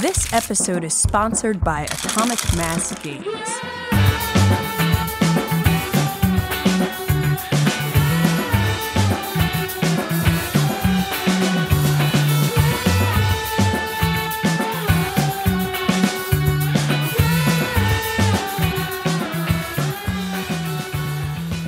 This episode is sponsored by Atomic Mass Games.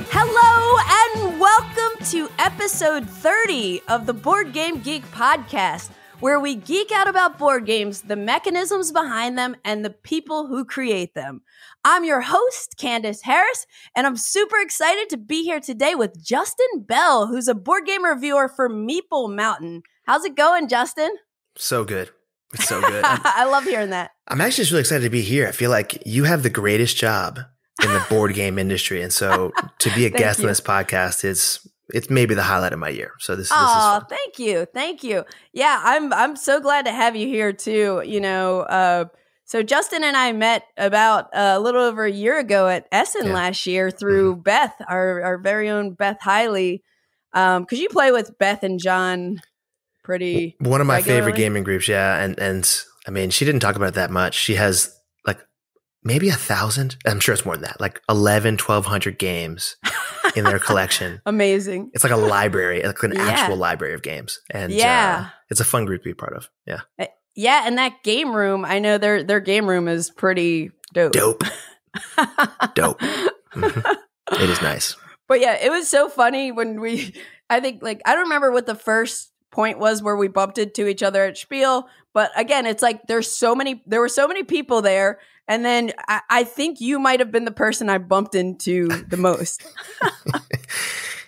Hello and welcome to episode 30 of the Board Game Geek podcast, where we geek out about board games, the mechanisms behind them, and the people who create them. I'm your host, Candice Harris, and I'm super excited to be here today with Justin Bell, who's a board game reviewer for Meeple Mountain. How's it going, Justin? So good. It's so good. I'm, love hearing that. I'm actually just really excited to be here. I feel like you have the greatest job in the board game industry. And so to be a guest you. on this podcast is it's maybe the highlight of my year. So this, this is Oh, thank you, thank you. Yeah, I'm I'm so glad to have you here too. You know, uh, so Justin and I met about uh, a little over a year ago at Essen Yeah. last year through Beth, our our very own Beth Heile, Um, because you play with Beth and John pretty. One of my favorite gaming groups. Yeah. And, and I mean, she didn't talk about it that much. She has like maybe a thousand. I'm sure it's more than that, like 11, 1200 games in their collection. Amazing. It's like a library, like an Yeah. actual library of games. And Yeah. uh, it's a fun group to be part of. Yeah. Yeah, and that game room, I know their their game room is pretty dope. Dope. Dope. Mhm. It is nice. But yeah, it was so funny when we, I think, like, I don't remember what the first point was where we bumped into each other at Spiel. But again, it's like there's so many, there were so many people there. And then I, I think you might have been the person I bumped into the most.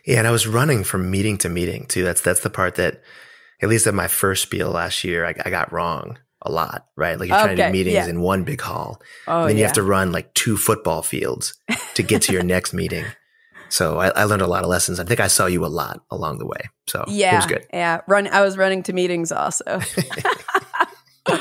Yeah, and I was running from meeting to meeting too. That's that's the part that, at least at my first spiel last year, I, I got wrong a lot. Right, like you're trying to do meetings yeah. in one big hall, Oh, and then you yeah. have to run like two football fields to get to your next meeting. So I, I learned a lot of lessons. I think I saw you a lot along the way. So yeah, it was good. Yeah, run. I was running to meetings also.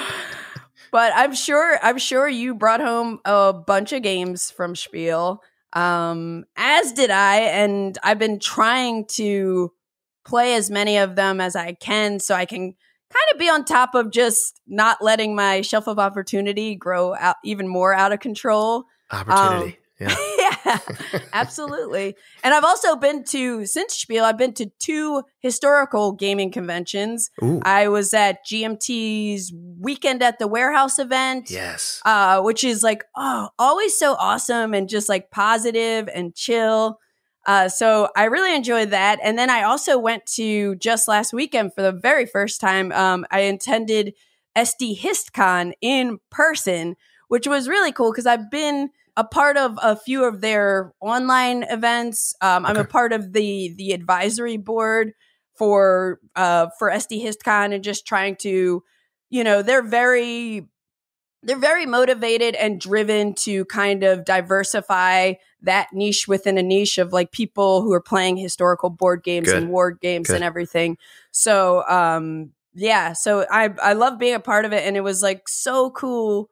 but I'm sure I'm sure you brought home a bunch of games from Spiel. Um, as did I, and I've been trying to play as many of them as I can so I can kind of be on top of just not letting my shelf of opportunity grow out even more out of control. Opportunity. Um, yeah. yeah, absolutely. And I've also been to since Spiel. I've been to two historical gaming conventions. Ooh. I was at GMT's Weekend at the Warehouse event, yes. uh, which is like oh, always so awesome and just like positive and chill. Uh, so I really enjoyed that. And then I also went to just last weekend for the very first time. Um, I attended SD HistCon in person, which was really cool because I've been a part of a few of their online events. Um, I'm a part of the the advisory board for uh, for SD HistCon and just trying to, you know, they're very they're very motivated and driven to kind of diversify that niche within a niche of like people who are playing historical board games Good. and war games Good. and everything. So um yeah, so I I love being a part of it and it was like so cool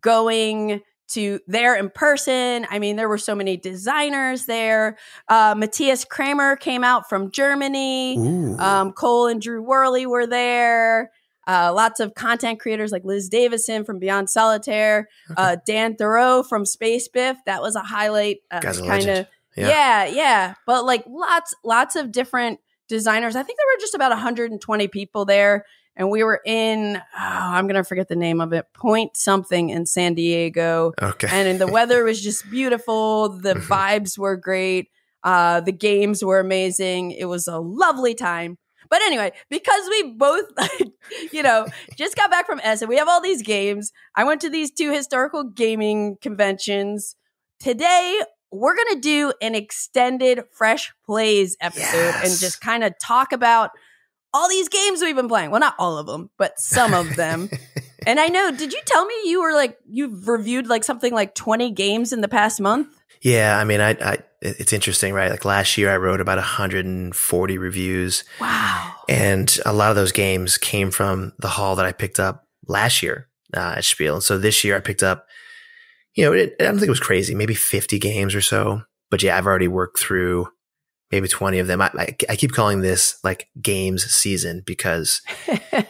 going to there in person. I mean, there were so many designers there. Uh, Matthias Cramer came out from Germany. Um, Cole and Drew Wehrle were there. Uh, lots of content creators like Liz Davison from Beyond Solitaire, uh, Dan Thurot from Space Biff. That was a highlight. Uh, kind of. Yeah. yeah, yeah. But like lots, lots of different designers. I think there were just about 120 people there, and we were in. Oh, I'm gonna forget the name of it. Point something in San Diego Okay. and the weather was just beautiful. The Mhm. vibes were great. Uh, the games were amazing. It was a lovely time. But anyway, because we both, you know, just got back from Essen, we have all these games. I went to these two historical gaming conventions. Today, we're going to do an extended fresh plays episode and just kind of talk about all these games we've been playing. Well, not all of them, but some of them. And I know, did you tell me you were like you've reviewed like something like 20 games in the past month? yeah. I mean, I, I, it's interesting, right? Like last year, I wrote about 140 reviews. Wow. And a lot of those games came from the haul that I picked up last year uh, at Spiel. And so this year I picked up, you know, it, I don't think it was crazy, maybe 50 games or so. But yeah, I've already worked through maybe 20 of them. I, I, I, keep calling this like games season because,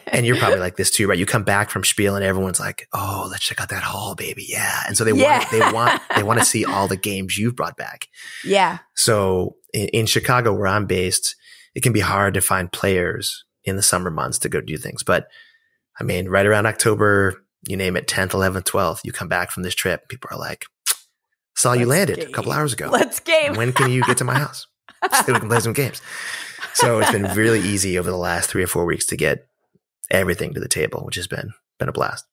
and you're probably like this too, right? You come back from Spiel and everyone's like, oh, let's check out that hall, baby. Yeah. And so they yeah. want, they want, they want to see all the games you've brought back. Yeah. So in, in Chicago, where I'm based, it can be hard to find players in the summer months to go do things. But I mean, right around October, you name it, 10th, 11th, 12th, you come back from this trip. People are like, saw Let's you landed game. a couple hours ago. Let's game. When can you get to my house? so we can play some games. So it's been really easy over the last three or four weeks to get everything to the table, which has been been a blast.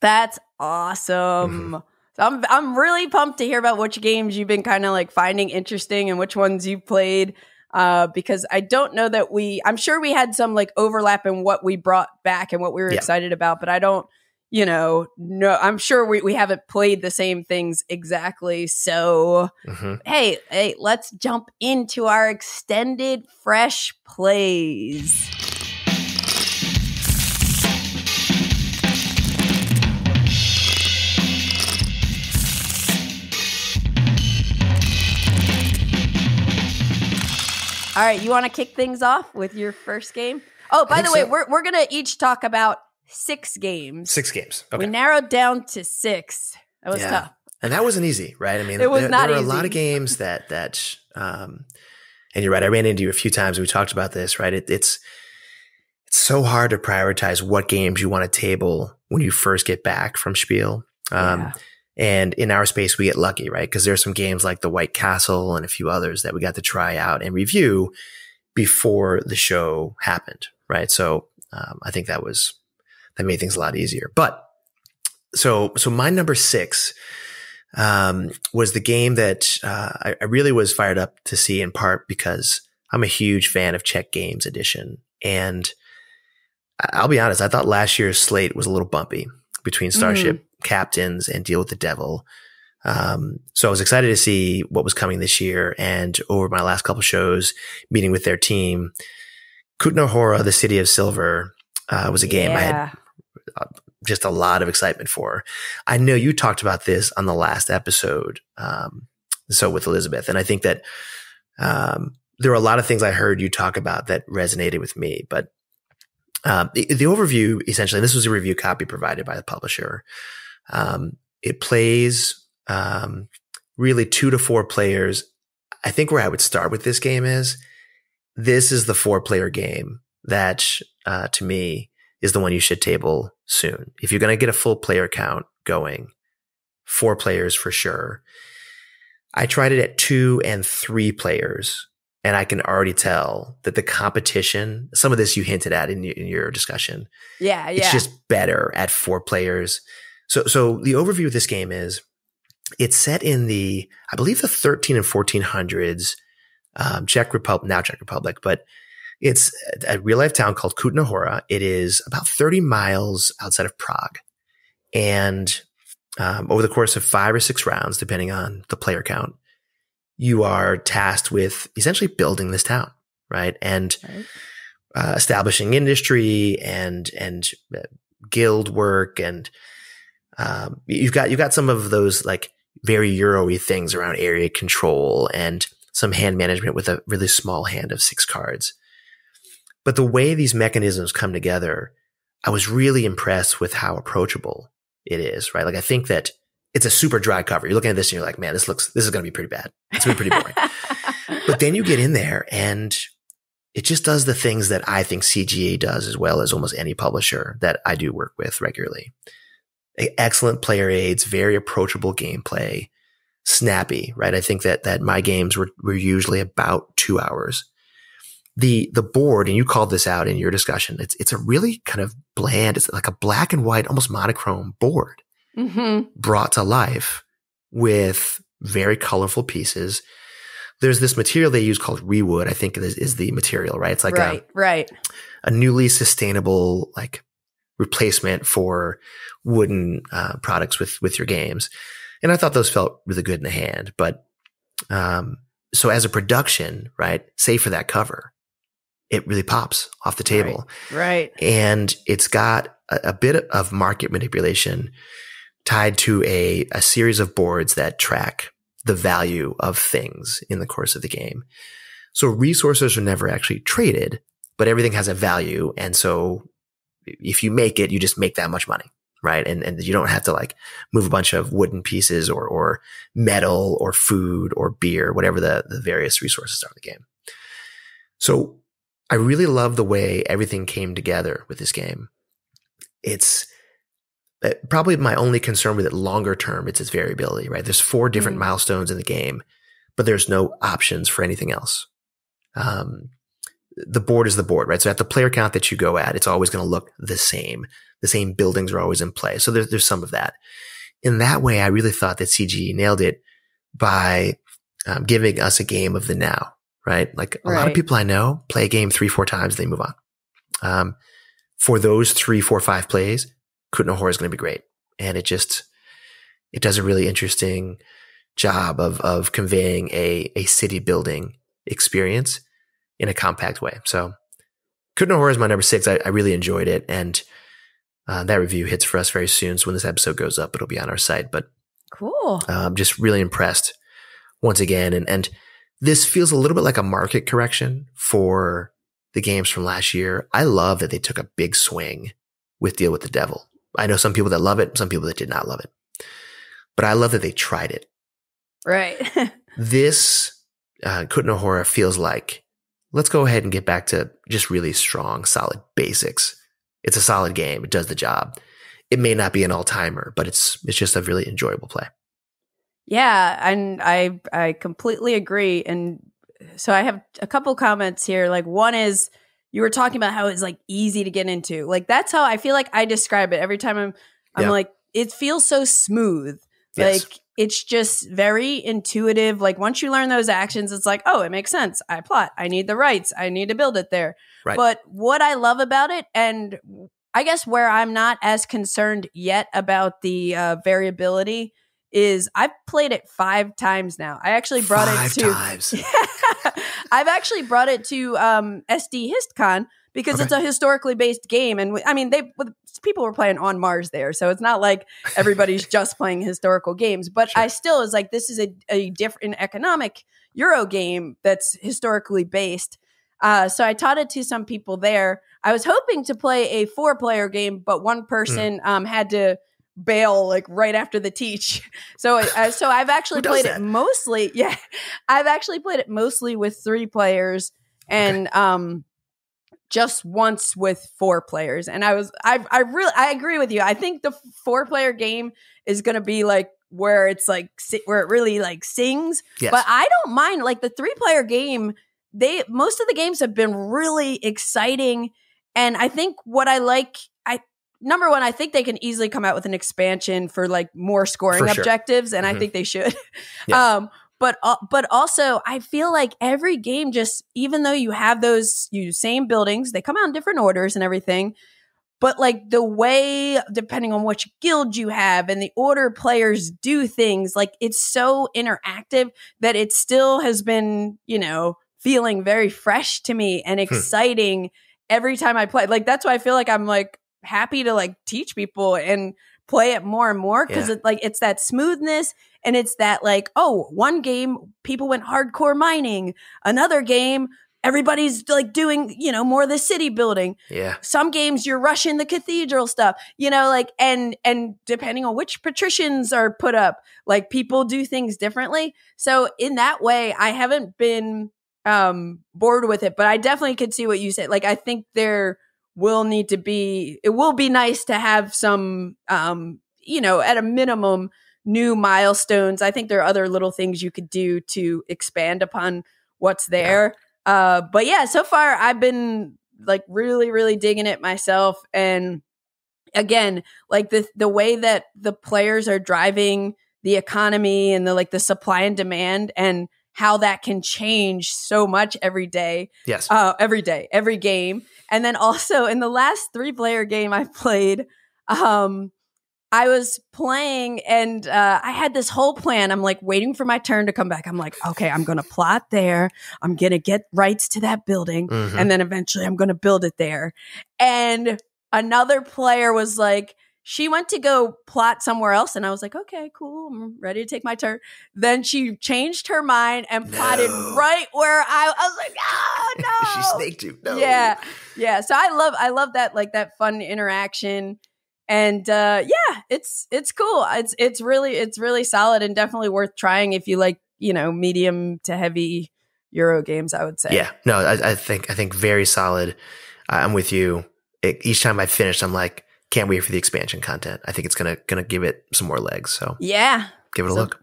That's awesome. Mm-hmm. I'm I'm really pumped to hear about which games you've been kind of like finding interesting and which ones you've played. Uh, because I don't know that we I'm sure we had some like overlap in what we brought back and what we were yeah. excited about, but I don't you know, no, I'm sure we, we haven't played the same things exactly. So, mm-hmm. hey, hey, let's jump into our extended fresh plays. All right, you want to kick things off with your first game? Oh, by the way, so. we're we're gonna each talk about six games. Six games. Okay. We narrowed down to six. That was yeah. tough. And that wasn't easy, right? I mean, it was there, not there were a lot of games that that um and you're right, I ran into you a few times we talked about this, right? It, it's it's so hard to prioritize what games you want to table when you first get back from Spiel. Um yeah. And in our space, we get lucky, right? Because there's some games like the White Castle and a few others that we got to try out and review before the show happened, right? So um, I think that was that made things a lot easier. But so, so my number six, um, was the game that, uh, I, I, really was fired up to see in part because I'm a huge fan of Czech Games Edition. And I'll be honest, I thought last year's slate was a little bumpy between Starship mm. Captains and Deal with the Devil. Um, so I was excited to see what was coming this year. And over my last couple shows, meeting with their team, Kutná Hora, the City of Silver, uh, was a game yeah. I had just a lot of excitement for. I know you talked about this on the last episode, um, so with Elizabeth, and I think that um, there are a lot of things I heard you talk about that resonated with me. But um, the, the, overview, essentially, this was a review copy provided by the publisher. Um, it plays um, really two to four players. I think where I would start with this game is this is the four player game that, uh, to me, is the one you should table soon. If you're going to get a full player count going, four players for sure. I tried it at two and three players, and I can already tell that the competition, some of this you hinted at in, in your discussion. Yeah, yeah. It's just better at four players. So, so the overview of this game is it's set in the, I believe the 13 and 1400s, um, Czech Republic, now Czech Republic, but it's a real life town called Kutná Hora. It is about 30 miles outside of Prague. And um, over the course of five or six rounds, depending on the player count, you are tasked with essentially building this town, right? And right. Uh, establishing industry and and uh, guild work and um, you've got you've got some of those like very Euro-y things around area control and some hand management with a really small hand of six cards. But the way these mechanisms come together, I was really impressed with how approachable it is, right? Like I think that it's a super dry cover. You're looking at this and you're like, man, this looks, this is going to be pretty bad. It's going to be pretty boring. but then you get in there and it just does the things that I think CGA does as well as almost any publisher that I do work with regularly. Excellent player aids, very approachable gameplay, snappy, right? I think that, that my games were, were usually about two hours the the board, and you called this out in your discussion. It's it's a really kind of bland. It's like a black and white, almost monochrome board mm-hmm. brought to life with very colorful pieces. There's this material they use called rewood. I think is, is the material, right? It's like right, a, right. a newly sustainable like replacement for wooden uh, products with with your games. And I thought those felt really good in the hand. But um, so as a production, right, say for that cover, it really pops off the table. Right. right. And it's got a, a, bit of market manipulation tied to a, a series of boards that track the value of things in the course of the game. So resources are never actually traded, but everything has a value. And so if you make it, you just make that much money. Right. And, and you don't have to like move a bunch of wooden pieces or, or metal or food or beer, whatever the, the various resources are in the game. So I really love the way everything came together with this game. It's uh, probably my only concern with it longer term. It's its variability, right? There's four different mm. milestones in the game, but there's no options for anything else. Um, the board is the board, right? So at the player count that you go at, it's always going to look the same. The same buildings are always in play. So there's, there's some of that. In that way, I really thought that CG nailed it by um, giving us a game of the now, right? Like a right. lot of people I know play a game three, four times, they move on. Um, for those three, four, five plays, Kutná Hora is going to be great. And it just, it does a really interesting job of, of conveying a, a city building experience in a compact way. So Kutná Hora is my number six. I, I really enjoyed it. And uh, that review hits for us very soon. So when this episode goes up, it'll be on our site. But cool. I'm just really impressed once again. And, and this feels a little bit like a market correction for the games from last year. I love that they took a big swing with Deal with the Devil. I know some people that love it, some people that did not love it. But I love that they tried it. Right. this uh, Kutná Hora feels like let's go ahead and get back to just really strong, solid basics. It's a solid game. It does the job. It may not be an all timer, but it's it's just a really enjoyable play. Yeah, and I I completely agree. And so I have a couple comments here. Like one is you were talking about how it's like easy to get into. Like that's how I feel like I describe it every time I'm I'm yeah. like it feels so smooth. Yes. Like it's just very intuitive. Like once you learn those actions, it's like, oh, it makes sense. I plot. I need the rights. I need to build it there. Right. But what I love about it, and I guess where I'm not as concerned yet about the uh, variability, is I've played it five times now. I actually brought five it to times. I've actually brought it to um, SD HistCon because okay. it's a historically based game, and I mean they people were playing on Mars there, so it's not like everybody's just playing historical games. But sure. I still is like this is a, a different economic Euro game that's historically based. Uh, so I taught it to some people there. I was hoping to play a four player game, but one hmm. person mm. um, had to bail like right after the teach. So uh, so I've actually played that? it mostly yeah. I've actually played it mostly with 3 players and okay. um just once with four players and I was I I really I agree with you. I think the four player game is going to be like where it's like where it really like sings. Yes. But I don't mind like the three player game they most of the games have been really exciting and I think what I like I number one, I think they can easily come out with an expansion for like more scoring sure. objectives, and mm-hmm. I think they should. Yeah. um, but uh, but also, I feel like every game just even though you have those you same buildings, they come out in different orders and everything. But like the way, depending on which guild you have and the order players do things, like it's so interactive that it still has been, you know, feeling very fresh to me and hmm. exciting every time I play. Like that's why I feel like I'm like happy to like teach people and play it more and more because yeah. it like it's that smoothness and it's that like oh one game people went hardcore mining. Another game everybody's like doing you know more of the city building. Yeah. Some games you're rushing the cathedral stuff you know like and and depending on which patricians are put up like people do things differently. So in that way i haven't been um bored with it but i definitely could see what you said. Like i think they're will need to be it will be nice to have some um you know at a minimum new milestones. I think there are other little things you could do to expand upon what's there. Yeah. uh but yeah so far i've been like really really digging it myself. And again like the the way that the players are driving the economy and the like the supply and demand and how that can change so much every day. Yes. Uh, every day, every game. And then also in the last three player game I played, um, I was playing and uh, I had this whole plan. I'm like waiting for my turn to come back. I'm like, okay, I'm going to plot there. I'm going to get rights to that building. Mm-hmm. And then eventually I'm going to build it there. And another player was like, She went to go plot somewhere else, and I was like, okay, cool. I'm ready to take my turn. Then she changed her mind and plotted No. right where I, I was like, oh, no. she snaked you. No. Yeah. Yeah. So I love I love that like that fun interaction. And uh yeah, it's it's cool. It's it's really it's really solid and definitely worth trying if you like, you know, medium to heavy Euro games, I would say. Yeah. No, I, I think I think very solid. I'm with you. It, each time I finish, I'm like, can't wait for the expansion content. I think it's gonna gonna give it some more legs. So Yeah. give it a look.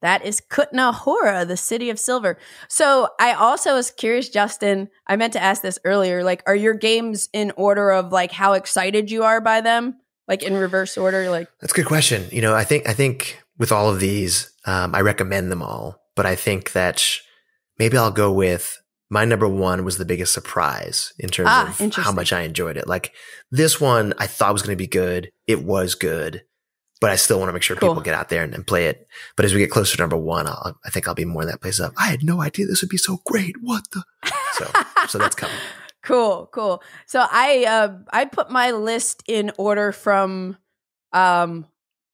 That is Kutna Hora, the city of silver. So I also was curious, Justin. I meant to ask this earlier. Like, are your games in order of like how excited you are by them? Like in reverse order? Like, That's a good question. You know, I think I think with all of these, um, I recommend them all, but I think that maybe I'll go with my number one was the biggest surprise in terms Ah, of how much I enjoyed it. Like this one, I thought was going to be good. It was good, but I still want to make sure Cool. people get out there and, and play it. But as we get closer to number one, I'll, I think I'll be more in that place of I had no idea this would be so great. What the? So, so that's coming. Cool, cool. So I uh I put my list in order from um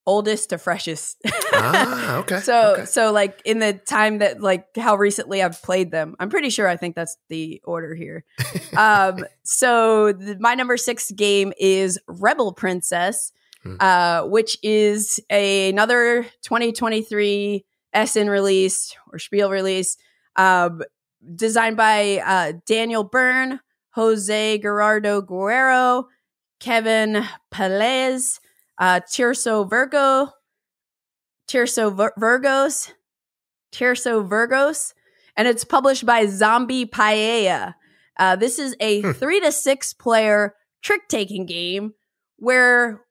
oldest to freshest. Ah, okay. so okay. so like in the time that like how recently I've played them. I'm pretty sure I think that's the order here. um so the, my number 6 game is Rebel Princess Hmm. uh which is a, another 2023 Essen release or Spiel release um designed by uh Daniel Byrne, Jose Gerardo Guerrero, Kevin Pelez, uh, Tirso Virgo, Tirso Vir- Virgos, Tirso Virgos, and it's published by Zombie Paella. Uh, this is a Hmm. three to six player trick taking game where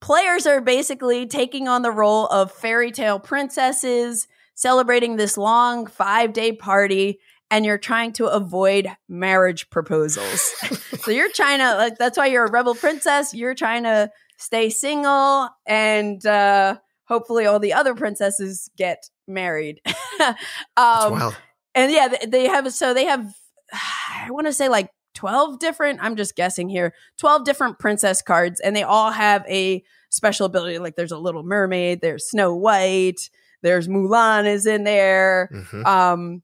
players are basically taking on the role of fairy tale princesses, celebrating this long five day party, and you're trying to avoid marriage proposals. so you're trying to, like, that's why you're a rebel princess. You're trying to stay single and uh, hopefully all the other princesses get married. Um, and yeah, they have so they have I want to say like 12 different, I'm just guessing here, 12 different princess cards and they all have a special ability like there's a little mermaid, there's Snow White, there's Mulan is in there. Mhm. Um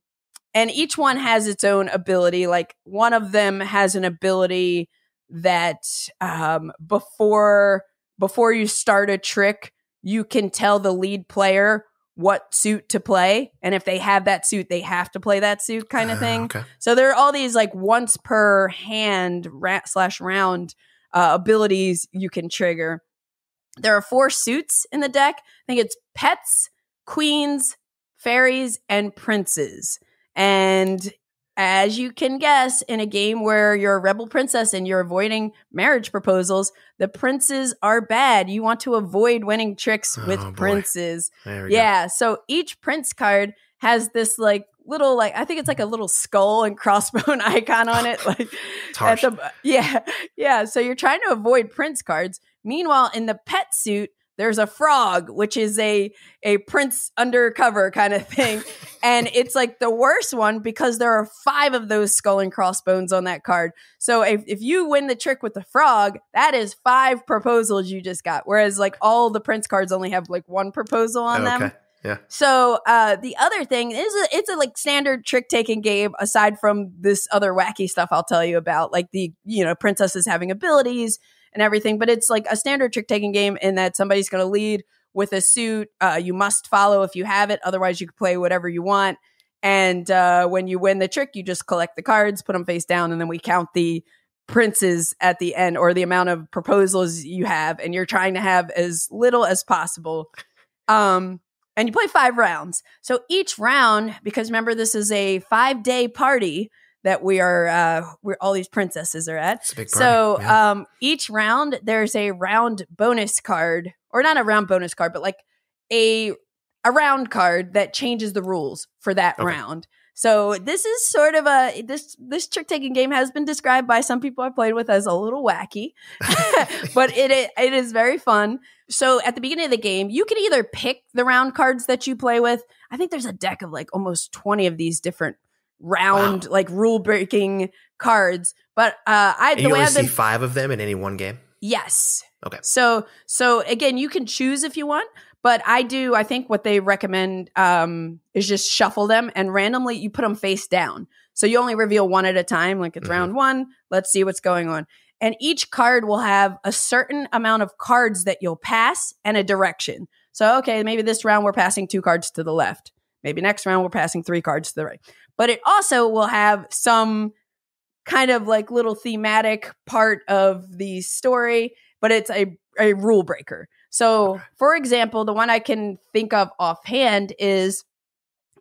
and each one has its own ability like one of them has an ability that um before before you start a trick you can tell the lead player what suit to play. And if they have that suit they have to play that suit kind of Ah, thing. okay. so there are all these like once per hand ra- slash round uh, abilities you can trigger. There are four suits in the deck. I think it's pets queens fairies and princes. And as you can guess, in a game where you're a rebel princess and you're avoiding marriage proposals, the princes are bad. You want to avoid winning tricks oh, with Oh, boy. princes. We go. Yeah. So each prince card has this like little like I think it's like a little skull and crossbone icon on it. Like at the yeah yeah. So you're trying to avoid prince cards. Meanwhile, in the pet suit, there's a frog, which is a a prince undercover kind of thing, and it's like the worst one because there are five of those skull and crossbones on that card. So if if you win the trick with the frog, that is five proposals you just got. Whereas like all the prince cards only have like one proposal on them. Yeah. So uh, the other thing is a, it's a like standard trick taking game aside from this other wacky stuff I'll tell you about, like the you know princesses having abilities and everything. But it's like a standard trick taking game in that somebody's going to lead with a suit. Uh, you must follow if you have it, otherwise you can play whatever you want. And uh, when you win the trick, you just collect the cards, put them face down, and then we count the princes at the end or the amount of proposals you have, and you're trying to have as little as possible. Um, and you play five rounds. So each round, because remember this is a five day party that we are, uh, where all these princesses are at. It's a big party. So yeah. um, each round there's a round bonus card, or not a round bonus card, but like a a round card that changes the rules for that Okay. round. So this is sort of a this this trick taking game has been described by some people I've played with as a little wacky, but it i- it is very fun. So at the beginning of the game, you can either pick the round cards that you play with. I think there's a deck of like almost 20 of these different round like rule breaking cards. But uh I and the you way only I've see been five of them in any one game. Yes. Okay. So so again, you can choose if you want, but I do. I think what they recommend um, is just shuffle them and randomly you put them face down. So you only reveal one at a time. Like it's Mhm. round one. Let's see what's going on. And each card will have a certain amount of cards that you'll pass and a direction. So okay, maybe this round we're passing two cards to the left. Maybe next round we're passing three cards to the right. But it also will have some kind of like little thematic part of the story, but it's a, a rule breaker. So, Okay. for example, the one I can think of offhand is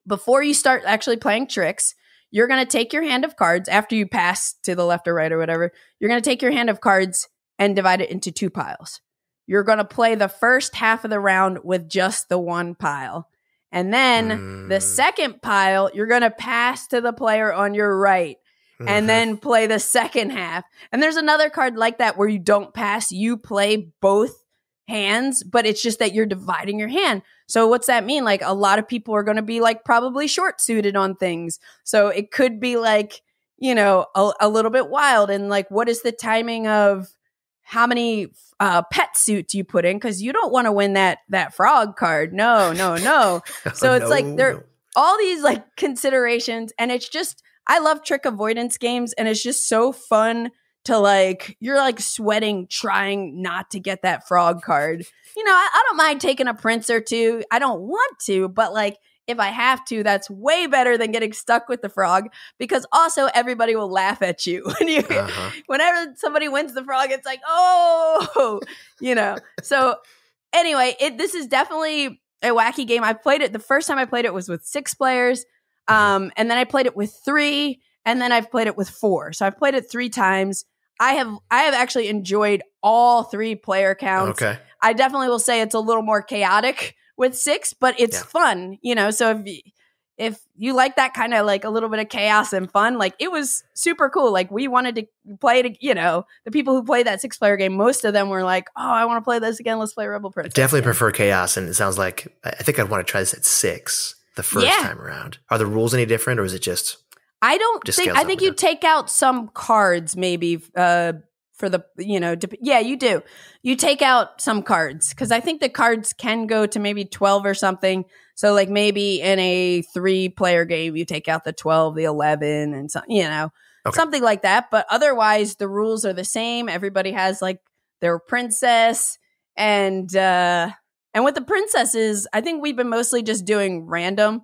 before you start actually playing tricks, you're going to take your hand of cards after you pass to the left or right or whatever. You're going to take your hand of cards and divide it into two piles. You're going to play the first half of the round with just the one pile. And then the Mm. second pile, you're going to pass to the player on your right and then play the second half. And there's another card like that where you don't pass, you play both hands, but it's just that you're dividing your hand. So what's that mean? Like a lot of people are going to be like probably short suited on things. So it could be like, you know, a, a little bit wild and like what is the timing of how many uh, pet suits you put in because you don't want to win that that frog card. No, no, no. so it's like they're- no. all these like considerations and it's just i love trick avoidance games and it's just so fun to like you're like sweating trying not to get that frog card you know I, I don't mind taking a prince or two i don't want to but like if i have to that's way better than getting stuck with the frog because also everybody will laugh at you when you Uh-huh. whenever somebody wins the frog, it's like, oh, you know. So anyway, it this is definitely a wacky game. I played it the first time I played it was with six players, um, and then I played it with three, and then I've played it with four. So I've played it three times. I have I have actually enjoyed all three player counts. Okay. I definitely will say it's a little more chaotic with six, but it's Yeah. fun, you know. So if if you like that kind of like a little bit of chaos and fun, like it was super cool. Like we wanted to play it, you know, the people who played that six player game, most of them were like, "Oh, I want to play this again. Let's play Rebel I definitely again." prefer chaos, and it sounds like I think I'd want to try this at six the first Yeah. time around. Are the rules any different, or is it just I don't Just think. I think you take out some cards, maybe uh, for the you know. Dep- yeah, you do. You take out some cards because I think the cards can go to maybe twelve or something. So like maybe in a three player game, you take out the twelve, the eleven, and some you know Okay. something like that. But otherwise, the rules are the same. Everybody has like their princess and uh and with the princesses, I think we've been mostly just doing random.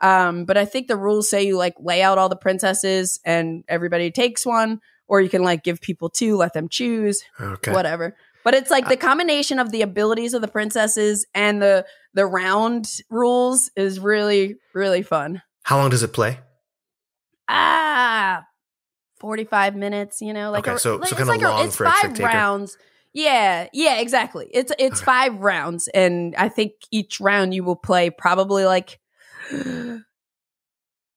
Um, but I think the rules say you like lay out all the princesses and everybody takes one, or you can like give people two, let them choose, okay? whatever. But it's like the combination of the abilities of the princesses and the the round rules is really really fun. How long does it play? Ah, forty five minutes. You know, like Okay, a, so- like, so it's kinda like long it's for a five rounds. Yeah, yeah, exactly. It's it's Okay. five rounds, and I think each round you will play probably like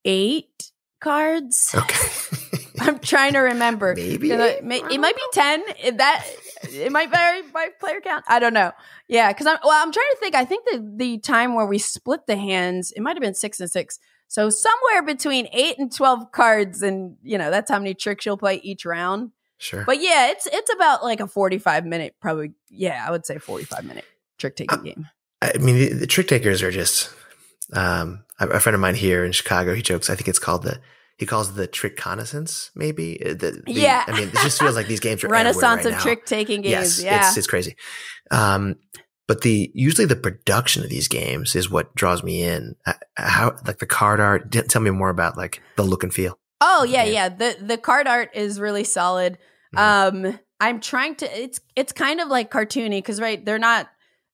eight cards. Okay. I'm trying to remember. Maybe it, might be ten. It, that it might vary by player count. I don't know. Yeah, because I'm well. I'm trying to think. I think the the time where we split the hands, it might have been six and six. So somewhere between eight and twelve cards, and you know that's how many tricks you'll play each round. Sure. But yeah, it's it's about like a forty five minute, probably. Yeah, I would say forty five minute trick taking Uh, game. I mean, the, the trick takers are just. Um, a, a friend of mine here in Chicago, he jokes. I think it's called the. He calls it the trick connaissance. Maybe. Uh, The, the- Yeah. I mean, it just feels like these games are Renaissance right of trick taking games. Yes, yeah, it's it's crazy. Um, but the usually the production of these games is what draws me in. Uh, How like the card art? Tell me more about like the look and feel. Oh yeah, Yeah. yeah. The the card art is really solid. Mhm. Um I'm trying to it's it's kind of like cartoony cuz right, they're not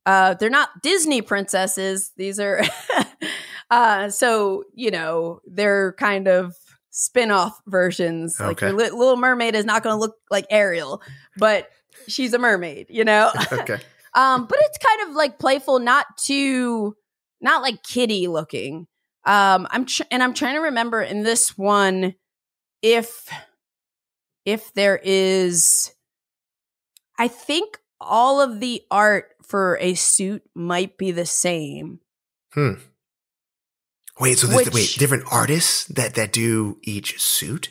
uh they're not Disney princesses. These are uh so, you know, they're kind of spin-off versions. Like your Li- Little Mermaid is not going to look like Ariel, but she's a mermaid, you know. okay. Um, but it's kind of like playful, not too, not like kitty looking. Um, I'm tr- and I'm trying to remember in this one if if there is, I think all of the art for a suit might be the same. Hmm. Wait, so there's Which- wait different artists that that do each suit?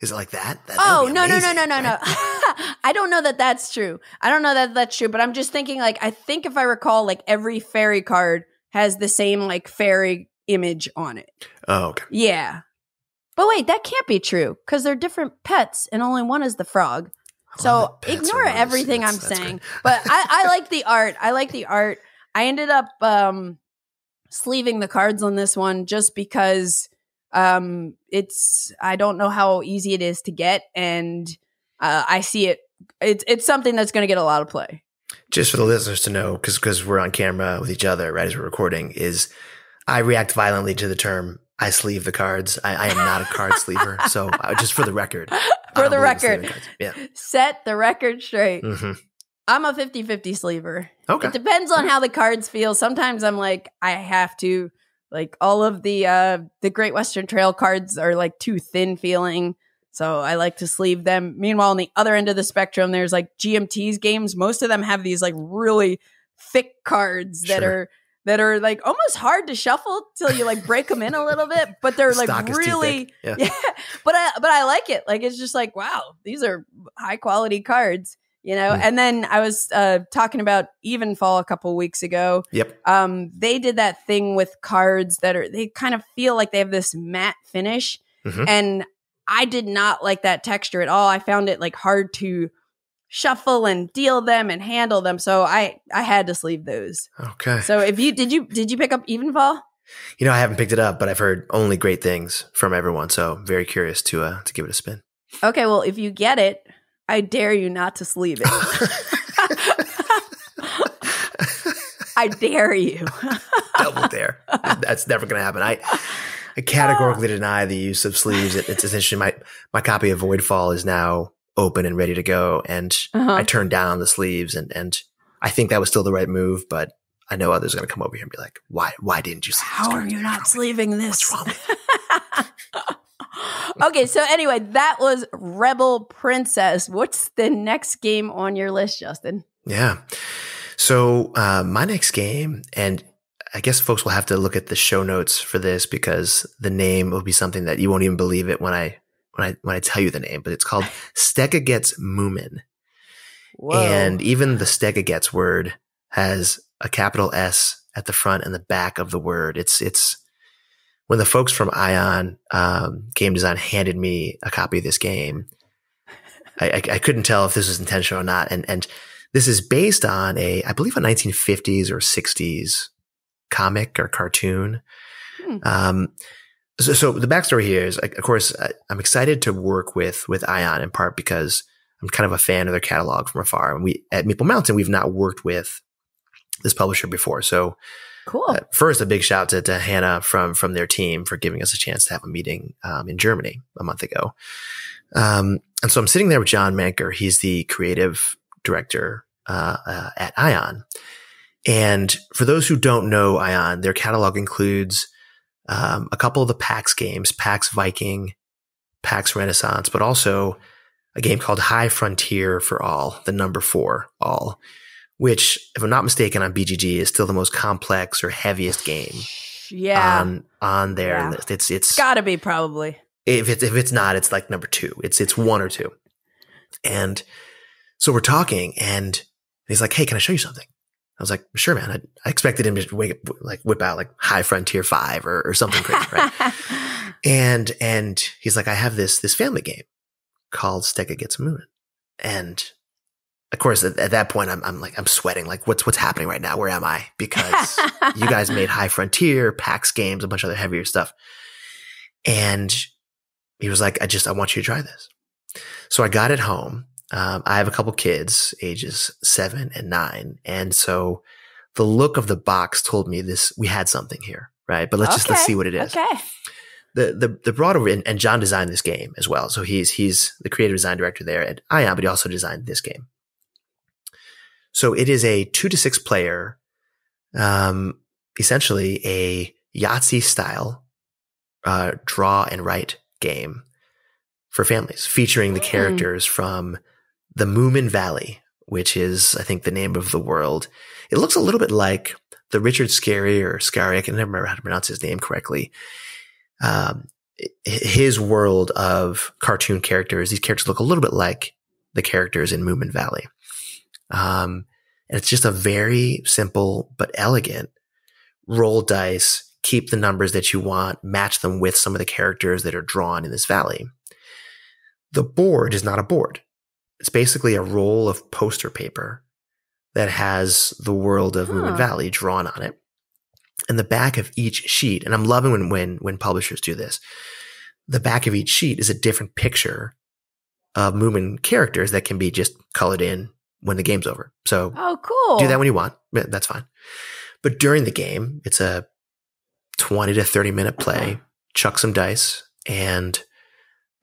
Is it like that? That- Oh no no no amazing, no no no! right? I don't know that that's true. I don't know that that's true, but I'm just thinking like I think if I recall, like every fairy card has the same like fairy image on it. Oh, okay. Yeah. But wait, that can't be true because they're different pets and only one is the frog. So ignore everything I'm saying. but I, I like the art. I like the art. I ended up um, sleeving the cards on this one just because um, it's I don't know how easy it is to get, and uh, I see it. It's it's something that's going to get a lot of play. Just for the listeners to know, because because we're on camera with each other right as we're recording, is I react violently to the term I sleeve the cards. I, I am not a card sleever. So uh, just for the record, for the record, yeah, set the record straight. Mm-hmm. I'm a 50 50 sleever. Okay. It depends on how the cards feel. Sometimes I'm like, I have to, like, all of the uh the Great Western Trail cards are like too thin feeling. So I like to sleeve them. Meanwhile, on the other end of the spectrum, there's like GMT's games. Most of them have these like really thick cards that sure. are that are like almost hard to shuffle till you like break them in a little bit, but they're like really yeah. yeah. But I but I like it. Like it's just like wow, these are high quality cards, you know. Mm. And then I was uh, talking about Evenfall a couple weeks ago. Yep. Um, they did that thing with cards that are they kind of feel like they have this matte finish, mm-hmm. and I did not like that texture at all. I found it like hard to shuffle and deal them and handle them. So I I had to sleeve those. Okay. So if you did you did you pick up Evenfall? You know, I haven't picked it up, but I've heard only great things from everyone. So very curious to uh to give it a spin. Okay, well if you get it, I dare you not to sleeve it. I dare you. Double dare. That's never going to happen. I I categorically deny the use of sleeves. It, it's essentially my my copy of Voidfall is now open and ready to go. And uh-huh. I turned down the sleeves and, and I think that was still the right move, but I know others are going to come over here and be like, why, why didn't you sleeve How are you not sleeving this? Okay. So anyway, that was Rebel Princess. What's the next game on your list, Justin? Yeah. So, uh, my next game, and I guess folks will have to look at the show notes for this because the name will be something that you won't even believe it when I when I when I tell you the name, but it's called StegegetS Moomin. And even the StegegetS word has a capital S at the front and the back of the word. It's it's when the folks from Ion um, Game Design handed me a copy of this game, I, I, I, couldn't tell if this was intentional or not. And and this is based on a I believe a 1950s or 60s comic or cartoon. Hmm. Um, so, so the backstory here is, of course, I'm excited to work with with Ion in part because I'm kind of a fan of their catalog from afar. And we at Meeple Mountain, we've not worked with this publisher before, so cool. Uh, first, a big shout to, to Hannah from from their team for giving us a chance to have a meeting um, in Germany a month ago. Um, and so I'm sitting there with Jon Manker. He's the creative director uh, uh, at Ion. And for those who don't know Ion, their catalog includes um, a couple of the PAX games, PAX Viking, PAX Renaissance, but also a game called High Frontier for All, the number four all, which, if I'm not mistaken, on BGG is still the most complex or heaviest game. Yeah, on on their yeah. list. It's it's got to be probably. If it's if it's not, it's like number two. It's it's one or two, and so we're talking, and he's like, "Hey, can I show you something?" I was like, sure, man. I, I expected him to wake, like whip out like High Frontier Five or, or something crazy, right? and and he's like, I have this this family game called StegegetS Moomin," and of course, at, at, that point, I'm I'm like I'm sweating. Like, what's what's happening right now? Where am I? Because you guys made High Frontier, PAX games, a bunch of other heavier stuff, and he was like, I just I want you to try this. So I got it home um, I have a couple kids, ages seven and nine, and so the look of the box told me this we had something here, right? But let's okay. just let's see what it is. Okay. The the the broader and, and Jon designed this game as well, so he's he's the creative design director there at Ion, but he also designed this game. So it is a two to six player, um, essentially a Yahtzee style uh, draw and write game for families, featuring the hmm. characters from the Moomin Valley, which is, I think, the name of the world. It looks a little bit like the Richard Scarry or Scarry. I can never remember how to pronounce his name correctly. Um, his world of cartoon characters. These characters look a little bit like the characters in Moomin Valley. Um, and it's just a very simple but elegant roll dice, keep the numbers that you want, match them with some of the characters that are drawn in this valley. The board is not a board. It's basically a roll of poster paper that has the world of huh. Moomin Valley drawn on it. And the back of each sheet, and I'm loving when, when, when publishers do this, the back of each sheet is a different picture of Moomin characters that can be just colored in when the game's over. So, oh, cool. Do that when you want. That's fine. But during the game, it's a 20 to 30 minute play. Chuck some dice, and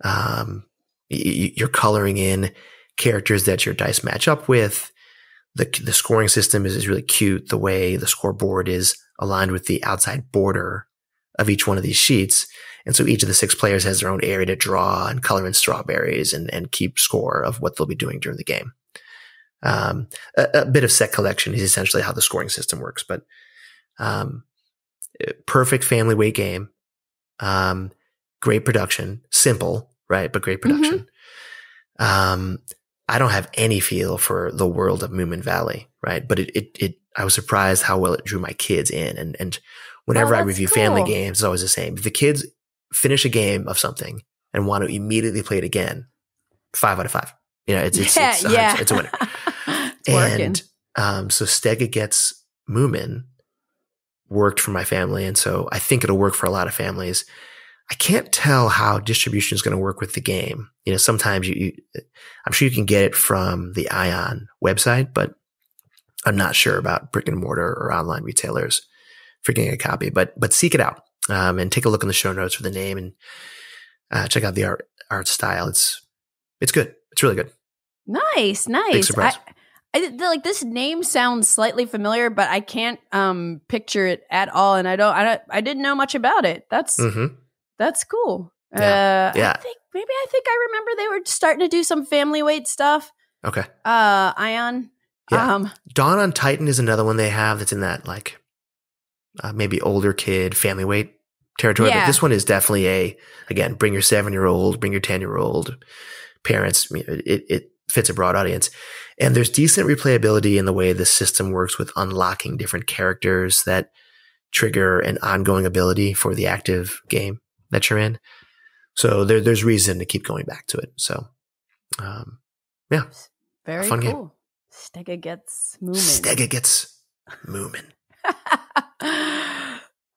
um, you're coloring in characters that your dice match up with. The, the scoring system is, is really cute. The way the scoreboard is aligned with the outside border of each one of these sheets. And so each of the six players has their own area to draw and color in strawberries and, and keep score of what they'll be doing during the game. Um, a, a, bit of set collection is essentially how the scoring system works, but, um, perfect family weight game. Um, great production, simple, right? But great mm-hmm. production. Mm-hmm. Um, I don't have any feel for the world of Moomin Valley, right? But it, it, it, I was surprised how well it drew my kids in. And, and whenever oh, I review cool. family games, it's always the same. If the kids finish a game of something and want to immediately play it again, five out of five. You know, it's, it's, yeah, it's, yeah. it's a winner. it's and, um, so StegegetS Moomin worked for my family. And so I think it'll work for a lot of families. I can't tell how distribution is going to work with the game. You know, sometimes you, you, I'm sure you can get it from the Ion website, but I'm not sure about brick and mortar or online retailers for getting a copy. But but seek it out um, and take a look in the show notes for the name and uh, check out the art art style. It's it's good. It's really good. Nice, nice. Big surprise. I, I, like this name sounds slightly familiar, but I can't um picture it at all, and I don't, I don't, I didn't know much about it. That's mm-hmm. that's cool. Yeah. Uh, yeah. I think maybe I think I remember they were starting to do some family weight stuff. Okay. Uh, Ion. Yeah. Um, Dawn on Titan is another one they have that's in that like uh, maybe older kid family weight territory. Yeah. But this one is definitely a again bring your seven year old, bring your ten year old parents. It it fits a broad audience. And there's decent replayability in the way the system works with unlocking different characters that trigger an ongoing ability for the active game that you're in. So there, there's reason to keep going back to it. So, um, yeah, very fun cool. game. StegegetS Moomin. StegegetS Moomin.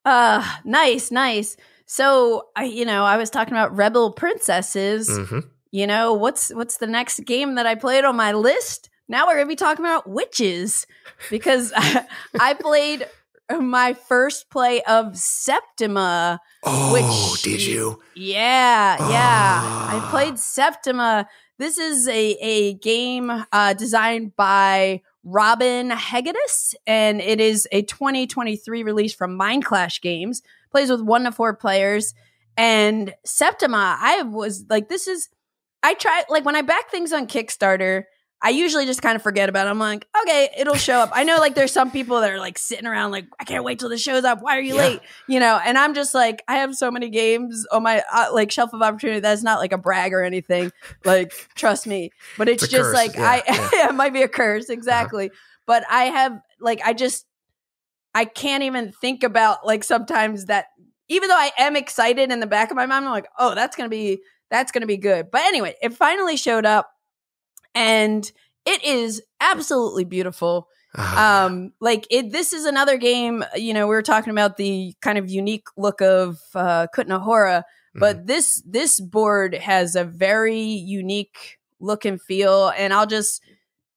uh, nice, nice. So I, you know, I was talking about Rebel Princesses. Mm-hmm. You know, what's what's the next game that I played on my list? Now we're going to be talking about witches because I, played my first play of Septima. Oh, which, did you? Yeah, yeah. I ah. played Septima. This is a, a game uh, designed by Robin Hegedus, and it is a 2023 release from Mindclash Games. Plays with one to four players. And Septima, I was like, this is, I try, like, when I back things on Kickstarter, I usually just kind of forget about it. I'm like, okay, it'll show up. I know like there's some people that are like sitting around like, I can't wait till this shows up. Why are you yeah. late? You know, and I'm just like, I have so many games on my uh, like shelf of opportunity. That's not like a brag or anything. Like, trust me. But it's, it's just curse. like, yeah, I, yeah. it might be a curse. Uh-huh. Exactly. Uh-huh. But I have like, I just, I can't even think about like sometimes that even though I am excited in the back of my mind, I'm like, oh, that's going to be, that's going to be good. But anyway, it finally showed up and it is absolutely beautiful. Uh-huh. Um, like it, this is another game. You know, we were talking about the kind of unique look of uh, Kutná Hora, but mm-hmm. this this board has a very unique look and feel. And I'll just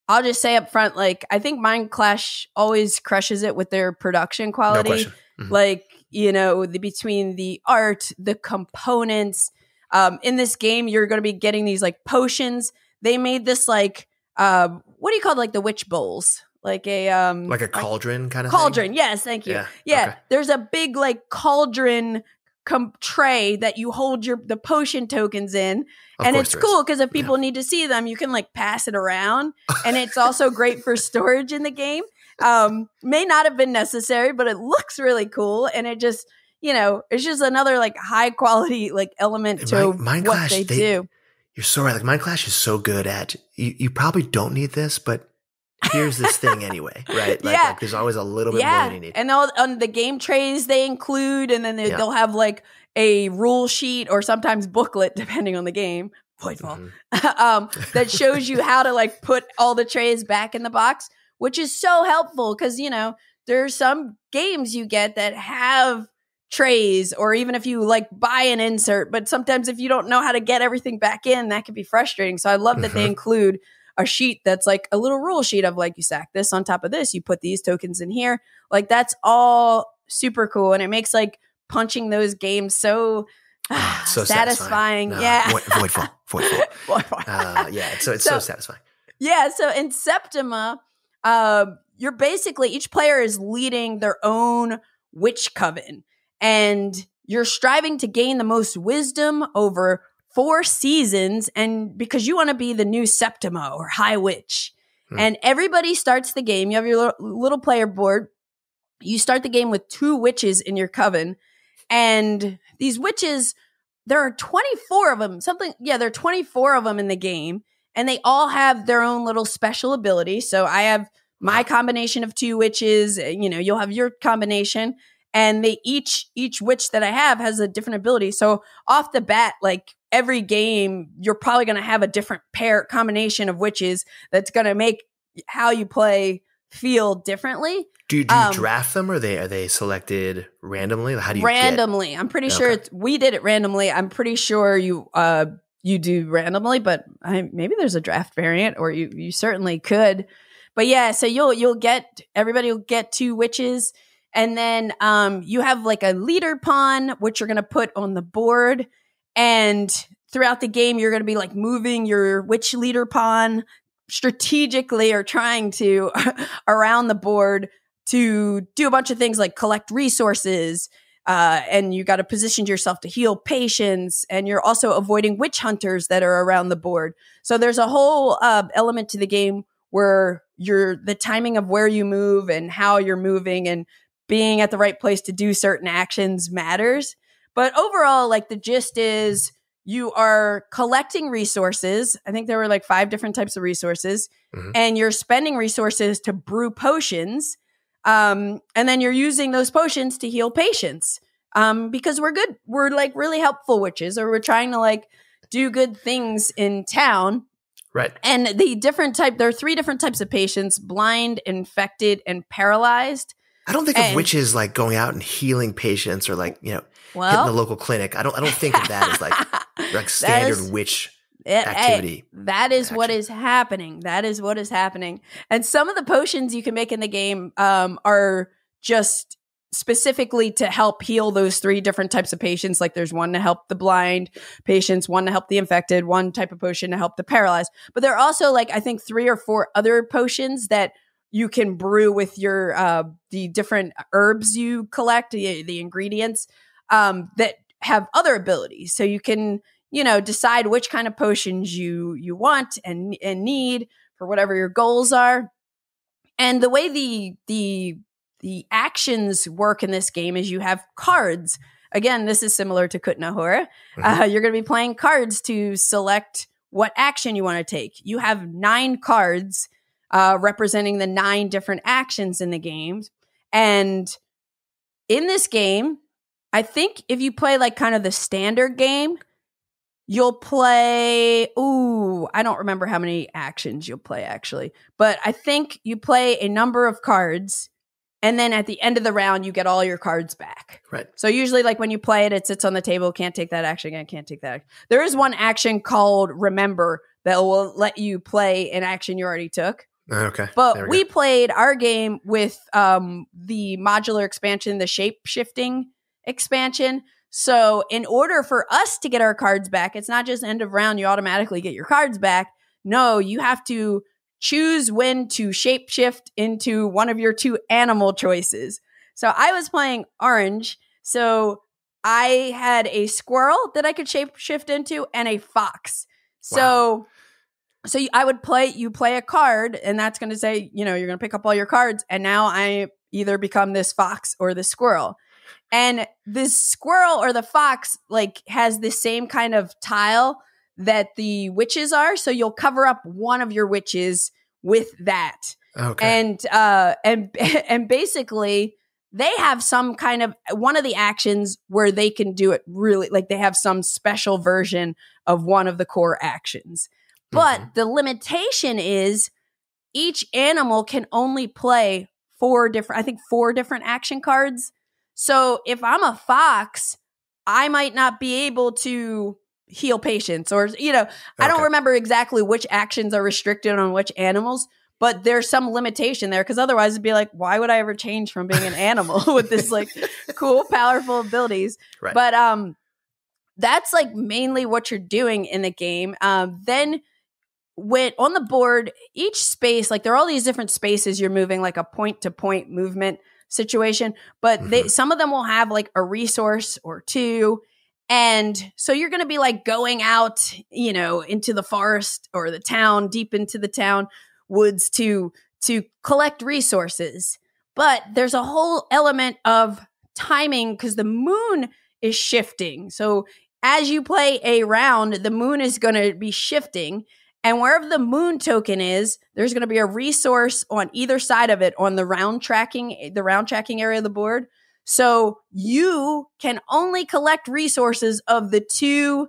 I'll just say up front, like I think Mindclash always crushes it with their production quality. No mm-hmm. Like you know, the, between the art, the components. Um, in this game, you're going to be getting these like potions they made this like uh, what do you call it? like the witch bowls? Like a um like a cauldron like, kind of cauldron. Thing? Yes, thank you. Yeah, yeah okay. there's a big like cauldron com- tray that you hold your the potion tokens in, of and it's cool because if people yeah. need to see them, you can like pass it around, and it's also great for storage in the game. Um, may not have been necessary, but it looks really cool, and it just you know it's just another like high quality like element to what they, they do You're so right. Like Mindclash is so good at you. You probably don't need this, but here's this thing anyway, right? Like, Yeah. like there's always a little bit more yeah, than you need. and they'll on the game trays they include, and then they, Yeah. they'll have like a rule sheet or sometimes booklet, depending on the game. Voidfall. Mhm. um, that shows you how to like put all the trays back in the box, which is so helpful because you know there's some games you get that have trays, or even if you like buy an insert, but sometimes if you don't know how to get everything back in, that can be frustrating. So I love that they Mhm. include a sheet that's like a little rule sheet of like you stack this on top of this, you put these tokens in here. Like that's all super cool, and it makes like punching those games so. It's so satisfying. No, Yeah. Void, Voidfall. Voidfall. Uh, yeah. It's so it's so, So- satisfying. Yeah, so in Septima, uh, you're basically each player is leading their own witch coven, and you're striving to gain the most wisdom over four seasons, and because you want to be the new Septima or High Witch. Hmm. And everybody starts the game. You have your little, little player board. You start the game with two witches in your coven, and these witches, there are 24 of them. Something, yeah, there are 24 of them in the game and they all have their own little special ability. So I have my combination of two witches, uh, you know, you'll have your combination and they each each witch that I have has a different ability. So off the bat like every game you're probably going to have a different pair combination of witches that's going to make how you play feel differently Do you, do you Um, draft them or are they are they selected randomly? How do you get- randomly. I'm pretty sure Okay. it's, we did it randomly. I'm pretty sure you uh you do randomly, but I, maybe there's a draft variant, or you you certainly could. But yeah, so you'll you'll get everybody will get two witches, and then um you have like a leader pawn which you're gonna put on the board, and throughout the game you're gonna be like moving your witch leader pawn strategically or trying to around the board to do a bunch of things like collect resources uh, and you got to position yourself to heal patients. And you're also avoiding witch hunters that are around the board. So there's a whole uh, element to the game where you're the timing of where you move and how you're moving and being at the right place to do certain actions matters. But overall like the gist is you are collecting resources. I think there were like five different types of resources. Mhm. and you're spending resources to brew potions um, and then you're using those potions to heal patients um, because we're good we're like really helpful witches or we're trying to like do good things in town. Right. and the different type there are three different types of patients blind infected and paralyzed I don't think of witches like going out and healing patients or like, you know, hitting the local clinic. I don't I don't think of that as like like standard is- witch It- hey, activity. that is what Action. is happening. That is what is happening. And some of the potions you can make in the game um, are just specifically to help heal those three different types of patients. Like there's one to help the blind patients, one to help the infected, one type of potion to help the paralyzed. But there are also like I think three or four other potions that you can brew with your uh, the different herbs you collect, the, the ingredients um, that have other abilities. So you can you know decide which kind of potions you you want and and need for whatever your goals are. And the way the the the actions work in this game is you have cards. Again this is similar to Kutná Hora uh, you're going to be playing cards to select what action you want to take. You have nine cards uh, representing the nine different actions in the game. And in this game i think if you play like kind of the standard game you'll play ooh i don't remember how many actions you'll play actually but i think you play a number of cards and then at the end of the round you get all your cards back. Right. so usually like when you play it it sits on the table can't take that action again can't take that there is one action called remember that will let you play an action you already took Okay. But we we played our game with um, the modular expansion, the shape shifting expansion. So, in order for us to get our cards back, it's not just end of round, you automatically get your cards back. No, you have to choose when to shape shift into one of your two animal choices. So, I was playing orange. So, I had a squirrel that I could shape shift into and a fox. So, so you- I would play you play a card and that's going to say, you know, you're going to pick up all your cards and now I either become this fox or this squirrel. And this squirrel or the fox like has the same kind of tile that the witches are. So you'll cover up one of your witches with that. Okay. And uh and and basically they have some kind of one of the actions where they can do it really like they have some special version of one of the core actions. But Mhm. the limitation is each animal can only play four different I think four different action cards. So if I'm a fox, I might not be able to heal patients or you know, I don't remember exactly which actions are restricted on which animals, but there's some limitation there because otherwise it'd be like, why would I ever change from being an animal with this like cool, powerful abilities? Right. But um, that's like mainly what you're doing in the game. Um, then when on the board, each space, like there are all these different spaces you're moving, like a point to point movement situation. But they mm-hmm. some of them will have like a resource or two. And so you're going to be like going out, you know, into the forest or the town, deep into the town woods to to collect resources. But there's a whole element of timing because the moon is shifting. So as you play a round, the moon is going to be shifting. And wherever the moon token is, there's going to be a resource on either side of it on the round tracking, the round tracking area of the board. So you can only collect resources of the two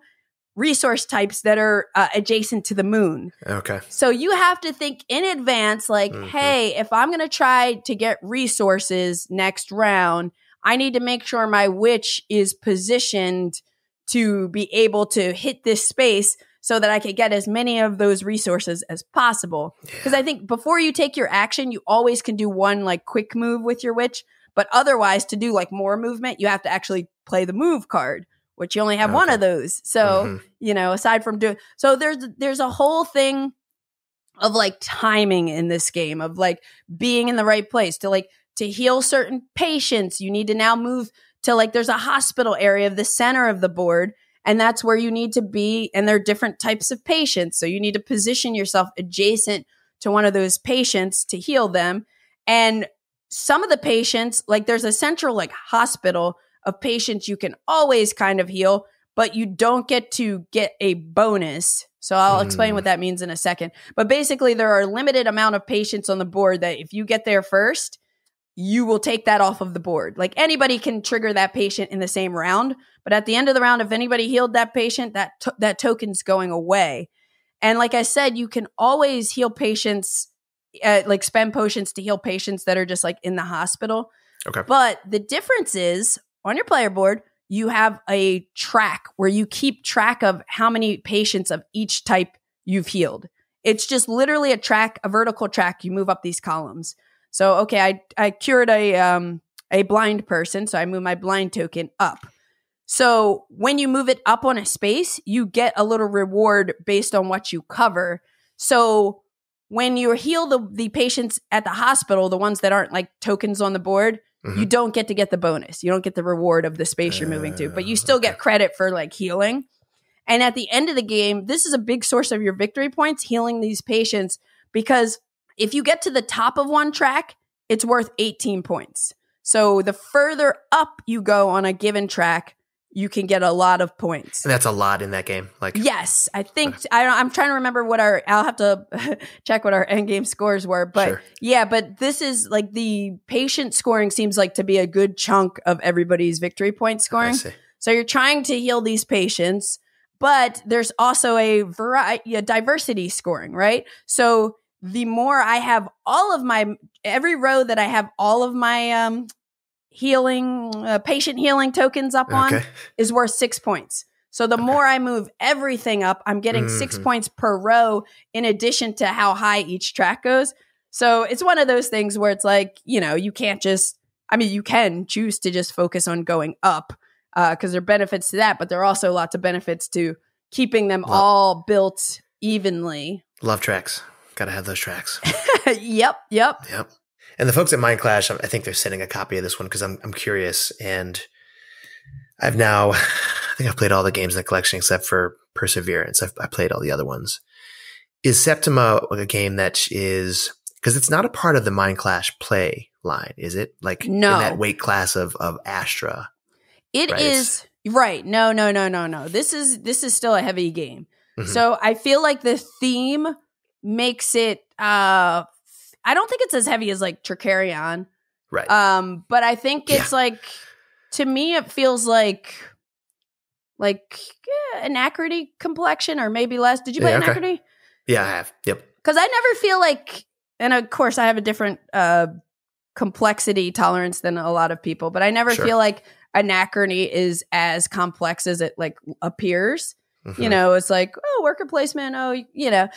resource types that are uh, adjacent to the moon. Okay. So you have to think in advance, like, Mhm. hey, if I'm going to try to get resources next round, I need to make sure my witch is positioned to be able to hit this space so that I could get as many of those resources as possible. Because I think before you take your action, you always can do one like quick move with your witch. But otherwise, to do like more movement, you have to actually play the move card, which you only have one of those. So Mhm. you know aside from doing so there's there's a whole thing of like timing in this game of like being in the right place to like to heal certain patients you need to now move to like there's a hospital area of the center of the board and that's where you need to be and there are different types of patients so you need to position yourself adjacent to one of those patients to heal them and some of the patients like there's a central like hospital of patients you can always kind of heal but you don't get to get a bonus. So I'll explain Mm. what that means in a second. But basically there are a limited amount of patients on the board that if you get there first, you will take that off of the board. Like anybody can trigger that patient in the same round, but at the end of the round if anybody healed that patient, that to- that token's going away. And like I said, you can always heal patients uh, like spend potions to heal patients that are just like in the hospital. Okay. But the difference is on your player board, you have a track where you keep track of how many patients of each type you've healed. It's just literally a track, a vertical track. You move up these columns. So, okay, I, I cured a, um, a blind person. So I move my blind token up. So when you move it up on a space, you get a little reward based on what you cover. So when you heal the, the patients at the hospital, the ones that aren't like tokens on the board, you Mhm. don't get to get the bonus. You don't get the reward of the space you're moving to, but you Uh, still get credit for like healing. And at the end of the game, this is a big source of your victory points, healing these patients, because if you get to the top of one track, it's worth 18 points. So the further up you go on a given track, you can get a lot of points. And that's a lot in that game. Like, Yes, I think I don't, I'm trying to remember what our. I'll have to check what our end game scores were, but Sure. yeah, but this is like the patient scoring seems like to be a good chunk of everybody's victory point scoring. So you're trying to heal these patients, but there's also a variety, a diversity scoring, right? So the more I have all of my every row that I have all of my um healing uh, patient healing tokens up on Okay. is worth six points. So the more I move everything up, I'm getting 6 Mhm. points per row in addition to how high each track goes. So it's one of those things where it's like, you know, you can't just, I mean, you can choose to just focus on going up because there are benefits to that, but there are also lots of benefits to keeping them all built evenly. Love tracks. Gotta have those tracks. yep, yep. Yep. And the folks at Mindclash, I think they're sending a copy of this one because I'm I'm curious, and I've now, I think I've played all the games in the collection except for Perseverance. I've I played all the other ones. Is Septima a game that is because it's not a part of the Mindclash play line, is it? Like No. in that weight class of of Astra. It Right, is right. No, no, no, no, no. This is this is still a heavy game. Mhm. So I feel like the theme makes it uh I don't think it's as heavy as like Trickerion. right. Um, but I think it's like to me it feels like like yeah, Anachrony complexion or maybe less. Did you play Yeah, okay. Anachrony? yeah, I have. Yep. Because I never feel like and of course I have a different uh complexity tolerance than a lot of people, but I never Sure. feel like Anachrony is as complex as it like appears. You Mhm. know, it's like, oh, worker placement, oh, you know.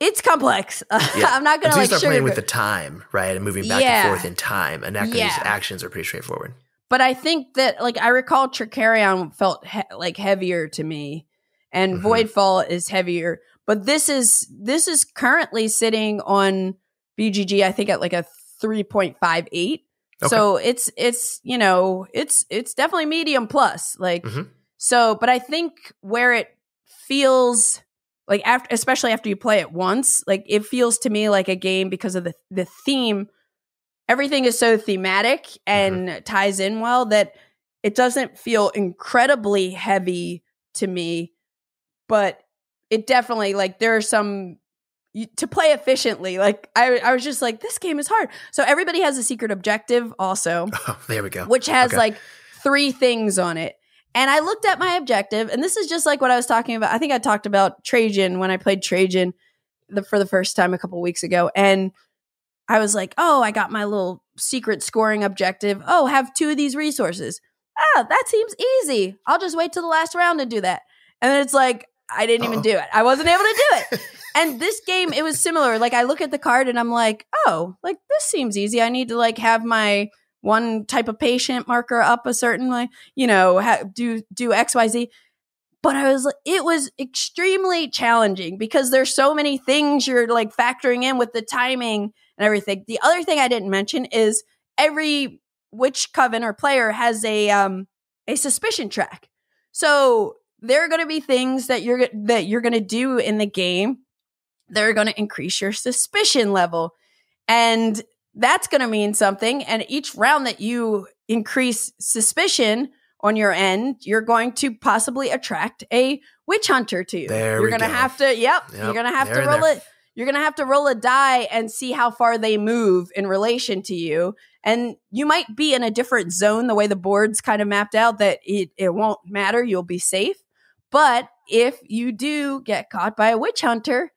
It's complex. Yeah. I'm not gonna Until like you start playing with the time, right, and moving back Yeah. and forth in time, and Anachrony's Yeah. actions are pretty straightforward. but I think that like I recall Trickerion felt he- like heavier to me, and Mhm. Voidfall is heavier. But this is this is currently sitting on BGG. I think at like a three point five eight. Okay. So it's it's you know it's it's definitely medium plus like Mhm. so. But I think where it feels like after especially after you play it once like it feels to me like a game because of the the theme everything is so thematic and mm-hmm. ties in well that it doesn't feel incredibly heavy to me but it definitely like there are some you, to play efficiently like I, I was just like this game is hard so everybody has a secret objective also Oh, there we go. which has Okay. like three things on it. And I looked at my objective, and this is just like what I was talking about. I think I talked about Trajan when I played Trajan the, for the first time a couple weeks ago. And I was like, oh, I got my little secret scoring objective. Oh, have two of these resources. Ah, that seems easy. I'll just wait till the last round to do that. And then it's like, I didn't even Uh-oh. do it. I wasn't able to do it. and this game, it was similar. Like I look at the card and I'm like, oh, like this seems easy. I need to like have my one type of patient marker up a certain way, you know, ha- do do X Y Z. But I was, it was extremely challenging because there's so many things you're like factoring in with the timing and everything. The other thing I didn't mention is every witch coven or player has a um a suspicion track. So there are going to be things that you're that you're going to do in the game that are going to increase your suspicion level. And that's going to mean something. And each round that you increase suspicion on your end, you're going to possibly attract a witch hunter to you. There you're going to have to, yep, Yep, you're going to have to roll it. You're going to have to roll a die and see how far they move in relation to you. And you might be in a different zone the way the board's kind of mapped out that it, it won't matter. You'll be safe. But if you do get caught by a witch hunter,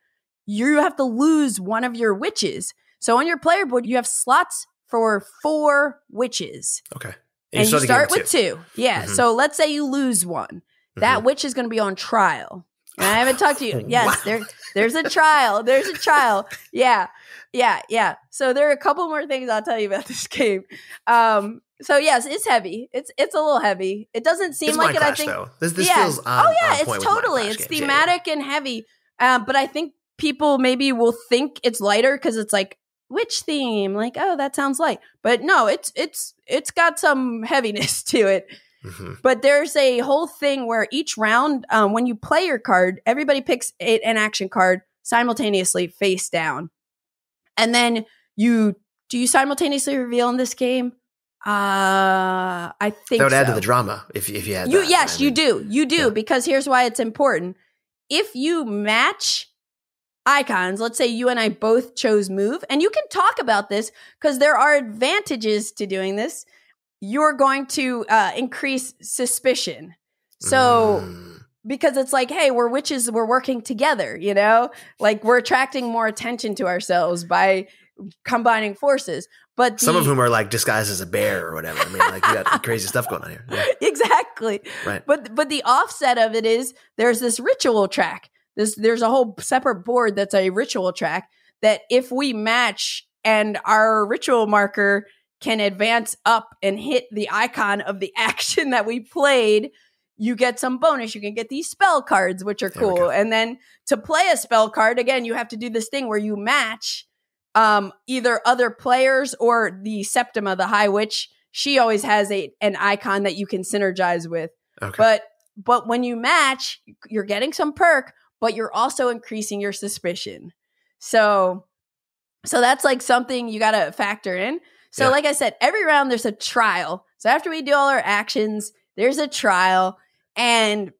you have to lose one of your witches. So on your player board, you have slots for four witches. Okay. And, you the game start with two. Yeah. Mhm. So let's say you lose one. That Mhm. witch is going to be on trial. And I haven't talked to you. Yes, Wow. there, there's a trial. There's a trial. Yeah. Yeah. Yeah. So there are a couple more things I'll tell you about this game. Um, so yes, it's heavy. It's it's a little heavy. It doesn't seem It's like it. I think though. This, this yeah. feels on, oh yeah, it's totally it's games. Yeah, yeah, thematic and heavy. Um, but I think people maybe will think it's lighter because it's like witch theme, like oh that sounds light. But no, it's it's it's got some heaviness to it. Mhm. But there's a whole thing where each round, um, when you play your card, everybody picks a, an action card simultaneously face down, and then you do you simultaneously reveal in this game. Uh, I think That would add to the drama if, if you had You that. yes, I you do. You do yeah. because here's why it's important. If you match icons, let's say you and I both chose move, and you can talk about this because there are advantages to doing this. You're going to uh, increase suspicion. So Mm. because it's like, hey, we're witches, we're working together, you know? Like we're attracting more attention to ourselves by combining forces. But some of whom are like disguised as a bear or whatever. I mean, like you got crazy stuff going on here. Yeah. exactly. Right. But but the offset of it is there's this ritual track. This there's a whole separate board that's a ritual track that if we match and our ritual marker can advance up and hit the icon of the action that we played, you get some bonus. You can get these spell cards, which are There cool. And then to play a spell card, again, you have to do this thing where you match um, either other players or the Septima, the High Witch. She always has a an icon that you can synergize with. Okay. But but when you match, you're getting some perk, but you're also increasing your suspicion. So so that's like something you got to factor in. So Yeah. like I said, every round there's a trial. So after we do all our actions, there's a trial and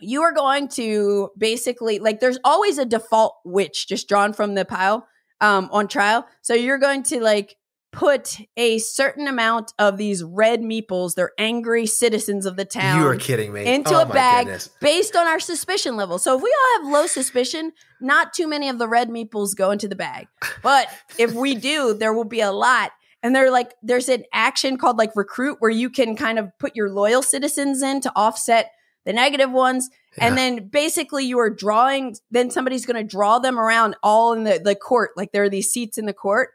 you are going to basically like there's always a default witch just drawn from the pile um on trial. So you're going to like put a certain amount of these red meeples, they're angry citizens of the town. You are kidding me. Into Oh a bag goodness. based on our suspicion level. So if we all have low suspicion, not too many of the red meeples go into the bag. But if we do, there will be a lot. And they're like, there's an action called like recruit where you can kind of put your loyal citizens in to offset the negative ones. And then basically you are drawing, then somebody's going to draw them around all in the, the court. Like there are these seats in the court.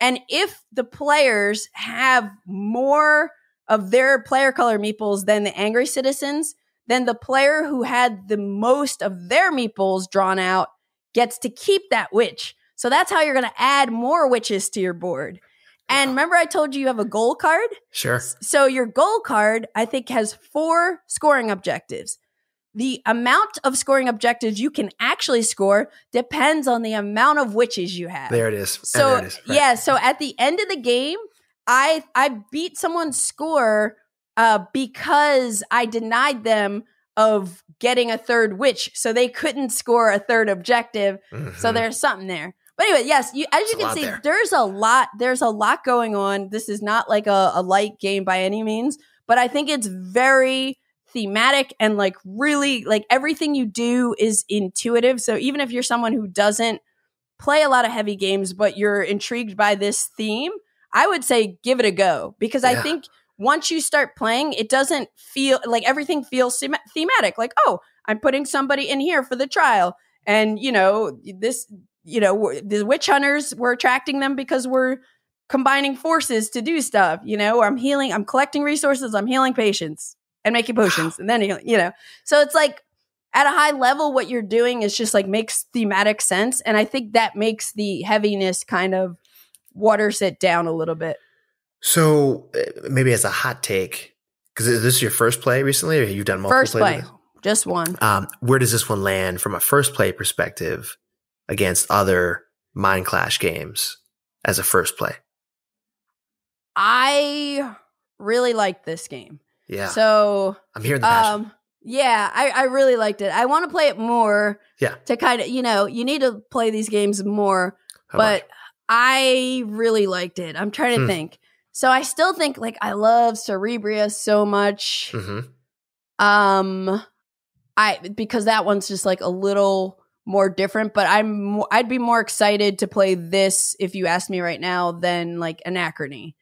And if the players have more of their player color meeples than the angry citizens, then the player who had the most of their meeples drawn out gets to keep that witch. So that's how you're going to add more witches to your board. And remember, I told you you have a goal card? Sure. So your goal card, I think, has four scoring objectives. The amount of scoring objectives you can actually score depends on the amount of witches you have. There it is. So there it is. Right. yeah, so at the end of the game, I I beat someone's score uh, because I denied them of getting a third witch, so they couldn't score a third objective. So Mhm. there's something there. But anyway, yes, you, as you a can see, there. there's a lot. There's a lot going on. This is not like a, a light game by any means, but I think it's very thematic and like really like everything you do is intuitive. So even if you're someone who doesn't play a lot of heavy games, but you're intrigued by this theme, I would say give it a go because I think once you start playing, it doesn't feel like everything feels thema- thematic. Like, oh, I'm putting somebody in here for the trial, and you know this, you know, the witch hunters we're attracting them because we're combining forces to do stuff. You know, I'm healing, I'm collecting resources, I'm healing patients and making potions, and then you know, so it's like at a high level, what you're doing is just like makes thematic sense, and I think that makes the heaviness kind of waters it down a little bit. So uh, maybe as a hot take, because this is your first play recently, or you've done multiple First play, just one. Um, where does this one land from a first play perspective against other Mindclash games as a first play? I really liked this game. Yeah, So, I'm hearing the passion. um, yeah, I, I really liked it. I want to play it more. Yeah. To kind of, you know, you need to play these games more, How but much? I really liked it. I'm trying to Hmm. think. So I still think like I love Cerebria so much. Mhm. Um, I because that one's just like a little more different. But I'm I'd be more excited to play this if you asked me right now than like Anachrony.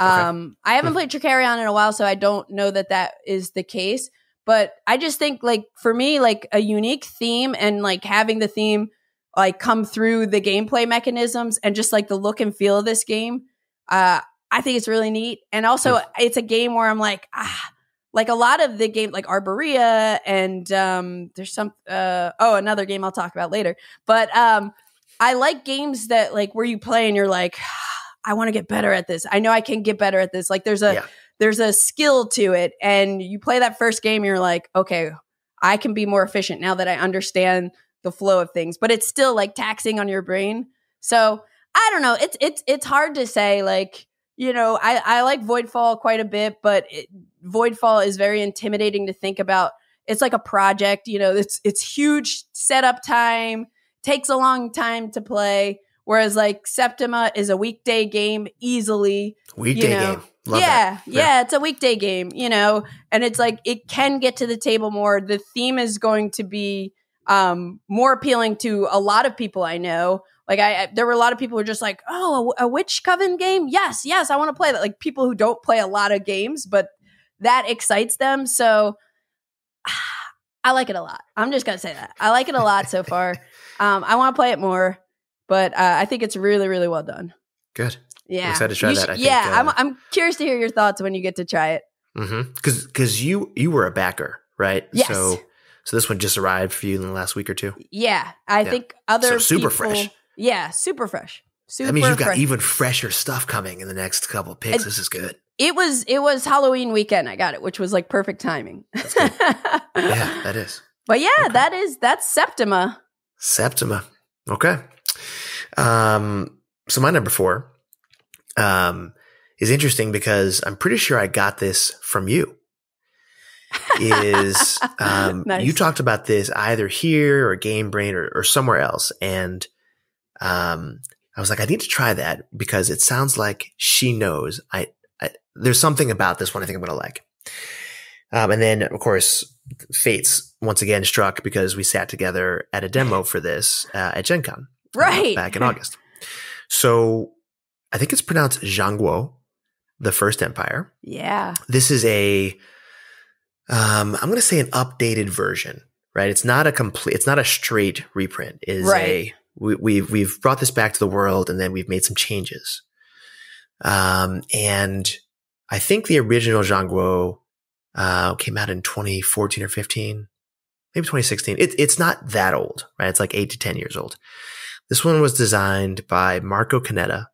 Um, I haven't Hmm. played Trickerion in a while, so I don't know that that is the case. But I just think like for me, like a unique theme and like having the theme like come through the gameplay mechanisms and just like the look and feel of this game. Uh, I think it's really neat. And also it's a game where I'm like, ah, like a lot of the game, like Arborea and um, there's some, uh, oh, another game I'll talk about later. But um, I like games that like where you play and you're like, I want to get better at this. I know I can get better at this. Like there's a, Yeah. there's a skill to it. And you play that first game, you're like, okay, I can be more efficient now that I understand the flow of things, but it's still like taxing on your brain. So I don't know. It's it's it's hard to say. Like you know, I I like Voidfall quite a bit, but it, Voidfall is very intimidating to think about. It's like a project. You know, it's it's huge setup time, takes a long time to play. Whereas like Septima is a weekday game easily Weekday know, game. Love yeah, that. yeah, it's a weekday game, you know, and it's like it can get to the table more. The theme is going to be um more appealing to a lot of people I know. Like I, I there were a lot of people who were just like, "Oh, a, a witch coven game? Yes, yes, I want to play that." Like people who don't play a lot of games, but that excites them. So I like it a lot. I'm just gonna say that I like it a lot so far. Um, I want to play it more, but uh, I think it's really, really well done. Good. Yeah, excited to try You that. should- I think, yeah, uh, I'm. I'm curious to hear your thoughts when you get to try it. Mm-hmm. Because because you you were a backer, right? Yes. So so this one just arrived for you in the last week or two. Yeah, I Yeah. think other So super people- fresh. Yeah, super fresh. Super that means you've got fresh. even fresher stuff coming in the next couple of picks. This is good. it was it was Halloween weekend. I got it, which was like perfect timing. Yeah, that is. but yeah, Okay. that is that's Septima. Septima. Okay. Um, so my number four um, is interesting because I'm pretty sure I got this from you. is um, Nice. you talked about this either here or Game Brain or, or somewhere else, and um, I was like, I need to try that because it sounds like she knows. I, I there's something about this one I think I'm going to like. Um, and then of course, fates once again struck because we sat together at a demo for this uh, at Gen Con Right. back in August. So I think it's pronounced Zhanguo, the First Empire Yeah. this is a um i'm going to say an updated version right it's not a complete it's not a straight reprint it is Right. a we, we've we've brought this back to the world and then we've made some changes um and i think the original Zhanguo uh came out in 2014 or 15 maybe 2016 it, it's not that old right it's like 8 to 10 years old this one was designed by marco canetta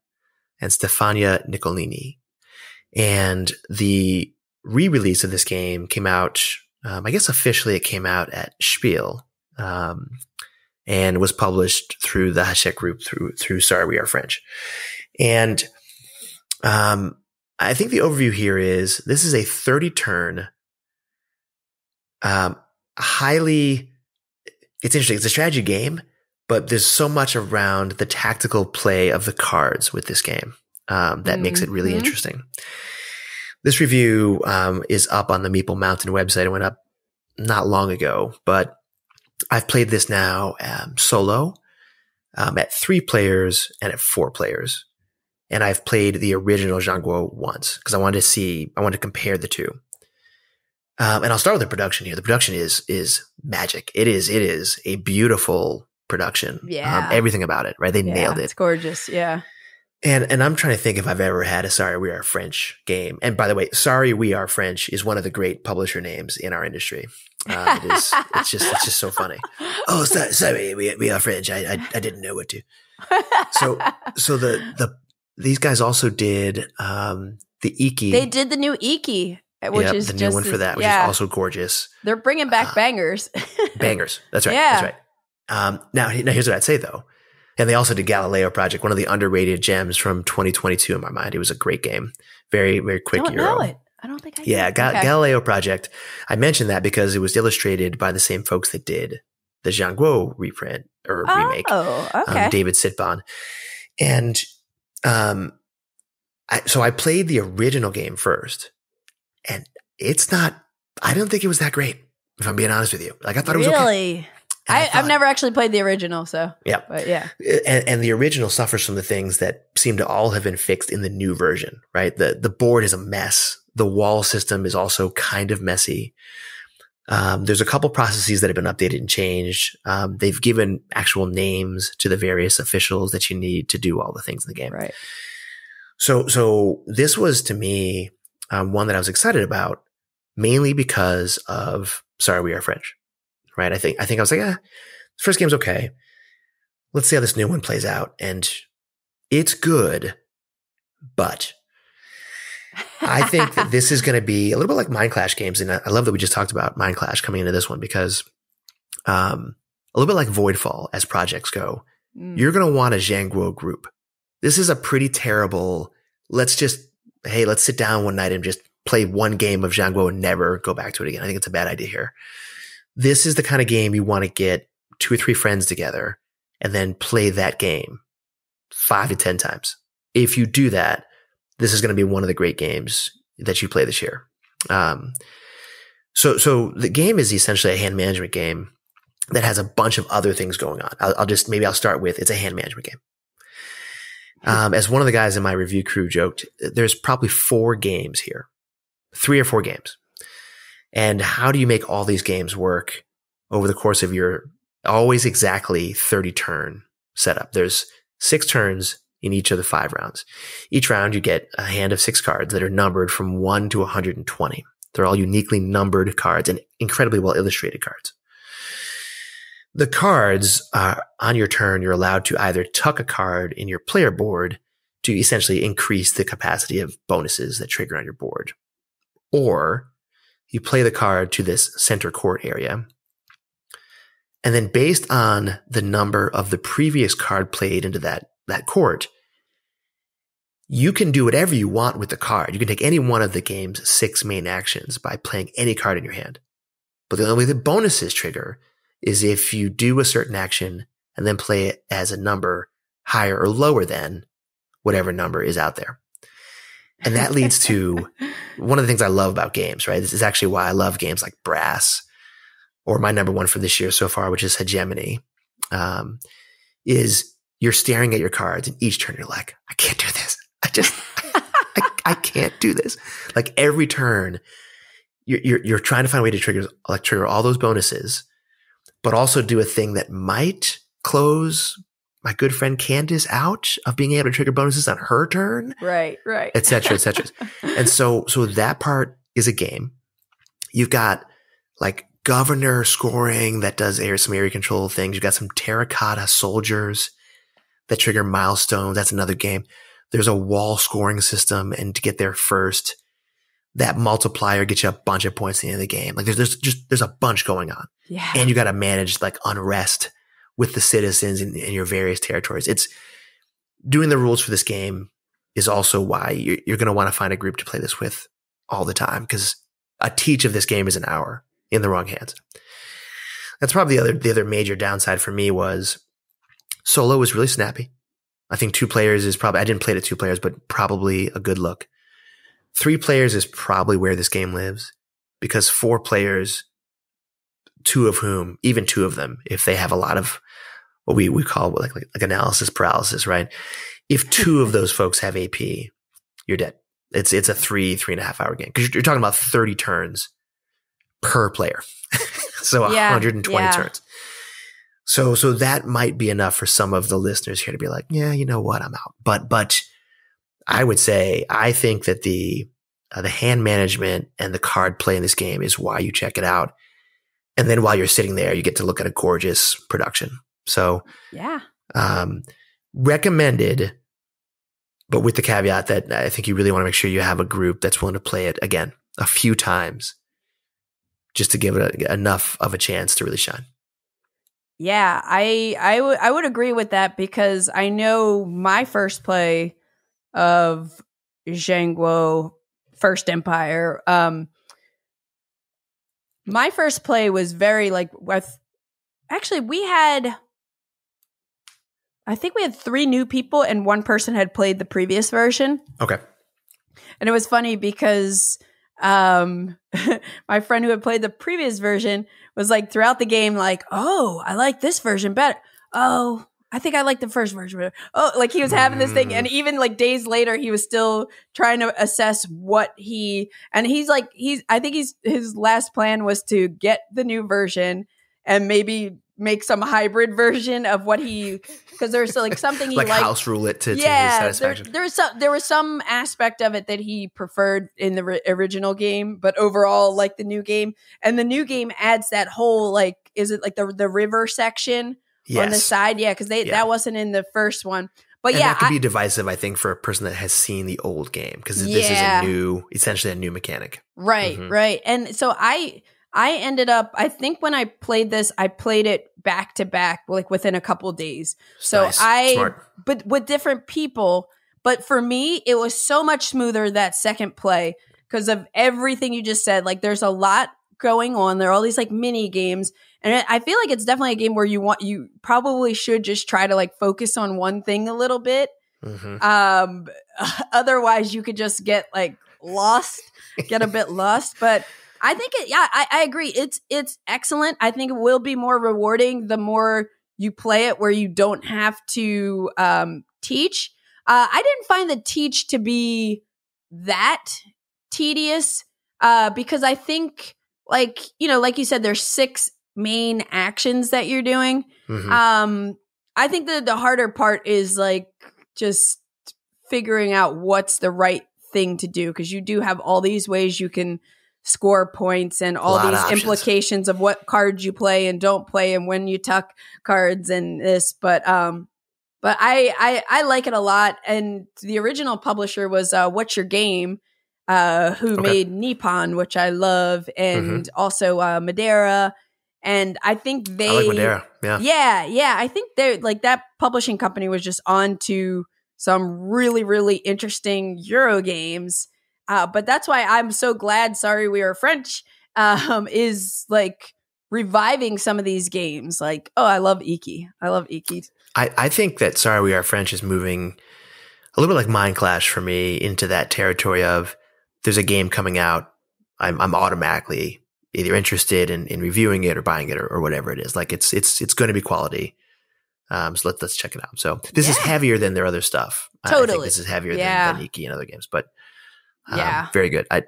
and stefania niccolini and the re-release of this game came out, um, I guess officially it came out at Spiel, um, and was published through the Hachette Group through through Sorry We Are French. And um, I think the overview here is this is a 30 turn, um, highly. It's interesting. It's a strategy game, but there's so much around the tactical play of the cards with this game um, that makes it really Mhm. interesting. This review um, is up on the Meeple Mountain website. It went up not long ago, but I've played this now um, solo um, at three players and at four players. And I've played the original Zhanguo once because I wanted to see, I wanted to compare the two. Um, and I'll start with the production here. The production is is magic. It is it is a beautiful production. Yeah. um, everything about it. Right, they yeah. nailed it. It's gorgeous. Yeah. And and I'm trying to think if I've ever had a Sorry We Are French game. And by the way, Sorry We Are French is one of the great publisher names in our industry. Uh, it is. It's just it's just so funny. Oh, so, sorry, we we are French. I, I I didn't know what to. So so the the these guys also did um the Iki. they did the new Iki, which Yep, is the new one for that, which yeah, is also gorgeous. they're bringing back Uh, bangers. Bangers. That's right. Yeah. That's right. Um, now, now here's what I'd say though. And they also did Galileo Project, one of the underrated gems from 2022 in my mind. It was a great game. Very, very quick. I don't Euro. know it. I don't think I. Yeah. Ga- Okay. Galileo Project. I mentioned that because it was illustrated by the same folks that did the Zhanguo reprint or remake, Oh, okay. um, David Sitbon. And um, I, so I played the original game first, and it's not. I don't think it was that great. If I'm being honest with you, like I thought it was okay. I, I've never actually played the original, so Yeah. But yeah, and, and the original suffers from the things that seem to all have been fixed in the new version, right? The the board is a mess. The wall system is also kind of messy. Um, there's a couple processes that have been updated and changed. Um, they've given actual names to the various officials that you need to do all the things in the game. right. So, so this was to me um, one that I was excited about, mainly because of Sorry We Are French, right? I think I think I was like, ah, first game's okay. Let's see how this new one plays out, and it's good, but I think that this is going to be a little bit like Mindclash games, and I love that we just talked about Mindclash coming into this one because um, a little bit like Voidfall as projects go Mm. you're going to want a Zhanguo group. This is a pretty terrible, let's just, hey, let's sit down one night and just play one game of Zhanguo and never go back to it again. I think it's a bad idea here. This is the kind of game you want to get two or three friends together and then play that game five to 10 times. If you do that, this is going to be one of the great games that you play this year. Um, so, so the game is essentially a hand management game that has a bunch of other things going on. I'll, I'll just maybe I'll start with it's a hand management game. Um, as one of the guys in my review crew joked, there's probably four games here, three or four games. And how do you make all these games work over the course of your always exactly 30 turn setup? There's six turns in each of the five rounds. Each round you get a hand of six cards that are numbered from one to 120. They're all uniquely numbered cards and incredibly well illustrated cards. The cards are on your turn. You're allowed to either tuck a card in your player board to essentially increase the capacity of bonuses that trigger on your board. Or you play the card to this center court area. And then based on the number of the previous card played into that, that court, you can do whatever you want with the card. You can take any one of the game's six main actions by playing any card in your hand. But the only way the bonuses trigger is if you do a certain action and then play it as a number higher or lower than whatever number is out there. And that leads to one of the things I love about games, right? This is actually why I love games like Brass or my number one for this year so far, which is Hegemony, um, is you're staring at your cards and each turn you're like, I can't do this. I just, I, I, can't do this. Like every turn, you're, you're, you're trying to find a way to trigger, like trigger all those bonuses, but also do a thing that might close my good friend Candice out of being able to trigger bonuses on her turn. Right, right. Et cetera, et cetera. and so, so that part is a game. You've got like governor scoring that does air, some area control things. You've got some terracotta soldiers that trigger milestones. That's another game. There's a wall scoring system and to get there first, that multiplier gets you a bunch of points at the end of the game. Like there's, there's just, there's a bunch going on. Yeah. And you got to manage like unrest with the citizens in, in, your various territories. It's doing the rules for this game is also why you're, you're going to want to find a group to play this with all the time because a teach of this game is an hour in the wrong hands. That's probably the other, the other major downside for me was solo was really snappy. I think two players is probably, I didn't play it at two players, but probably a good look. Three players is probably where this game lives because four players, two of whom, even two of them, if they have a lot of what we, we call like, like, like analysis paralysis, right? If two of those folks have AP, you're dead. It's, it's a three, three and a half hour game because you're, you're talking about 30 turns per player. so yeah, 120 yeah. turns. So, so that might be enough for some of the listeners here to be like, yeah, you know what? I'm out. But, but I would say, I think that the, uh, the hand management and the card play in this game is why you check it out. And then while you're sitting there, you get to look at a gorgeous production. So, yeah, um, recommended, but with the caveat that I think you really want to make sure you have a group that's willing to play it again a few times just to give it a, enough of a chance to really shine. Yeah, I I would I would agree with that because I know my first play of Zhanguo First Empire. Um, my first play was very like with actually we had I think we had three new people and one person had played the previous version. Okay. And it was funny because um my friend who had played the previous version was like throughout the game like oh i like this version better oh i think i like the first version better oh like he was having this thing and mm. even like days later he was still trying to assess what he and he's like he's i think he's his last plan was to get the new version and maybe make some hybrid version of what he because there's like something he like liked. house rule it to, yeah, to his satisfaction. There, there, was some there was some aspect of it that he preferred in the original game, but overall like the new game and the new game adds that whole like is it like the the river section yes. on the side? Yeah, because they yeah. that wasn't in the first one. But and yeah, that could I, be divisive, I think, for a person that has seen the old game because yeah. this is a new, essentially a new mechanic. Right, mm-hmm. right. And so I I ended up, I think when I played this, I played it back to back, like within a couple days. So nice. I, Smart. but with different people. But for me, it was so much smoother that second play because of everything you just said. Like there's a lot going on. There are all these like mini games. And I feel like it's definitely a game where you want, you probably should just try to like focus on one thing a little bit. Mm-hmm. Um, otherwise you could just get like lost, get a bit lost. But I think it. Yeah, I, I agree. It's it's excellent. I think it will be more rewarding the more you play it, where you don't have to um, teach. Uh, I didn't find the teach to be that tedious uh, because I think, like you know, like you said, there's six main actions that you're doing. Mm-hmm. Um, I think the the harder part is like just figuring out what's the right thing to do because you do have all these ways you can score points and all these of implications of what cards you play and don't play and when you tuck cards and this but um but I, I i like it a lot. And the original publisher was uh what's your game uh who okay. made nippon which i love and mm-hmm. also uh madeira. And i think they I like madeira yeah. Yeah yeah i think they're like that publishing company was just on to some really really interesting euro games uh, but that's why I'm so glad. Sorry, we are French um, is like reviving some of these games. Like, oh, I love Iki. I love Iki. I, I think that Sorry We Are French is moving a little bit like Mindclash for me into that territory of there's a game coming out. I'm, I'm automatically either interested in, in reviewing it or buying it or, or whatever it is. Like it's it's it's going to be quality. Um, so let's let's check it out. So this yeah. is heavier than their other stuff. Totally, this is heavier yeah. than, than Iki and other games, but um, yeah, very good. I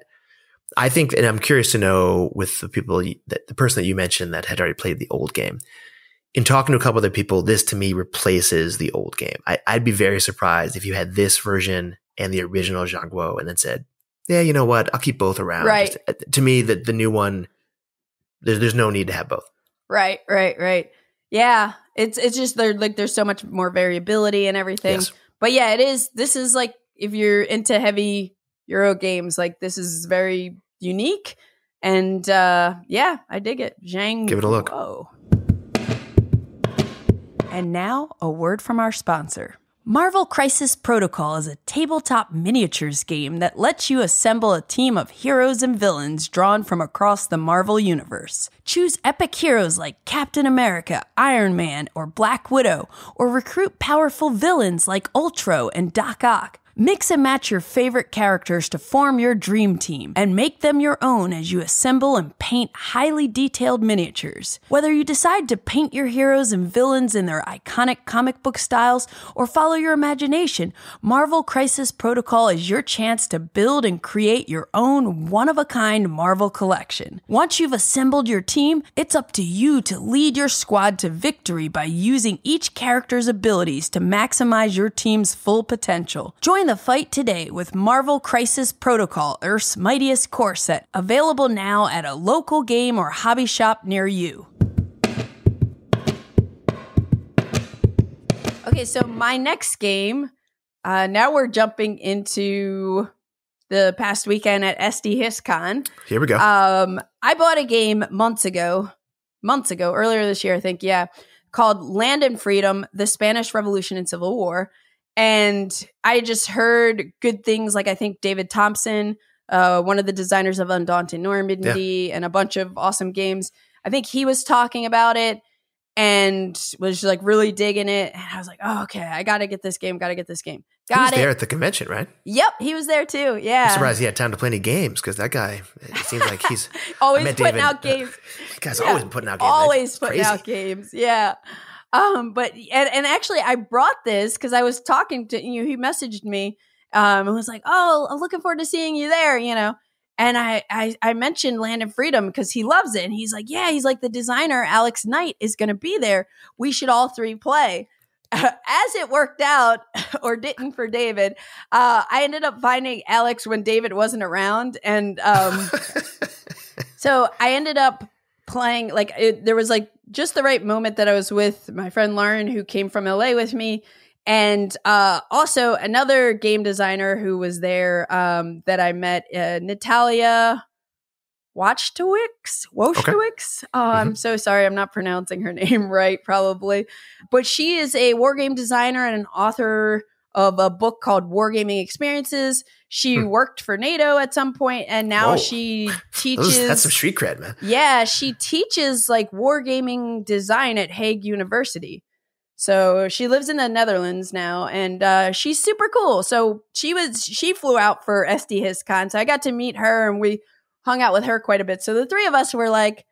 I think, and I'm curious to know with the people that the person that you mentioned that had already played the old game. In talking to a couple other people, this to me replaces the old game. I, would be very surprised if you had this version and the original Zhanguo and then said, yeah, you know what? I'll keep both around. Right. Just, uh, to me, the, the new one, there's, there's no need to have both. Right, right, right. Yeah. It's, it's just there, like, there's so much more variability and everything. Yes. But yeah, it is, this is like, if you're into heavy Euro games, like, this is very unique. And uh, yeah, I dig it. Zhang. Give it a look. Oh. And now, a word from our sponsor. Marvel Crisis Protocol is a tabletop miniatures game that lets you assemble a team of heroes and villains drawn from across the Marvel Universe. Choose epic heroes like Captain America, Iron Man, or Black Widow, or recruit powerful villains like Ultro and Doc Ock. Mix and match your favorite characters to form your dream team and make them your own as you assemble and paint highly detailed miniatures. Whether you decide to paint your heroes and villains in their iconic comic book styles or follow your imagination, Marvel Crisis Protocol is your chance to build and create your own one of a kind Marvel collection. Once you've assembled your team, it's up to you to lead your squad to victory by using each character's abilities to maximize your team's full potential. Join Join the fight today with Marvel Crisis Protocol Earth's Mightiest Core Set, available now at a local game or hobby shop near you. Okay, so my next game, uh, now we're jumping into the past weekend at SD HistCon. Here we go. Um, I bought a game months ago, months ago, earlier this year, I think, yeah, called Land and Freedom: The Spanish Revolution and Civil War. And I just heard good things like I think David Thompson, uh, one of the designers of Undaunted Normandy yeah. and a bunch of awesome games. I think he was talking about it and was like really digging it. And I was like, oh, okay, I got to get this game, got to get this game. Got he was it. there at the convention, right? Yep, he was there too. Yeah. I'm surprised he had time to play any games because that guy, it seems like he's always putting David, out games. Uh, guy's yeah. always putting out games. Always putting crazy. out games. Yeah. Um, but and, and actually, I brought this because I was talking to you. Know, he messaged me um, and was like, "Oh, I'm looking forward to seeing you there." You know, and I I, I mentioned Land and Freedom because he loves it, and he's like, "Yeah, he's like the designer. Alex Knight is going to be there. We should all three play." As it worked out, or didn't for David, uh, I ended up finding Alex when David wasn't around, and um, so I ended up playing like it, there was like just the right moment that I was with my friend Lauren who came from LA with me and uh, also another game designer who was there um, that I met uh, Natalia Wachtowicz Wojtowicz. Okay. Oh, mm-hmm. I'm so sorry, I'm not pronouncing her name right, probably, but she is a war game designer and an author of a book called Wargaming Experiences. She hmm. worked for NATO at some point, and now Whoa. she teaches. that's some street cred, man. Yeah, she teaches like wargaming design at Hague University. So she lives in the Netherlands now, and uh, she's super cool. So she was she flew out for SD HistCon, so I got to meet her, and we hung out with her quite a bit. So the three of us were like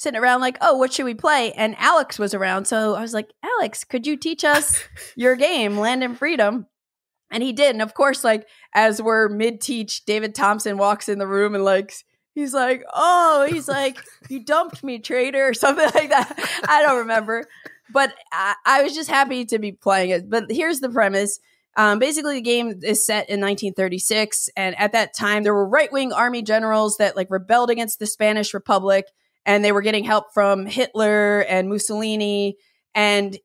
sitting around like, oh, what should we play? And Alex was around. So I was like, Alex, could you teach us your game, Land and Freedom? And he did. And of course, like as we're mid teach, David Thompson walks in the room and like he's like, oh, he's like, you dumped me, traitor, or something like that. I don't remember. But I, I was just happy to be playing it. But here's the premise. Um, basically, the game is set in 1936, and at that time, there were right wing army generals that like rebelled against the Spanish Republic, and they were getting help from Hitler and Mussolini. And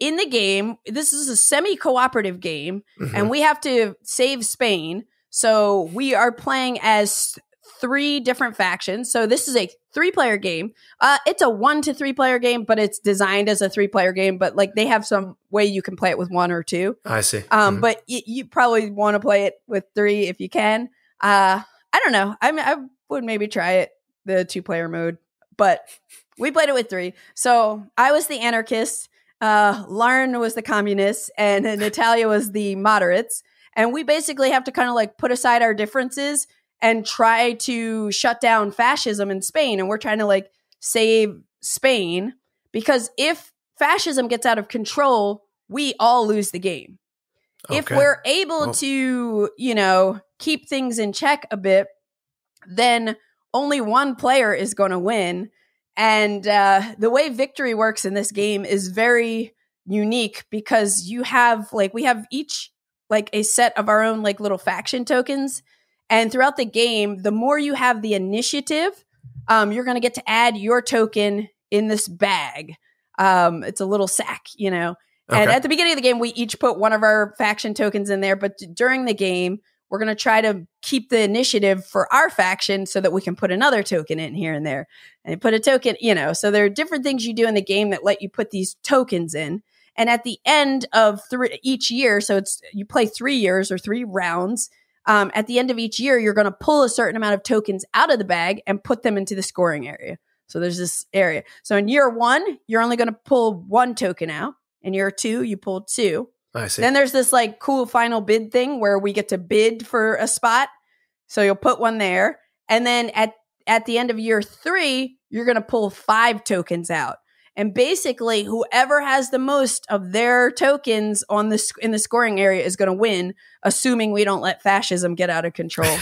in the game, this is a semi cooperative game, mm-hmm. and we have to save Spain. So we are playing as three different factions. So this is a three player game. Uh, it's a one to three player game, but it's designed as a three player game. But like they have some way you can play it with one or two. I see. Um, mm-hmm. but y- you probably want to play it with three if you can. Uh, I don't know. I mean, I would maybe try it the two player mode, but we played it with three. So I was the anarchist, uh, Lauren was the communist, and Natalia was the moderates. And we basically have to kind of like put aside our differences and try to shut down fascism in Spain. And we're trying to like save Spain because if fascism gets out of control, we all lose the game. Okay. If we're able oh. to, you know, keep things in check a bit, then only one player is going to win. And uh, the way victory works in this game is very unique because you have like we have each like a set of our own like little faction tokens and throughout the game the more you have the initiative um, you're going to get to add your token in this bag um, it's a little sack you know okay. and at the beginning of the game we each put one of our faction tokens in there but during the game we're going to try to keep the initiative for our faction so that we can put another token in here and there and put a token you know so there are different things you do in the game that let you put these tokens in and at the end of three, each year, so it's you play three years or three rounds. Um, at the end of each year, you're going to pull a certain amount of tokens out of the bag and put them into the scoring area. So there's this area. So in year one, you're only going to pull one token out. In year two, you pull two. I see. Then there's this like cool final bid thing where we get to bid for a spot. So you'll put one there. And then at at the end of year three, you're going to pull five tokens out. And basically, whoever has the most of their tokens on the in the scoring area is going to win, assuming we don't let fascism get out of control.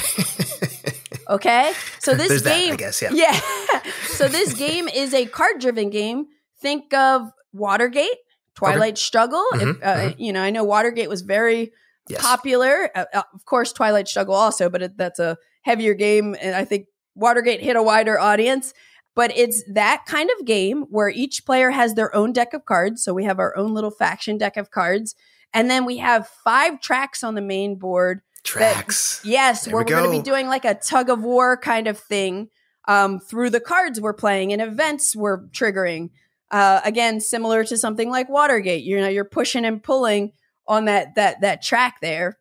okay, so this There's game, that, I guess, yeah, yeah. so this game is a card-driven game. Think of Watergate, Twilight okay. Struggle. Mm-hmm, if, uh, mm-hmm. You know, I know Watergate was very yes. popular. Uh, uh, of course, Twilight Struggle also, but it, that's a heavier game, and I think Watergate hit a wider audience but it's that kind of game where each player has their own deck of cards. So we have our own little faction deck of cards. And then we have five tracks on the main board. Tracks. That, yes, there where we are going to be doing like a tug of war kind of thing um, through the cards we're playing and events we're triggering. Uh, again, similar to something like Watergate. You know, you're pushing and pulling on that that that track there.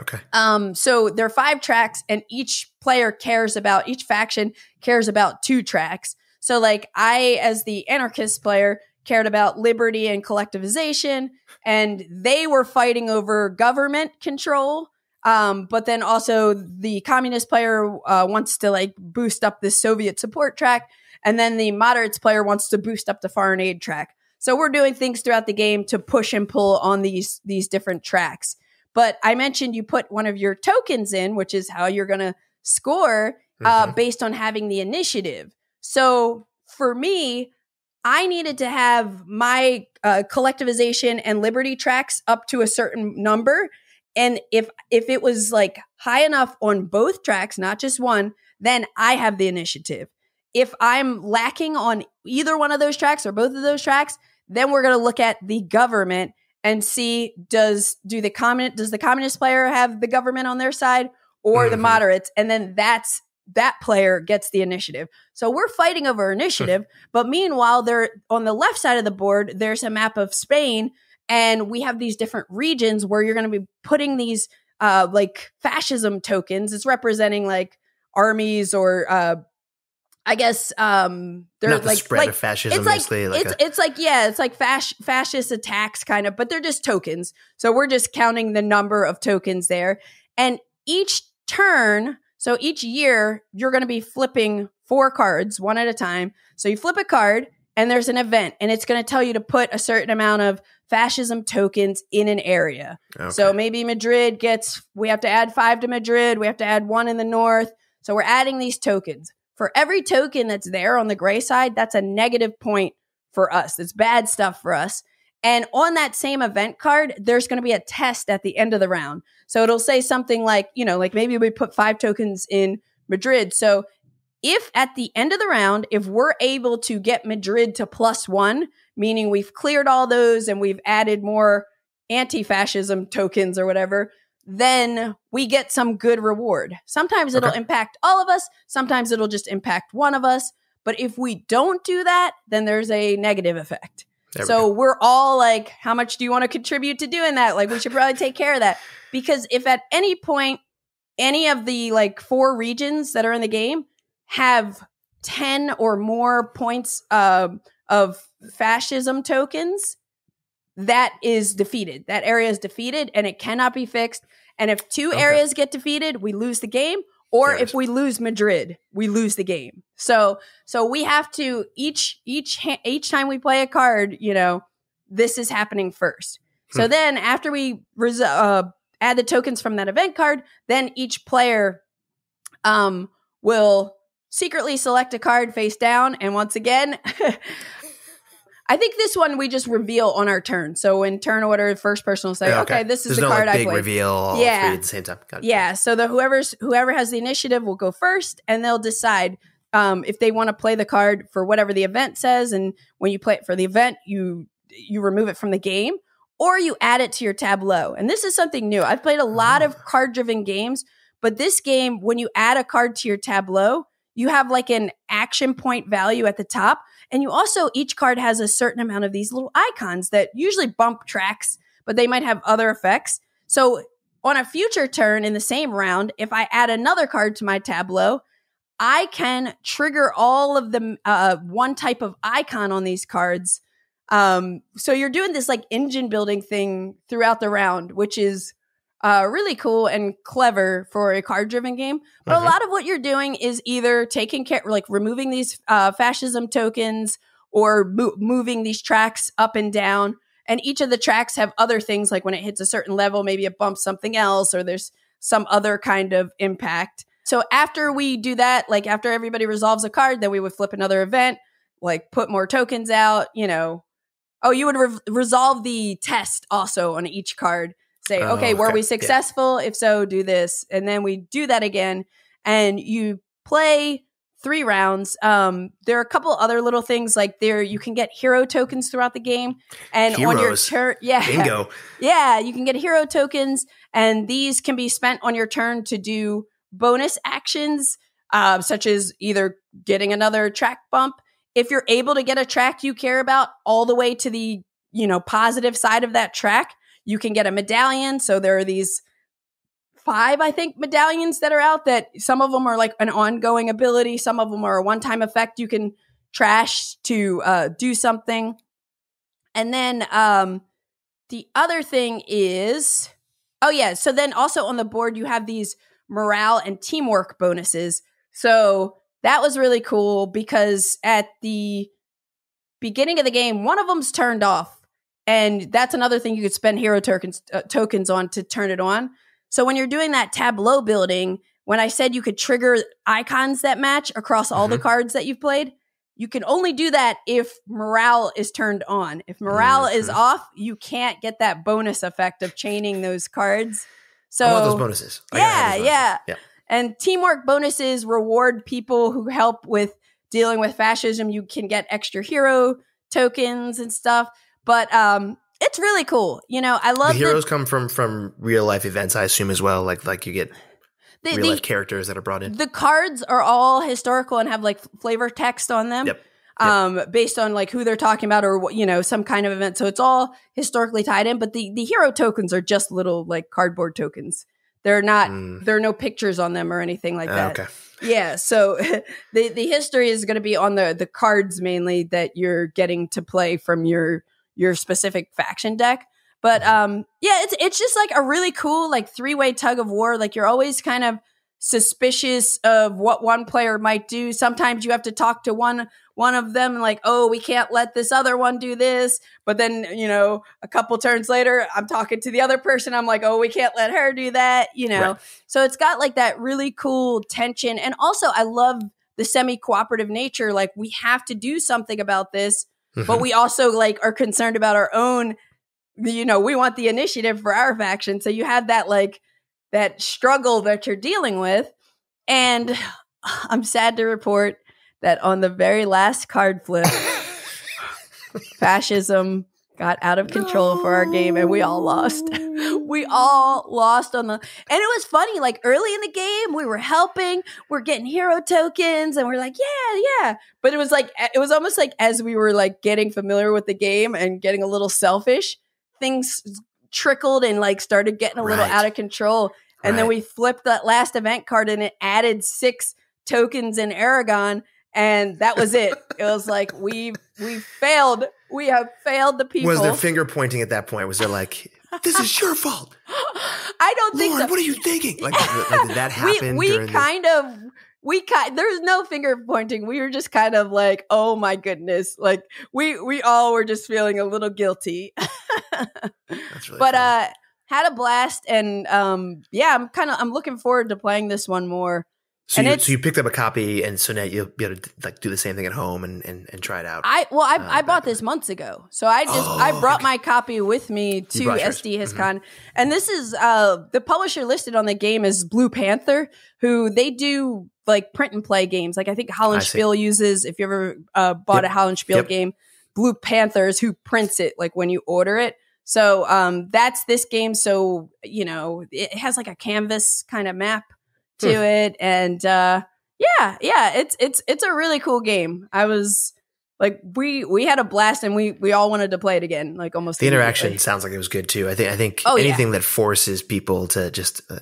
Okay. Um, so there are five tracks, and each player cares about each faction cares about two tracks. So, like I, as the anarchist player, cared about liberty and collectivization, and they were fighting over government control. Um, but then also the communist player uh, wants to like boost up the Soviet support track, and then the moderates player wants to boost up the foreign aid track. So we're doing things throughout the game to push and pull on these these different tracks. But I mentioned you put one of your tokens in, which is how you're going to score uh, mm-hmm. based on having the initiative. So for me, I needed to have my uh, collectivization and liberty tracks up to a certain number. And if if it was like high enough on both tracks, not just one, then I have the initiative. If I'm lacking on either one of those tracks or both of those tracks, then we're going to look at the government and see does do the communist does the communist player have the government on their side or mm-hmm. the moderates and then that's that player gets the initiative. So we're fighting over initiative, but meanwhile they're on the left side of the board there's a map of Spain and we have these different regions where you're going to be putting these uh like fascism tokens. It's representing like armies or uh I guess um they're Not the like spread like, of fascism it's like, like it's, a- it's like yeah, it's like fas- fascist attacks kind of, but they're just tokens. So we're just counting the number of tokens there. And each turn, so each year you're going to be flipping four cards one at a time. So you flip a card and there's an event and it's going to tell you to put a certain amount of fascism tokens in an area. Okay. So maybe Madrid gets we have to add 5 to Madrid, we have to add 1 in the north. So we're adding these tokens for every token that's there on the gray side, that's a negative point for us. It's bad stuff for us. And on that same event card, there's going to be a test at the end of the round. So it'll say something like, you know, like maybe we put five tokens in Madrid. So if at the end of the round, if we're able to get Madrid to plus one, meaning we've cleared all those and we've added more anti fascism tokens or whatever, then we get some good reward. Sometimes it'll okay. impact all of us, sometimes it'll just impact one of us. But if we don't do that, then there's a negative effect. There so we are all like, how much do you want to contribute to doing that? Like, we should probably take care of that. Because if at any point, any of the like four regions that are in the game have 10 or more points uh, of fascism tokens, that is defeated. That area is defeated and it cannot be fixed. And if two Okay. areas get defeated, we lose the game. Or if we lose Madrid, we lose the game. So so we have to each each each time we play a card, you know, this is happening first. So Hmm. then after we res- uh, add the tokens from that event card, then each player um will secretly select a card face down and once again I think this one we just reveal on our turn. So in turn order, first person will say, Yeah, "Okay, this is There's the no card like, I big played." reveal all Yeah. three at the same time. Yeah, so the whoever's whoever has the initiative will go first, and they'll decide um, if they want to play the card for whatever the event says. And when you play it for the event, you you remove it from the game, or you add it to your tableau. And this is something new. I've played a lot of card driven games, but this game, when you add a card to your tableau, you have like an action point value at the top, and you also each card has a certain amount of these little icons that usually bump tracks, but they might have other effects. So on a future turn in the same round, if I add another card to my tableau, I can trigger all of the uh, one type of icon on these cards. Um, so you're doing this like engine building thing throughout the round, which is uh, really cool and clever for a card driven game. But a lot of what you're doing is either taking care, like removing these uh, fascism tokens or mo- moving these tracks up and down. And each of the tracks have other things, like when it hits a certain level, maybe it bumps something else or there's some other kind of impact. So after we do that, like after everybody resolves a card, then we would flip another event, like put more tokens out, you know. Oh, you would re- resolve the test also on each card. Say, Oh, okay, were okay. we Yeah. successful? If so, do this. And then we do that again. And you play three rounds. Um, there are a couple other little things like there you can get hero tokens throughout the game. And on your turn, yeah, Bingo. yeah, you can get hero tokens, and these can be spent on your turn to do bonus actions, uh, such as either getting another track bump. If you're able to get a track you care about all the way to the you know positive side of that track, you can get a medallion. So there are these five, I think, medallions that are out. That some of them are like an ongoing ability, some of them are a one-time effect you can trash to uh, do something, and then um, the other thing is, oh yeah, so then also on the board you have these morale and teamwork bonuses. So that was really cool because at the beginning of the game, one of them's turned off, and that's another thing you could spend hero tokens uh, tokens on to turn it on. So when you're doing that tableau building, when I said you could trigger icons that match across all the Mhm. cards that you've played, you can only do that if morale is turned on. If morale is Mhm. off, you can't get that bonus effect of chaining those cards. So I want those bonuses. Yeah, those yeah. yeah. And teamwork bonuses reward people who help with dealing with fascism. You can get extra hero tokens and stuff. But um it's really cool. You know, I The love heroes come from from real life events, I assume as well. Like like you get the, real the, life characters that are brought in. the cards are all historical and have like flavor text on them. Yep. Um, based on like who they're talking about or what you know some kind of event, so it's all historically tied in. But the the hero tokens are just little like cardboard tokens. They're not. Mm. There are no pictures on them or anything like Ah, that. okay. Yeah, so the the history is going to be on the the cards mainly that you're getting to play from your your specific faction deck. But um yeah, it's it's just like a really cool like three-way tug of war. Like you're always kind of suspicious of what one player might do. Sometimes you have to talk to one one of them like, "Oh, we can't let this other one do this." But then, you know, a couple turns later, I'm talking to the other person. I'm like, "Oh, we can't let her do that," you know. Right. So it's got like that really cool tension. And also, I love the semi cooperative nature. Like, we have to do something about this, but Mhm. we also like are concerned about our own, you know, we want the initiative for our faction. So you have that like that struggle that you're dealing with. And I'm sad to report that on the very last card flip, fascism got out of control for our game and we all lost. we all lost on the and it was funny like early in the game we were helping we're getting hero tokens and we're like yeah yeah but it was like it was almost like as we were like getting familiar with the game and getting a little selfish things trickled and like started getting a little Right. out of control and then we flipped that last event card and it added six tokens in aragon and that was it. it was like we we failed. We have failed the people. Was there finger pointing at that point? Was there like, "This is your fault"? I don't think Lauren, so. what are you thinking? Like, like, did that happen? we we during the- kind of we kind there's no finger pointing we were just kind of like oh my goodness like we we all were just feeling a little guilty That's really but fun. uh had a blast and um yeah i'm kind of i'm looking forward to playing this one more so and you, so you picked up a copy, and so now you'll be able to like do the same thing at home and and, and try it out. i well i, Uh, I bought this months ago. So i just Oh, i brought okay. my copy with me to sd histcon. And this is uh the publisher listed on the game is blue panther who they do like print and play games. Like i think holland I spiel uses if you ever uh, bought Yep. a hollandspiele Yep. game blue panthers who prints it like when you order it. So um that's this game. So you know it has like a canvas kind of map to Hmm. it and uh yeah yeah it's it's it's a really cool game i was like we we had a blast and we we all wanted to play it again like almost the interaction sounds like it was good too. I think I think Oh, yeah. anything that forces people to just uh,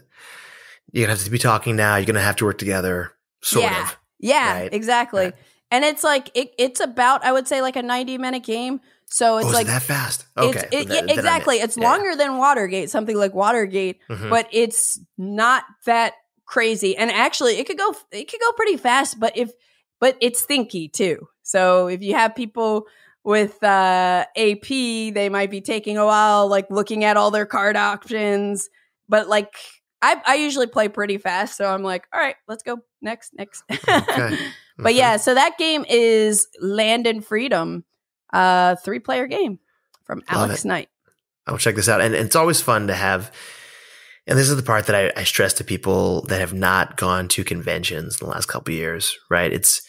you're gonna have to be talking now. You're gonna have to work together, sort Yeah. of. yeah Right. exactly Right. and it's like it, it's about i would say like a 90 minute game so it's oh, like that fast? Okay, it, yeah, then I'm in. exactly it's Yeah. longer than watergate something like watergate Mhm. but it's not that crazy and actually it could go it could go pretty fast but if but it's thinky too so if you have people with uh ap they might be taking a while like looking at all their card options but like i i usually play pretty fast so i'm like all right let's go next next Okay. but Mhm. yeah so that game is land and freedom uh three player game from Love alex it. knight I'll check this out. And, and it's always fun to have. And this is the part that I, I stress to people that have not gone to conventions in the last couple of years, right? It's,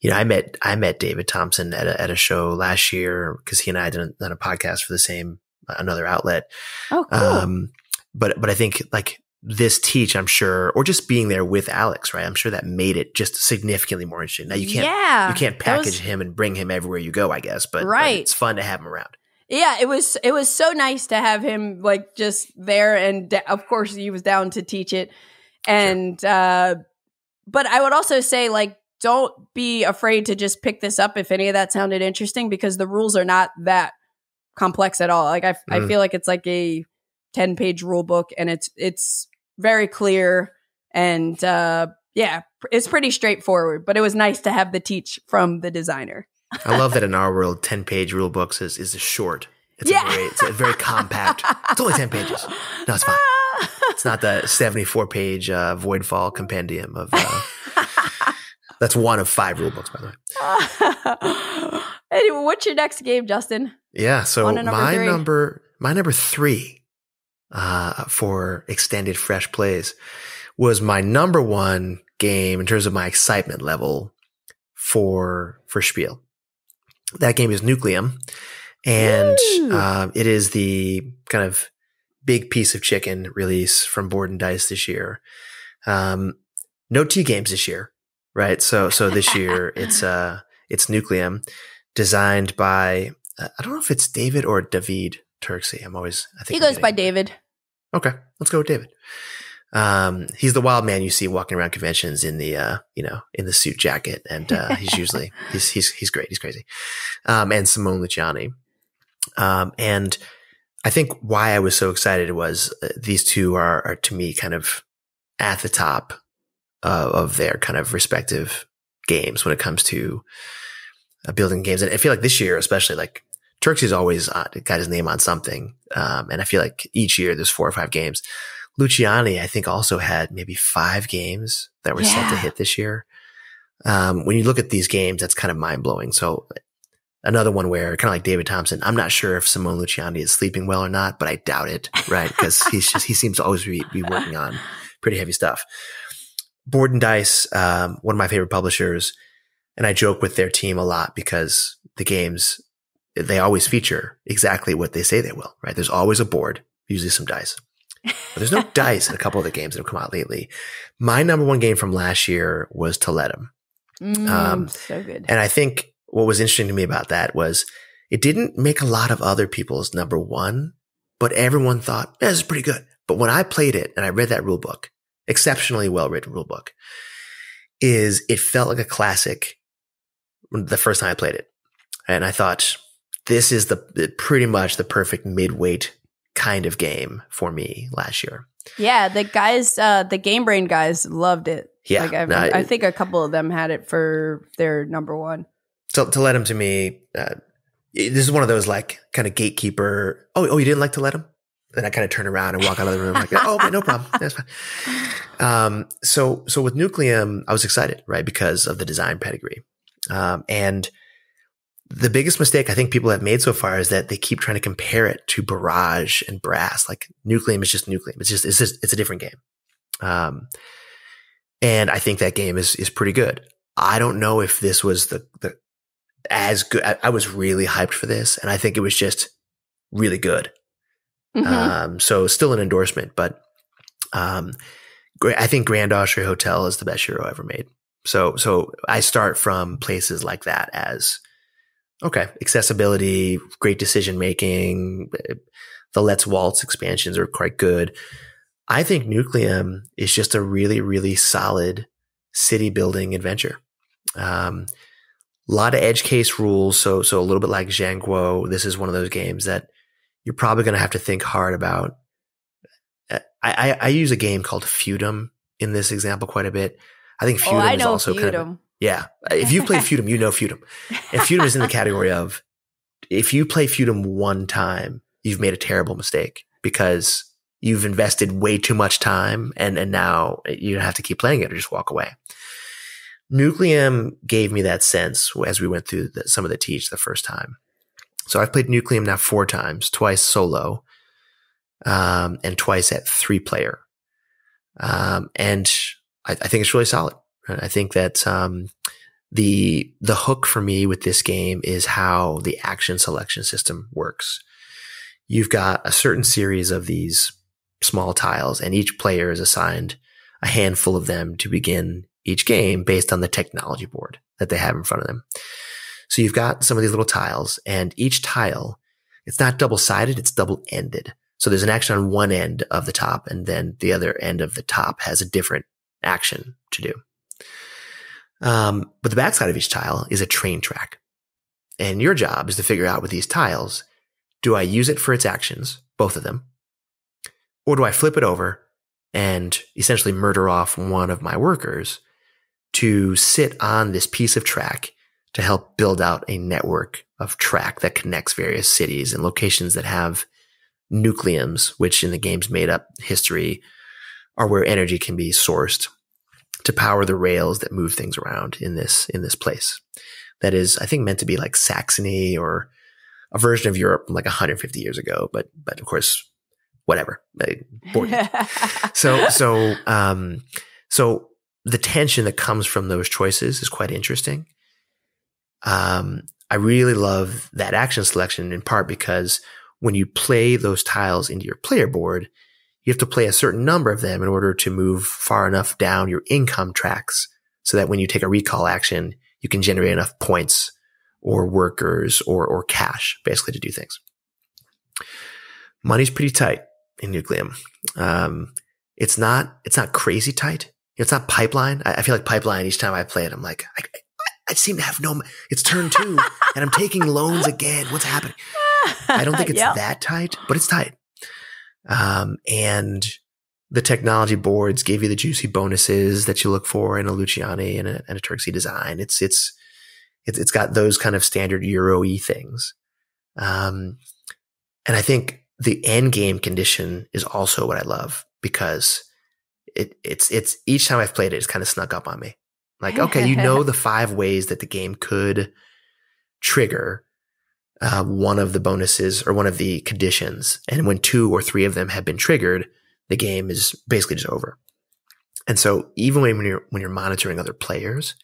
you know, I met I met David Thompson at a, at a show last year because he and I did a, done a podcast for the same another outlet. oh cool Um, but but I think like this teach, I'm sure, or just being there with Alex, right? I'm sure that made it just significantly more interesting. Now you can't yeah you can't that was- package him and bring him everywhere you go, I guess, but, but Right. it's fun to have him around. Yeah, it was it was so nice to have him like just there, and of course he was down to teach it. And uh, but I would also say like don't be afraid to just pick this up if any of that sounded interesting because the rules are not that complex at all. Like I I Mm. feel like it's like a ten page rule book, and it's it's very clear and uh, yeah, it's pretty straightforward. But it was nice to have the teach from the designer. I love that in our world, ten page rule books is is a short. It's Yeah. a very it's a very compact. It's only ten pages. No, it's fine. It's not the seventy four page uh, Voidfall compendium of. Uh, that's one of five rule books, by the way. anyway, what's your next game, Justin? Yeah. So number my three. number my number three uh, for extended fresh plays was my number one game in terms of my excitement level for for Spiel. That game is Nucleum, and uh, it is the kind of big piece of chicken release from Board and Dice this year. Um, no T games this year, right? So so this year it's uh it's Nucleum, designed by uh, I don't know if it's David or David Turczi. I'm always I think He goes by David. Okay, let's go with David. Um, he's the wild man you see walking around conventions in the uh, you know, in the suit jacket, and uh, he's usually he's he's he's great. He's crazy. Um, and Simone Luciani. Um, and I think why I was so excited was uh, these two are, are to me kind of at the top uh, of their kind of respective games when it comes to uh, building games. And I feel like this year, especially like Turczi's always uh, got his name on something. Um, and I feel like each year there's four or five games. Luciani, I think also had maybe five games that were set to hit this year. Um, when you look at these games, that's kind of mind blowing. So another one where kind of like David Thompson, I'm not sure if Simone Luciani is sleeping well or not, but I doubt it, right? Because he's just, he seems to always be, be working on pretty heavy stuff. Board and Dice, um, one of my favorite publishers, and I joke with their team a lot because the games, they always feature exactly what they say they will, right? There's always a board, usually some dice. But there's no dice in a couple of the games that have come out lately. My number one game from last year was Toledo. Mm, Um, so good. And I think what was interesting to me about that was it didn't make a lot of other people's number one, but everyone thought, "Yeah, this is pretty good. But when I played it and I read that rule book, exceptionally well written rule book, is it felt like a classic the first time I played it. And I thought, this is the pretty much the perfect midweight kind of game for me last year. Yeah, the guys, uh, the Game Brain guys loved it. Yeah, like no, I, think a couple of them had it for their number one. To, Toledo to me, uh, this is one of those like kind of gatekeeper. Oh, oh, you didn't like Toledo? Then I kind of turn around and walk out of the room like, oh, okay, no problem, that's fine. Um, so, so with Nucleum, I was excited, right, because of the design pedigree, um, and the biggest mistake I think people have made so far is that they keep trying to compare it to Barrage and Brass. Like Nucleum is just Nucleum. It's just it's just it's a different game. Um, and I think that game is is pretty good. I don't know if this was the the as good. I, I was really hyped for this, and I think it was just really good. Mm-hmm. Um, so still an endorsement, but um, I think Grand Austria Hotel is the best Euro ever made. So so I start from places like that as Okay. Accessibility, great decision making. The Let's Waltz expansions are quite good. I think Nucleum is just a really, really solid city building adventure. Um, a lot of edge case rules. So, so a little bit like Zhanguo. This is one of those games that you're probably going to have to think hard about. I, I, I, use a game called Feudum in this example quite a bit. I think Feudum oh, I is also Feudum. kind of yeah. If you play Feudum, you know Feudum. And Feudum is in the category of if you play Feudum one time, you've made a terrible mistake because you've invested way too much time and, and now you have to keep playing it or just walk away. Nucleum gave me that sense as we went through the, some of the teach the first time. So I've played Nucleum now four times, twice solo, um, and twice at three player. Um, and I, I think it's really solid. I think that um, the the hook for me with this game is how the action selection system works. You've got a certain series of these small tiles, and each player is assigned a handful of them to begin each game based on the technology board that they have in front of them. So you've got some of these little tiles, and each tile, it's not double sided, it's double ended. So there's an action on one end of the top, and then the other end of the top has a different action to do. Um, but the backside of each tile is a train track. And your job is to figure out with these tiles, do I use it for its actions, both of them? Or do I flip it over and essentially murder off one of my workers to sit on this piece of track to help build out a network of track that connects various cities and locations that have nucleums, which in the game's made up history are where energy can be sourced to power the rails that move things around in this in this place. That is, I think, meant to be like Saxony or a version of Europe like 150 years ago. But but of course, whatever. so so um so the tension that comes from those choices is quite interesting. Um, I really love that action selection in part because when you play those tiles into your player board, you have to play a certain number of them in order to move far enough down your income tracks so that when you take a recall action, you can generate enough points or workers or, or cash basically to do things. Money's pretty tight in Nucleum. Um, it's not, it's not crazy tight. It's not pipeline. I, I, feel like pipeline each time I play it, I'm like, I, I, I seem to have no, it's turn two and I'm taking loans again. What's happening? I don't think it's yep. that tight, but it's tight. Um, and the technology boards gave you the juicy bonuses that you look for in a Luciani and a, and a Turczi design. It's, it's, it's, it's got those kind of standard Euro y things. Um, and I think the end game condition is also what I love because it, it's, it's each time I've played it, it's kind of snuck up on me. Like, okay, you know the five ways that the game could trigger uh, one of the bonuses or one of the conditions. And when two or three of them have been triggered, the game is basically just over. And so even when you're, when you're monitoring other players,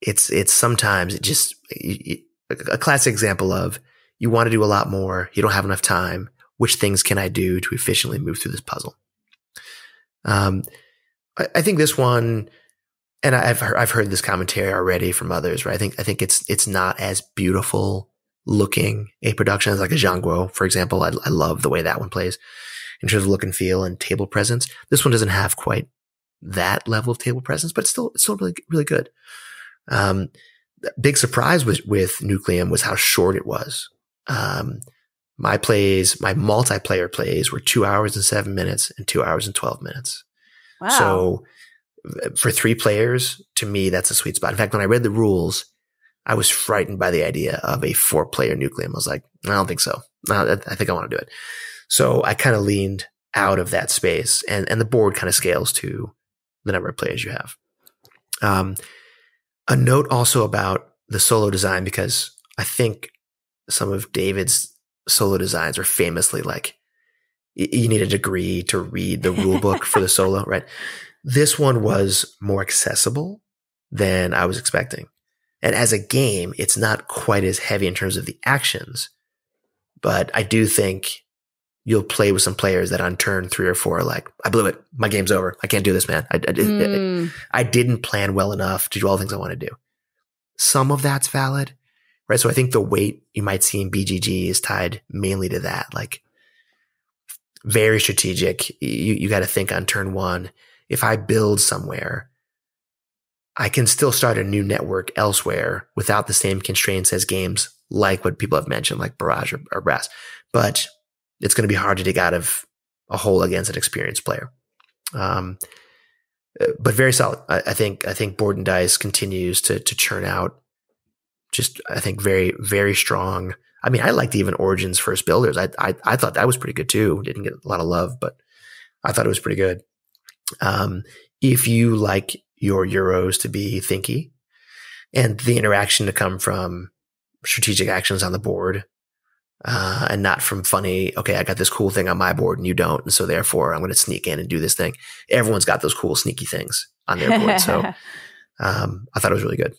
it's, it's sometimes it just a classic example of you want to do a lot more. You don't have enough time. Which things can I do to efficiently move through this puzzle? Um, I, I think this one, and I've I've heard this commentary already from others, right? I think, I think it's, it's not as beautiful looking a production as like a Zhanguo, for example. I, I love the way that one plays in terms of look and feel and table presence. This one doesn't have quite that level of table presence, but it's still, it's still really, really good. Um, big surprise with with Nucleum was how short it was. Um, my plays, my multiplayer plays were two hours and seven minutes and two hours and 12 minutes. Wow. So for three players, to me, that's a sweet spot. In fact, when I read the rules, I was frightened by the idea of a four player Nucleum. I was like, I don't think so. I think I want to do it. So I kind of leaned out of that space and, and the board kind of scales to the number of players you have. Um, a note also about the solo design, because I think some of David's solo designs are famously like you need a degree to read the rule book for the solo, right? This one was more accessible than I was expecting. And as a game, it's not quite as heavy in terms of the actions, but I do think you'll play with some players that on turn three or four are like, I blew it. My game's over. I can't do this, man. I, I, mm. I, I didn't plan well enough to do all the things I want to do. Some of that's valid, right? So I think the weight you might see in BGG is tied mainly to that. Like very strategic. You, you got to think on turn one. If I build somewhere, I can still start a new network elsewhere without the same constraints as games like what people have mentioned, like Barrage or, or Brass. But it's going to be hard to dig out of a hole against an experienced player. Um, but very solid. I, I, think I think Board and Dice continues to to churn out just I think very very strong. I mean, I liked even Origins First Builders. I, I I thought that was pretty good too. Didn't get a lot of love, but I thought it was pretty good. Um, if you like your Euros to be thinky and the interaction to come from strategic actions on the board, uh, and not from funny, okay, I got this cool thing on my board and you don't. And so therefore I'm going to sneak in and do this thing. Everyone's got those cool sneaky things on their board. so um, I thought it was really good.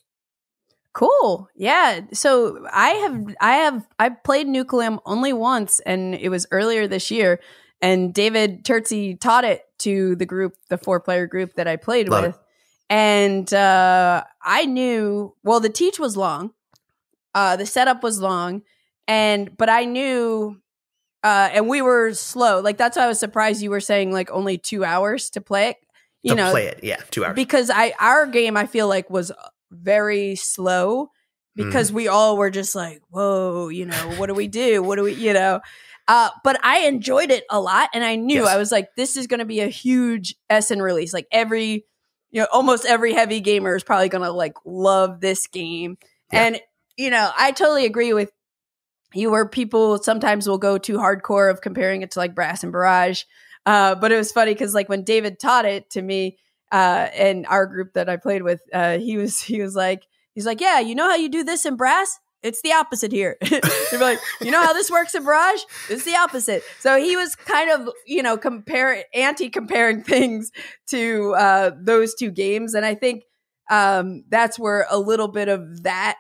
Cool. Yeah. So I have, I have, I played Nucleum only once and it was earlier this year. And David Turczi taught it to the group, the four player group that I played Love with. It. And uh, I knew, well, the teach was long, uh, the setup was long and but I knew uh and we were slow. Like that's why I was surprised you were saying like only 2 hours to play it. You to know, play it. Yeah, 2 hours. Because I our game I feel like was very slow because mm. we all were just like, "Whoa, you know, what do we do? What do we, you know?" Uh, but I enjoyed it a lot, and I knew yes. I was like, "This is going to be a huge Essen release. Like every, you know, almost every heavy gamer is probably going to like love this game." Yeah. And you know, I totally agree with you where people sometimes will go too hardcore of comparing it to like brass and barrage uh, but it was funny because like when david taught it to me uh, and our group that i played with uh, he was he was like he's like yeah you know how you do this in brass it's the opposite here. They're like, you know how this works in Barrage? It's the opposite. So he was kind of, you know, compare anti comparing things to uh, those two games, and I think um, that's where a little bit of that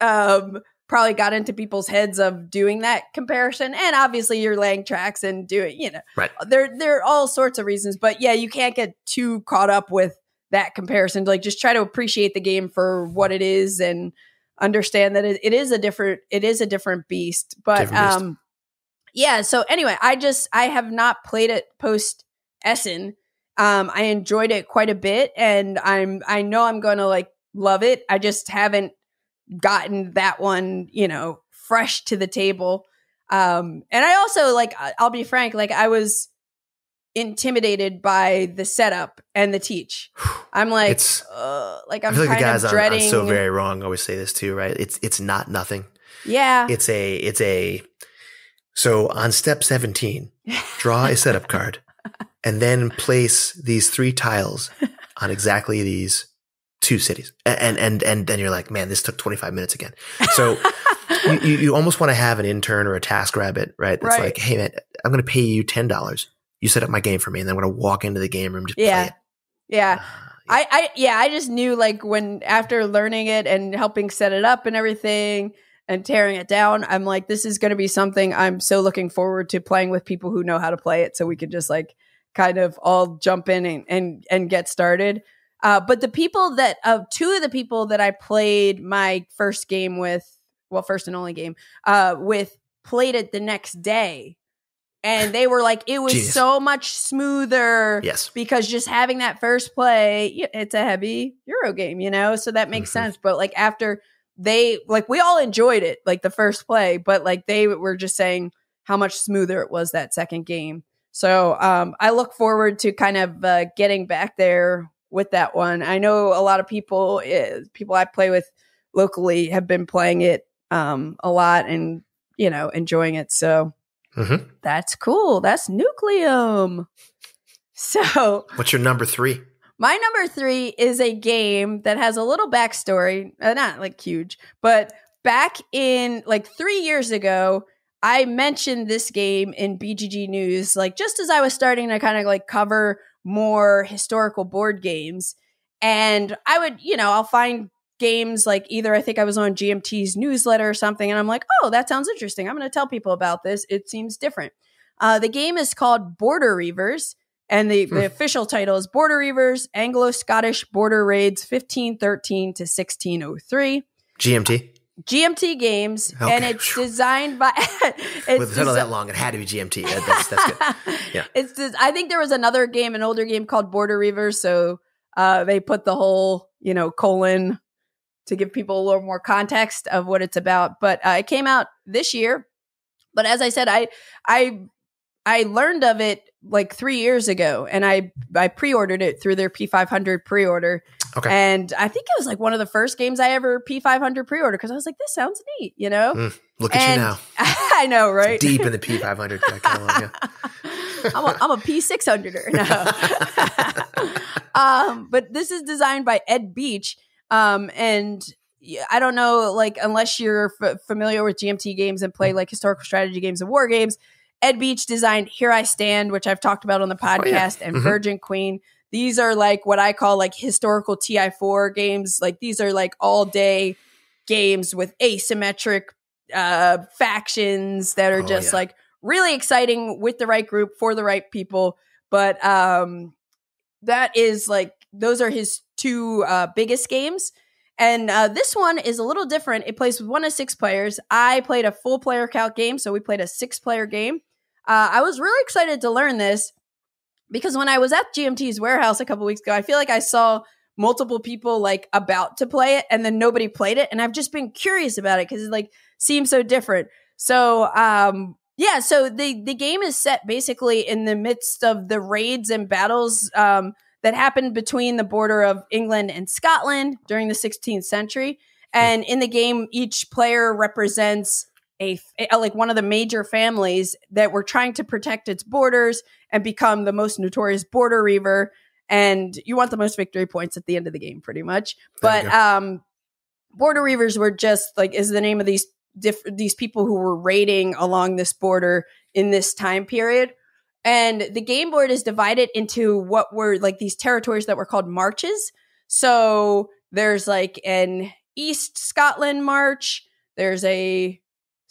um, probably got into people's heads of doing that comparison. And obviously you're laying tracks and doing, you know, right. there there are all sorts of reasons. But yeah, you can't get too caught up with that comparison. Like just try to appreciate the game for what it is and understand that it, it is a different it is a different beast. But different beast. um yeah, so anyway, I just I have not played it post Essen. Um I enjoyed it quite a bit and I'm I know I'm going to like love it. I just haven't gotten that one, you know, fresh to the table. Um, and I also like, I'll be frank, like I was intimidated by the setup and the teach. I'm like, it's, uh, like I'm I feel like the guys dreading. On, on so very wrong. always say this too, right? It's it's not nothing. Yeah. It's a it's a. So on step 17, draw a setup card, and then place these three tiles on exactly these two cities. And, and, and then you're like, man, this took 25 minutes again. So you, you, almost want to have an intern or a TaskRabbit, right? That's right. like, hey man, I'm going to pay you $10. You set up my game for me and then I'm to walk into the game room, just yeah. play it. Yeah. Uh, I, I, yeah, I just knew like when after learning it and helping set it up and everything and tearing it down, I'm like, this is going to be something I'm so looking forward to playing with people who know how to play it. So we could just like kind of all jump in and, and, and get started. Uh, but the people that of uh, two of the people that I played my first game with, well, first and only game, uh, with played it the next day. And they were like, it was Jeez. so much smoother. Yes. Because just having that first play, it's a heavy Euro game, you know? So that makes mm-hmm. sense. But like after they like we all enjoyed it like the first play, but like they were just saying how much smoother it was that second game. So um, I look forward to kind of uh, getting back there with that one. I know a lot of people, uh, people I play with locally, have been playing it um, a lot and you know enjoying it. So mm-hmm. that's cool. That's Nucleum. So what's your number three? My number three is a game that has a little backstory, uh, not like huge, but back in like three years ago, I mentioned this game in BGG News, like just as I was starting to kind of like cover more historical board games. And I would, you know, I'll find games like either I think I was on GMT's newsletter or something, and I'm like, oh, that sounds interesting. I'm going to tell people about this. It seems different. Uh, the game is called Border Reivers, and the, the hmm. official title is Border Reivers Anglo Scottish Border Raids 1513 to 1603. GMT. GMT Games, okay. and it's designed by. it's With a title that long, it had to be GMT. That's, that's good. Yeah, it's. Des- I think there was another game, an older game called Border Reivers, so uh, they put the whole, you know, colon to give people a little more context of what it's about. But uh, it came out this year. But as I said, I I I learned of it like three years ago, and I I pre-ordered it through their P500 pre-order. Okay. And I think it was like one of the first games I ever P500 pre-order because I was like, this sounds neat, you know. Mm, look at and you now. I know, right? Deep in the P500 I'm a, I'm a P600er. No. um, but this is designed by Ed Beach, um, and I don't know, like unless you're f- familiar with GMT games and play like historical strategy games and war games Ed Beach designed Here I Stand, which I've talked about on the podcast, oh, yeah. and mm-hmm. Virgin Queen. These are like what I call like historical TI4 games. Like these are like all day games with asymmetric uh, factions that are oh, just yeah. like really exciting with the right group for the right people. But um, that is like those are his two uh, biggest games. And uh, this one is a little different. It plays with one of six players. I played a full player count game, so we played a six player game. Uh, I was really excited to learn this because when I was at GMT's warehouse a couple weeks ago, I feel like I saw multiple people like about to play it and then nobody played it. And I've just been curious about it because it like seems so different. So, um, yeah, so the, the game is set basically in the midst of the raids and battles um, that happened between the border of England and Scotland during the 16th century. And in the game, each player represents a, a, like one of the major families that were trying to protect its borders and become the most notorious border reaver. and you want the most victory points at the end of the game pretty much but um border reivers were just like is the name of these diff- these people who were raiding along this border in this time period and the game board is divided into what were like these territories that were called marches so there's like an east scotland march there's a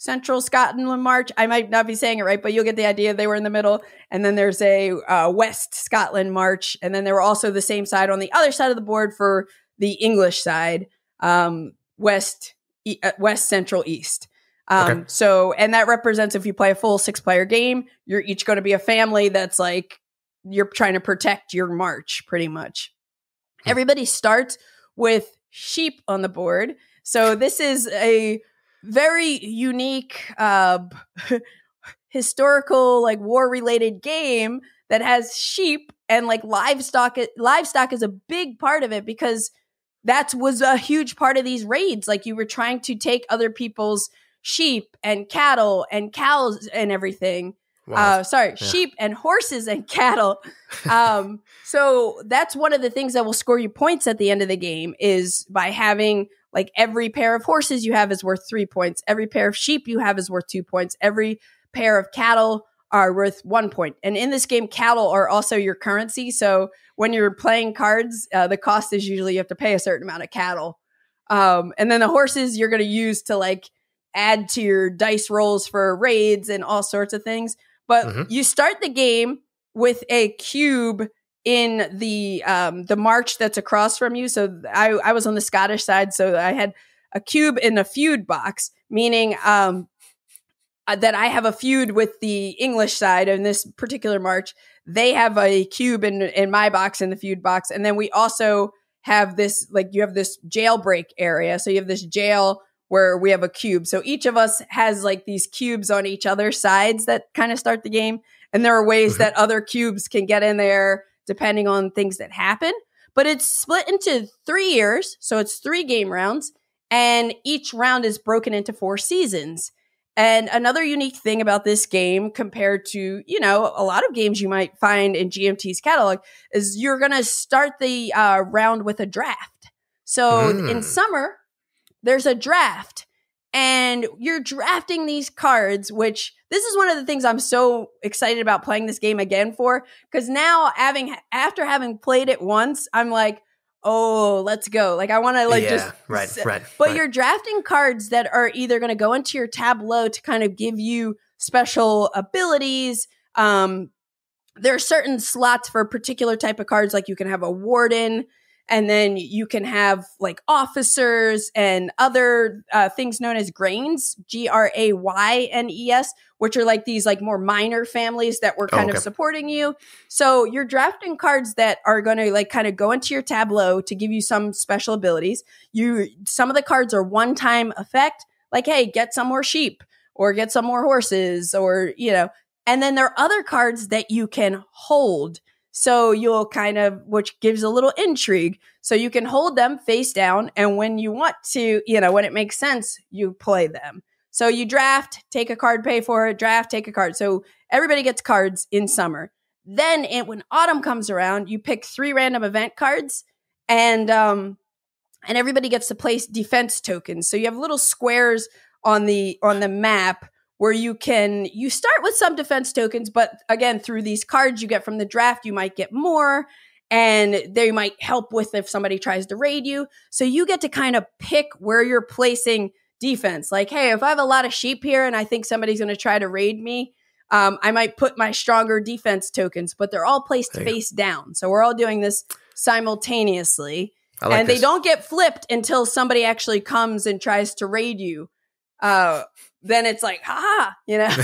Central Scotland March. I might not be saying it right, but you'll get the idea. They were in the middle. And then there's a uh, West Scotland March. And then they were also the same side on the other side of the board for the English side, um, West, e- uh, West Central East. Um, okay. So, and that represents if you play a full six player game, you're each going to be a family that's like, you're trying to protect your march pretty much. Hmm. Everybody starts with sheep on the board. So this is a very unique uh, historical like war related game that has sheep and like livestock livestock is a big part of it because that was a huge part of these raids like you were trying to take other people's sheep and cattle and cows and everything wow. uh, sorry yeah. sheep and horses and cattle um, so that's one of the things that will score you points at the end of the game is by having like every pair of horses you have is worth three points. Every pair of sheep you have is worth two points. Every pair of cattle are worth one point. And in this game, cattle are also your currency. So when you're playing cards, uh, the cost is usually you have to pay a certain amount of cattle. Um, and then the horses you're going to use to like add to your dice rolls for raids and all sorts of things. But mm-hmm. you start the game with a cube in the um, the march that's across from you. So I, I was on the Scottish side, so I had a cube in a feud box, meaning um, uh, that I have a feud with the English side in this particular march. They have a cube in in my box in the feud box, and then we also have this like you have this jailbreak area. So you have this jail where we have a cube. So each of us has like these cubes on each other's sides that kind of start the game. And there are ways Mhm. that other cubes can get in there depending on things that happen. But it's split into three years. So it's three game rounds. And each round is broken into four seasons. And another unique thing about this game compared to, you know, a lot of games you might find in GMT's catalog is you're going to start the uh, round with a draft. So in Mm. summer, there's a draft and you're drafting these cards, which this is one of the things I'm so excited about playing this game again for. Cause now having, after having played it once, I'm like, oh, let's go. Like I want to like yeah, just right, right. but right. you're drafting cards that are either going to go into your tableau to kind of give you special abilities. Um, there are certain slots for a particular type of cards, like you can have a warden, and then you can have like officers and other uh, things known as graynes, G R A Y N E S, which are like these like more minor families that were Oh, kind okay. of supporting you. So you're drafting cards that are going to like kind of go into your tableau to give you some special abilities. You some of the cards are one time effect, like hey, get some more sheep or get some more horses or you know. And then there are other cards that you can hold. So you'll kind of, which gives a little intrigue. So you can hold them face down. And when you want to, you know, when it makes sense, you play them. So you draft, take a card, pay for it, draft, take a card. So everybody gets cards in summer. Then it, when autumn comes around, you pick three random event cards and, um, and everybody gets to place defense tokens. So you have little squares on the, on the map where you can you start with some defense tokens but again through these cards you get from the draft you might get more and they might help with if somebody tries to raid you so you get to kind of pick where you're placing defense like hey if i have a lot of sheep here and i think somebody's going to try to raid me um, i might put my stronger defense tokens but they're all placed go. face down so we're all doing this simultaneously like and this. they don't get flipped until somebody actually comes and tries to raid you. Uh, then it's like, ha, you know.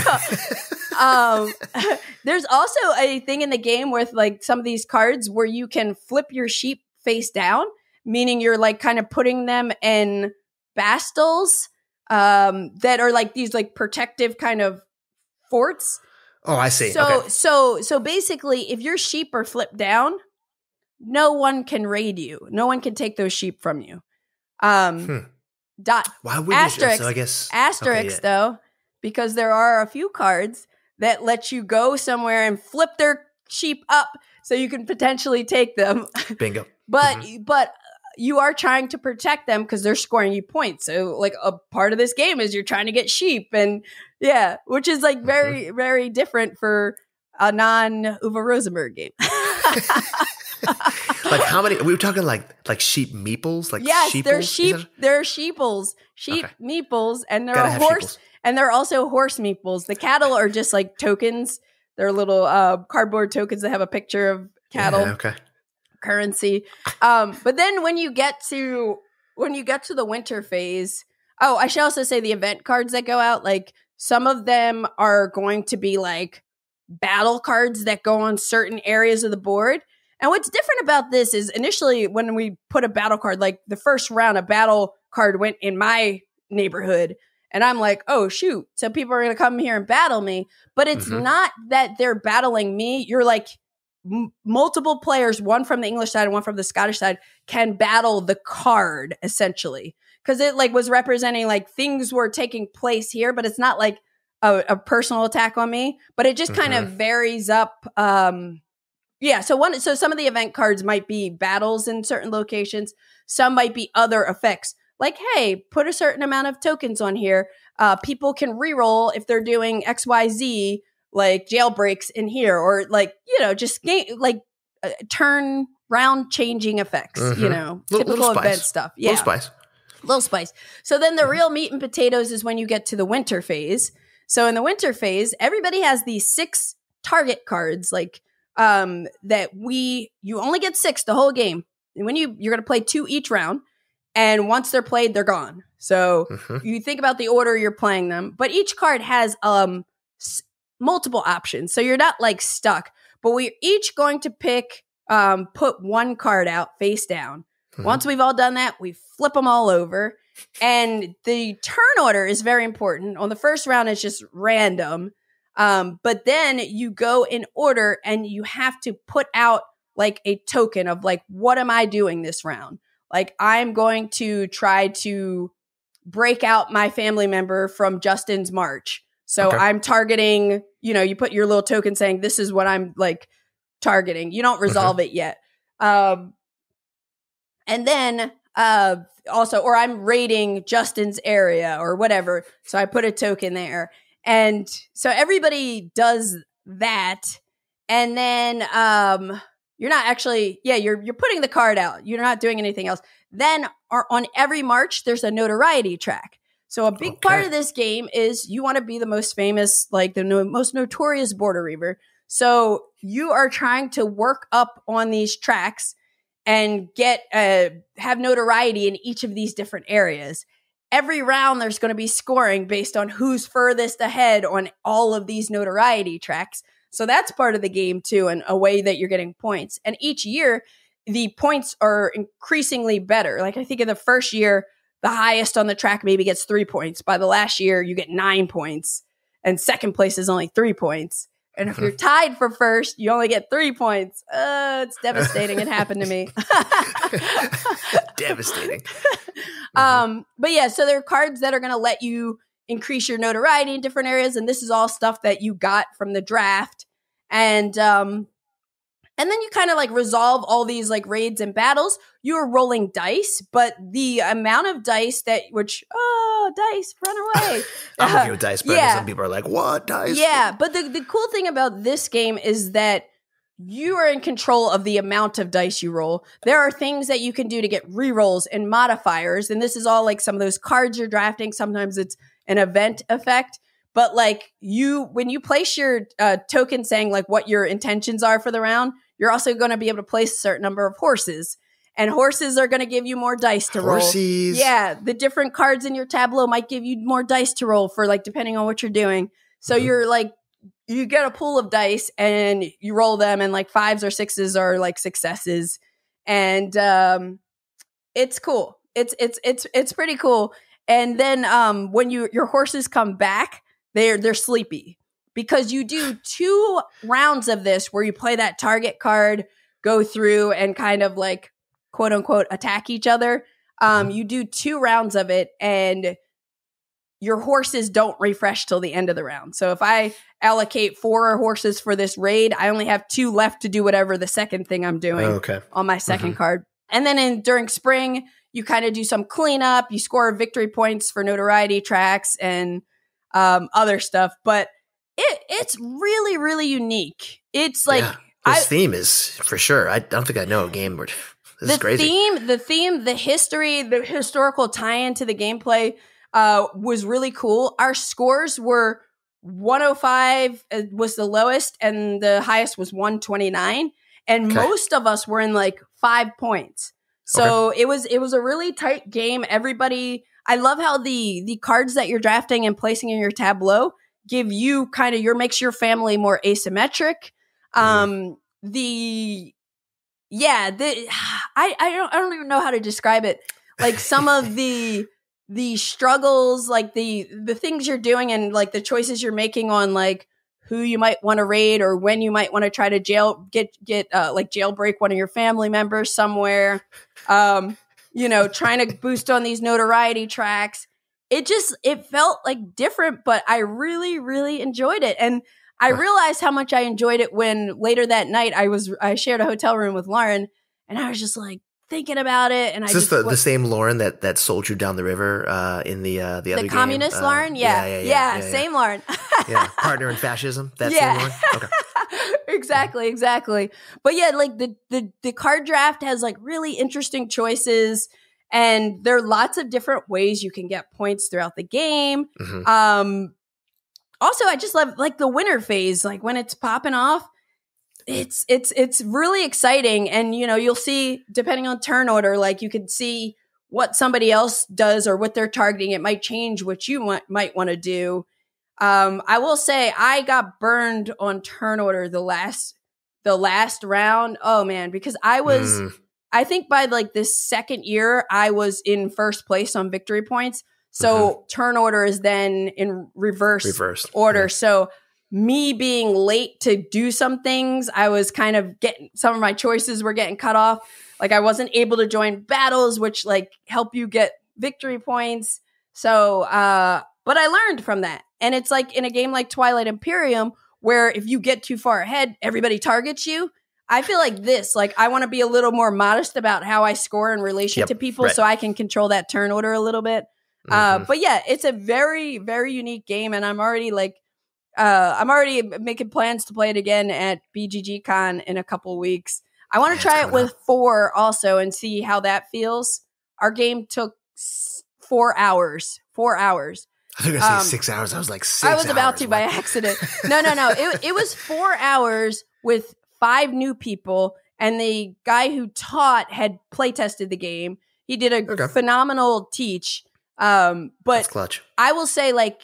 um, there's also a thing in the game with like some of these cards where you can flip your sheep face down, meaning you're like kind of putting them in bastles um, that are like these like protective kind of forts. oh, I see. So okay. so so basically, if your sheep are flipped down, no one can raid you. No one can take those sheep from you. Um, Hmm. Dot Why would asterisk- You, so I guess asterisk okay, though, because there are a few cards that let you go somewhere and flip their sheep up so you can potentially take them. Bingo. but Mm-hmm. but you are trying to protect them because they're scoring you points. So like a part of this game is you're trying to get sheep and yeah, which is like very Mm-hmm. very different for a non Uwe Rosenberg game. Like how many? We were talking like like sheep meeples, like yes, sheeples? they're sheep. They're sheeples, sheep Okay. meeples, and they're Gotta a horse, sheeples. and they're also horse meeples. The cattle are just like tokens. They're little uh, cardboard tokens that have a picture of cattle Yeah, okay. currency. Um, but then when you get to when you get to the winter phase, oh, I should also say the event cards that go out, like some of them are going to be like battle cards that go on certain areas of the board. And what's different about this is initially when we put a battle card, like the first round, a battle card went in my neighborhood. And I'm like, oh, shoot. So people are going to come here and battle me. But it's Mhm. not that they're battling me. You're like, m- multiple players, one from the English side and one from the Scottish side, can battle the card essentially. Because it like was representing like things were taking place here, but it's not like a, a personal attack on me. But it just kind of varies up. Um, yeah. So one, so some of the event cards might be battles in certain locations. Some might be other effects. Like, hey, put a certain amount of tokens on here. Uh, people can reroll if they're doing X, Y, Z, like jailbreaks in here, or like you know, just game like uh, turn round changing effects. You Mhm. know, Little- typical event stuff. Yeah, Little spice. little spice. So then the real meat and potatoes is when you get to the winter phase. So in the winter phase, everybody has these six target cards, like um that we you only get six the whole game. And when you you're gonna play two each round, and once they're played, they're gone. So Mhm. you think about the order you're playing them, but each card has um s- multiple options. So you're not like stuck, but we're each going to pick um put one card out face down. Mm-hmm. Once we've all done that, we flip them all over. And the turn order is very important. On the first round, it's just random. Um, but then you go in order and you have to put out like a token of like, what am I doing this round? Like, I'm going to try to break out my family member from Justin's march. So okay. I'm targeting, you know, you put your little token saying, this is what I'm like targeting. You don't mm-hmm. resolve it yet. Um, and then uh, also, or I'm raiding Justin's area or whatever. So I put a token there. And so everybody does that. And then um, you're not actually, yeah, you're you're putting the card out. You're not doing anything else. Then on every march, there's a notoriety track. So a big okay. part of this game is you want to be the most famous, like the no- most notorious border reiver. So you are trying to work up on these tracks and get uh, have notoriety in each of these different areas. Every round, there's going to be scoring based on who's furthest ahead on all of these notoriety tracks. So that's part of the game too, and a way that you're getting points. And each year, the points are increasingly better. Like I think in the first year, the highest on the track maybe gets three points. By the last year, you get nine points, and second place is only three points. And if you're tied for first, you only get three points. Uh, it's devastating. it happened to me. devastating. Um, but yeah, so there are cards that are going to let you increase your notoriety in different areas, and this is all stuff that you got from the draft. And um, and then you kind of like resolve all these like raids and battles. You are rolling dice, but the amount of dice that which oh dice run away. I'm okay with dice, but yeah. some people are like, what dice? Yeah, but the the cool thing about this game is that you are in control of the amount of dice you roll. There are things that you can do to get rerolls and modifiers, and this is all like some of those cards you're drafting. Sometimes it's an event effect but like you when you place your uh, token saying like what your intentions are for the round you're also going to be able to place a certain number of horses. And horses are going to give you more dice to Horsies. roll. Yeah, the different cards in your tableau might give you more dice to roll for like depending on what you're doing. So mm-hmm. you're like you get a pool of dice and you roll them and like fives or sixes are like successes. And um it's cool. It's it's it's it's pretty cool. And then um when you your horses come back, they're they're sleepy because you do two rounds of this where you play that target card, go through and kind of like quote unquote attack each other. Um, mm-hmm. you do two rounds of it and your horses don't refresh till the end of the round. So if I allocate four horses for this raid, I only have two left to do whatever the second thing I'm doing oh, okay. on my 2nd mm-hmm. card. And then in during spring, you kind of do some cleanup, you score victory points for notoriety tracks and um, other stuff. But it it's really really unique. It's like yeah, this I, theme is for sure. I don't think I know a game where this the is crazy. theme, the theme, the history, the historical tie-in to the gameplay uh, was really cool. Our scores were 105 uh, was the lowest, and the highest was 129, and okay. most of us were in like five points. So okay. it was it was a really tight game. Everybody, I love how the the cards that you're drafting and placing in your tableau give you kind of your makes your family more asymmetric. Um, mm. the yeah, the I I don't I don't even know how to describe it. Like some of the the struggles, like the the things you're doing and like the choices you're making on like who you might want to raid or when you might want to try to jail get get uh, like jailbreak one of your family members somewhere. Um, you know, trying to boost on these notoriety tracks it just it felt like different, but I really really enjoyed it, and I realized how much I enjoyed it when later that night I was I shared a hotel room with Lauren, and I was just like thinking about it, and Is I this just, the, the same Lauren that that sold you down the river uh, in the uh, the, the other communist game? Lauren, uh, yeah. Yeah, yeah, yeah, same Lauren, yeah, partner in fascism. That yeah. same Lauren. Okay. exactly, exactly. But yeah, like the the the card draft has like really interesting choices and there are lots of different ways you can get points throughout the game. Mm-hmm. Um, also, I just love like the winter phase, like when it's popping off. It's it's it's really exciting, and you know you'll see depending on turn order, like you could see what somebody else does or what they're targeting. It might change what you might might want to do. Um, I will say I got burned on turn order the last the last round. Oh man, because I was mm. I think by like this second year, I was in first place on victory points. So turn order is then in reverse Reversed. order. Yeah. So me being late to do some things, I was kind of getting some of my choices were getting cut off. Like I wasn't able to join battles, which like help you get victory points. So, uh, but I learned from that. And it's like in a game like Twilight Imperium, where if you get too far ahead, everybody targets you. I feel like this, like I want to be a little more modest about how I score in relation Yep, to people right. so I can control that turn order a little bit. Uh, Mhm. but yeah, it's a very, very unique game, and I'm already like, uh, I'm already making plans to play it again at BGG Con in a couple weeks. I want to try it with four also and see how that feels. Our game took four hours. Four hours. I think I say um, six hours. I was like six. I was about hours. to by accident. No, no, no. It, it was four hours with five new people, and the guy who taught had play tested the game. He did a Okay. phenomenal teach. Um, but. I will say, like,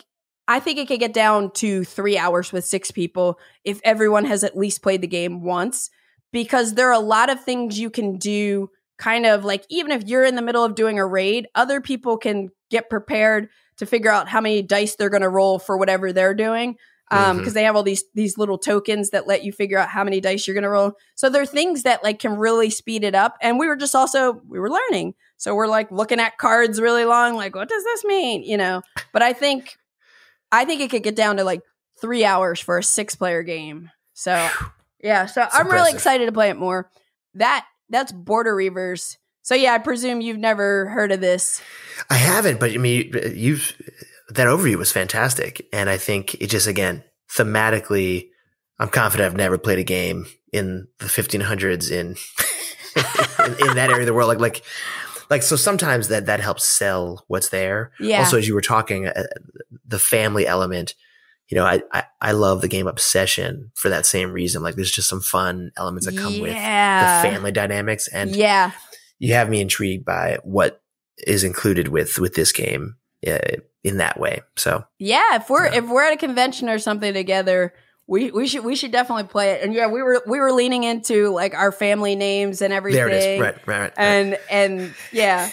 I think it could get down to three hours with six people if everyone has at least played the game once, because there are a lot of things you can do. Kind of like, even if you're in the middle of doing a raid, other people can get prepared to figure out how many dice they're going to roll for whatever they're doing. Um, Mhm. because they have all these these little tokens that let you figure out how many dice you're going to roll. So there are things that like can really speed it up. And we were just also we were learning, so we're like looking at cards really long, like what does this mean, you know? But I think I think it could get down to like three hours for a six player game. So yeah, so I'm really excited to play it more. That that's Border Reivers. So yeah, I presume you've never heard of this. I haven't, but I mean, you've that overview was fantastic, and I think it just again thematically, I'm confident I've never played a game in the 1500s in in, in that area of the world. Like like like so sometimes that that helps sell what's there. Yeah. Also, as you were talking, uh, the family element. You know, I, I I love the game Obsession for that same reason. Like, there's just some fun elements that come with the family dynamics, and yeah. you have me intrigued by what is included with with this game uh, in that way. So Yeah, if we're Yeah. if we're at a convention or something together, we we should we should definitely play it. And yeah, we were we were leaning into like our family names and everything. there it is. Right, right, right. And and yeah,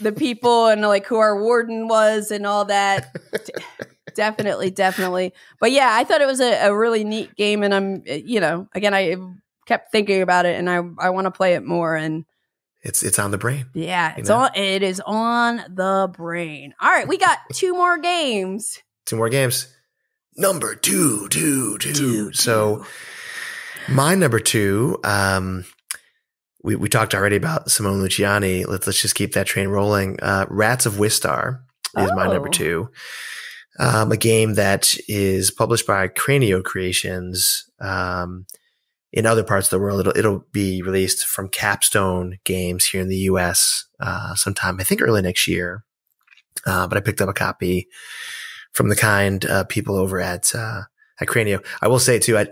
the people and like who our warden was and all that. Definitely, definitely. But yeah, I thought it was a, a really neat game, and I'm you know again I kept thinking about it, and I I want to play it more and. It's it's on the brain. Yeah, You it's know? on. It is on the brain. All right, we got two more games. Two more games. Number two, two, two. Two, so my number two, um, we, we talked already about Simone Luciani. Let's let's just keep that train rolling. Uh, Rats of Wistar is my number Oh. two. Um, a game that is published by Cranio Creations. Um, in other parts of the world, it'll it'll be released from Capstone Games here in the U.S. Uh, sometime I think early next year. Uh, but I picked up a copy from the kind uh, people over at uh, at Cranio. I will say too, I,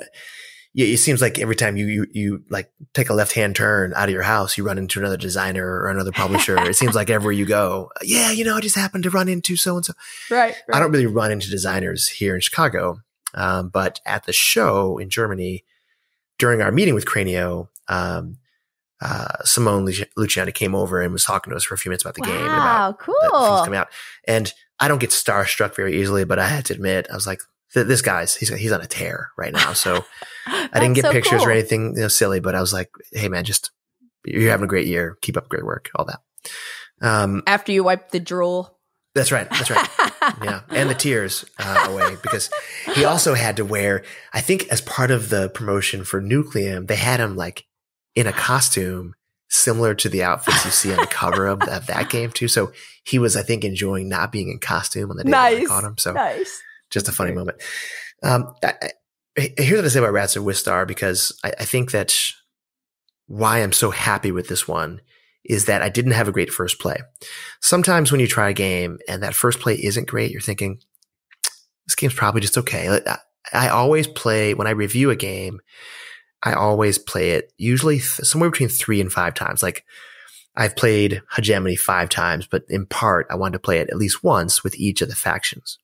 yeah, it seems like every time you, you you like take a left hand turn out of your house, you run into another designer or another publisher. it seems like everywhere you go, yeah, you know, I just happened to run into so and so. Right. I don't really run into designers here in Chicago, um, but at the show in Germany, during our meeting with Cranio, um, uh, Simone Luciani came over and was talking to us for a few minutes about the game Wow, cool. things coming out. And I don't get starstruck very easily, but I had to admit, I was like, this guy's he's he's on a tear right now. So I didn't get pictures or anything you know, silly, but I was like, hey man, just you're having a great year. Keep up great work. All that. Um, After you wipe the drool. that's right. That's right. yeah, and the tears uh, away because he also had to wear. I think as part of the promotion for Nucleum, they had him like in a costume similar to the outfits you see on the cover of, of that game too. So he was, I think, enjoying not being in costume on the day that I caught him. So nice. just a funny moment. Um, I, I, here's what I say about Rats of Wistar because I, I think that why I'm so happy with this one is that I didn't have a great first play. Sometimes when you try a game and that first play isn't great, you're thinking this game's probably just okay. I, I always play when I review a game. I always play it usually th- somewhere between three and five times. Like I've played Hegemony five times, but in part I wanted to play it at least once with each of the factions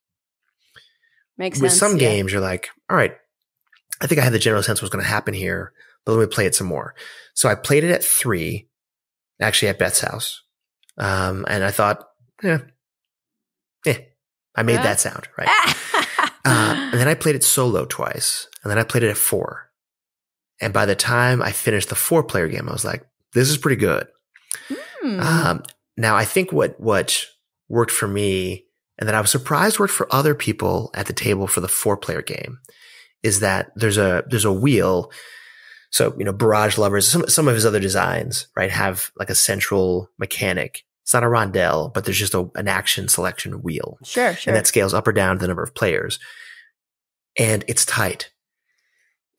Makes with sense. With some yeah. games, you're like, all right, I think I had the general sense what's going to happen here, but let me play it some more. So I played it at three, actually at Beth's house. Um, and I thought, yeah, yeah, I made that sound, right? uh, and then I played it solo twice, and then I played it at four. And by the time I finished the four player game, I was like, this is pretty good. Hmm. Um, now I think what, what worked for me and that I was surprised worked for other people at the table for the four player game is that there's a, there's a wheel. So, you know, Barrage Lovers, some, some of his other designs, right, have like a central mechanic. It's not a rondelle, but there's just a, an action selection wheel. sure, sure. And that scales up or down to the number of players. And it's tight.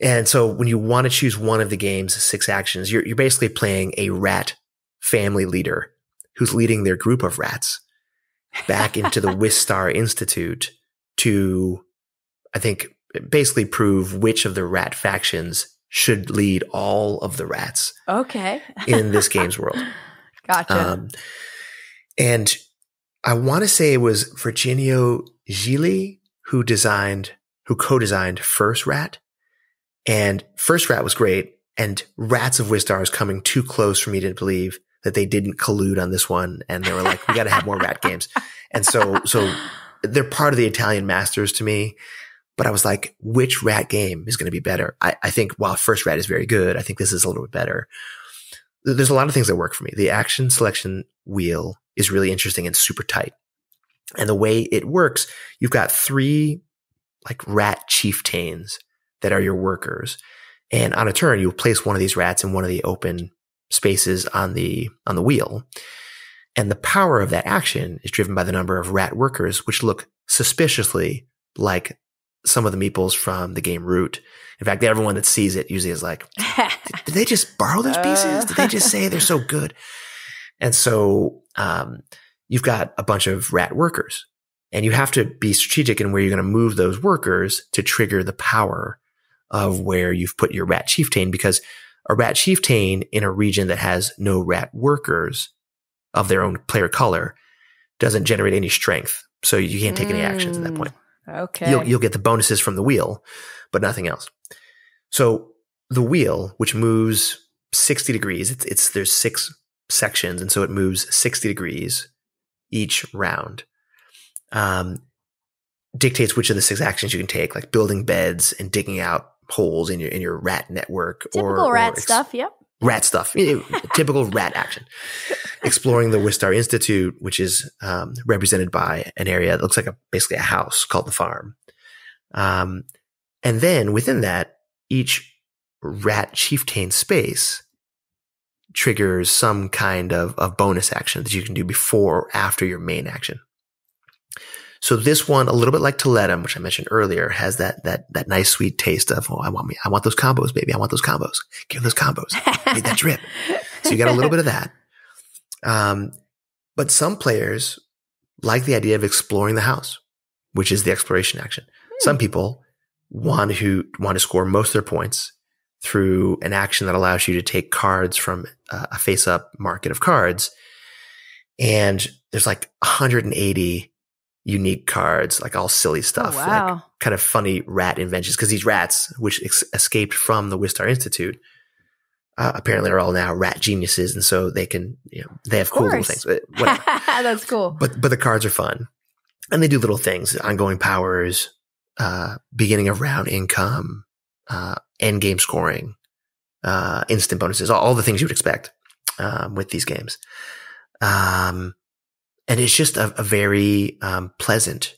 And so when you want to choose one of the game's six actions, you're, you're basically playing a rat family leader who's leading their group of rats back into the Wistar Institute to, I think, basically prove which of the rat factions should lead all of the rats okay. in this game's world. Gotcha. Um, and I want to say it was Virginio Gigli who designed, who co-designed First Rat. And First Rat was great. And Rats of Wistar is coming too close for me to believe that they didn't collude on this one. And they were like, we got to have more rat games. And so, so they're part of the Italian masters to me. But I was like, which rat game is going to be better? I, I think while First Rat is very good, I think this is a little bit better. There's a lot of things that work for me. The action selection wheel is really interesting and super tight. And the way it works, you've got three like rat chieftains that are your workers. And on a turn, you place one of these rats in one of the open spaces on the, on the wheel. And the power of that action is driven by the number of rat workers, which look suspiciously like some of the meeples from the game Root. In fact, everyone that sees it usually is like, did they just borrow those pieces? Did they just say they're so good? And so, um, you've got a bunch of rat workers and you have to be strategic in where you're going to move those workers to trigger the power of where you've put your rat chieftain because a rat chieftain in a region that has no rat workers of their own player color doesn't generate any strength. So you can't take any actions at that Mm. point. okay. You'll, you'll get the bonuses from the wheel, but nothing else. So the wheel, which moves 60 degrees, it's, it's, there's six sections. And so it moves 60 degrees each round. Um, dictates which of the six actions you can take, like building beds and digging out holes in your, in your rat network Typical or, or rat ex- stuff. Yep. rat stuff, typical rat action. Exploring the Wistar Institute, which is um, represented by an area that looks like a basically a house called the farm. Um, and then within that, each rat chieftain space triggers some kind of, of bonus action that you can do before or after your main action. So this one, a little bit like Toletum, which I mentioned earlier, has that that that nice sweet taste of oh, I want me, I want those combos, baby, I want those combos. Give those combos, need that drip. So you got a little bit of that. Um, but some players like the idea of exploring the house, which is the exploration action. Some people want who want to score most of their points through an action that allows you to take cards from uh, a face up market of cards. And there's like 180 unique cards, like all silly stuff, Oh, like kind of funny rat inventions. Cause these rats, which ex- escaped from the Wistar Institute, uh, apparently are all now rat geniuses. And so they can, you know, they have cool little things. That's cool. but but the cards are fun, and they do little things: ongoing powers, uh, beginning of round income, uh, end game scoring, uh, instant bonuses, all, all the things you would expect um, with these games. Um, and it's just a, a very um, pleasant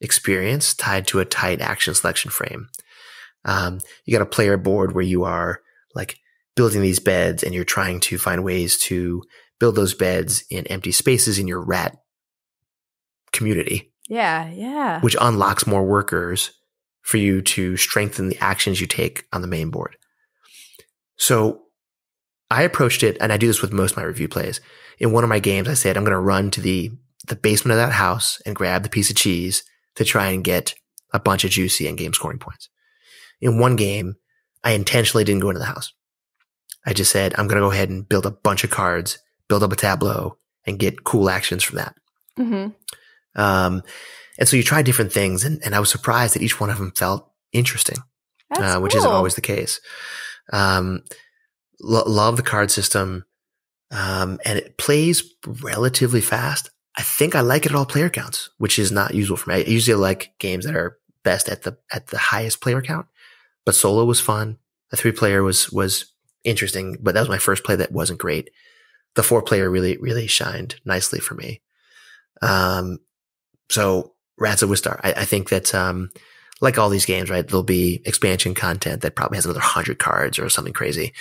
experience tied to a tight action selection frame. Um, you got a player board where you are like building these beds, and you're trying to find ways to build those beds in empty spaces in your rat community, yeah. Yeah. which unlocks more workers for you to strengthen the actions you take on the main board. So I approached it, and I do this with most of my review plays. In one of my games, I said, I'm going to run to the, the basement of that house and grab the piece of cheese to try and get a bunch of juicy and game scoring points. In one game, I intentionally didn't go into the house. I just said, I'm going to go ahead and build a bunch of cards, build up a tableau, and get cool actions from that. hmm Um, and so you try different things, and, and I was surprised that each one of them felt interesting, uh, which isn't always the case. Um, lo- love the card system. Um, and it plays relatively fast. I think I like it at all player counts, which is not usual for me. I usually like games that are best at the at the highest player count. But solo was fun. The three player was was interesting, but that was my first play that wasn't great. The four player really really shined nicely for me. Um, so Rats of Wistar, I, I think that um, like all these games, right? There'll be expansion content that probably has another hundred cards or something crazy.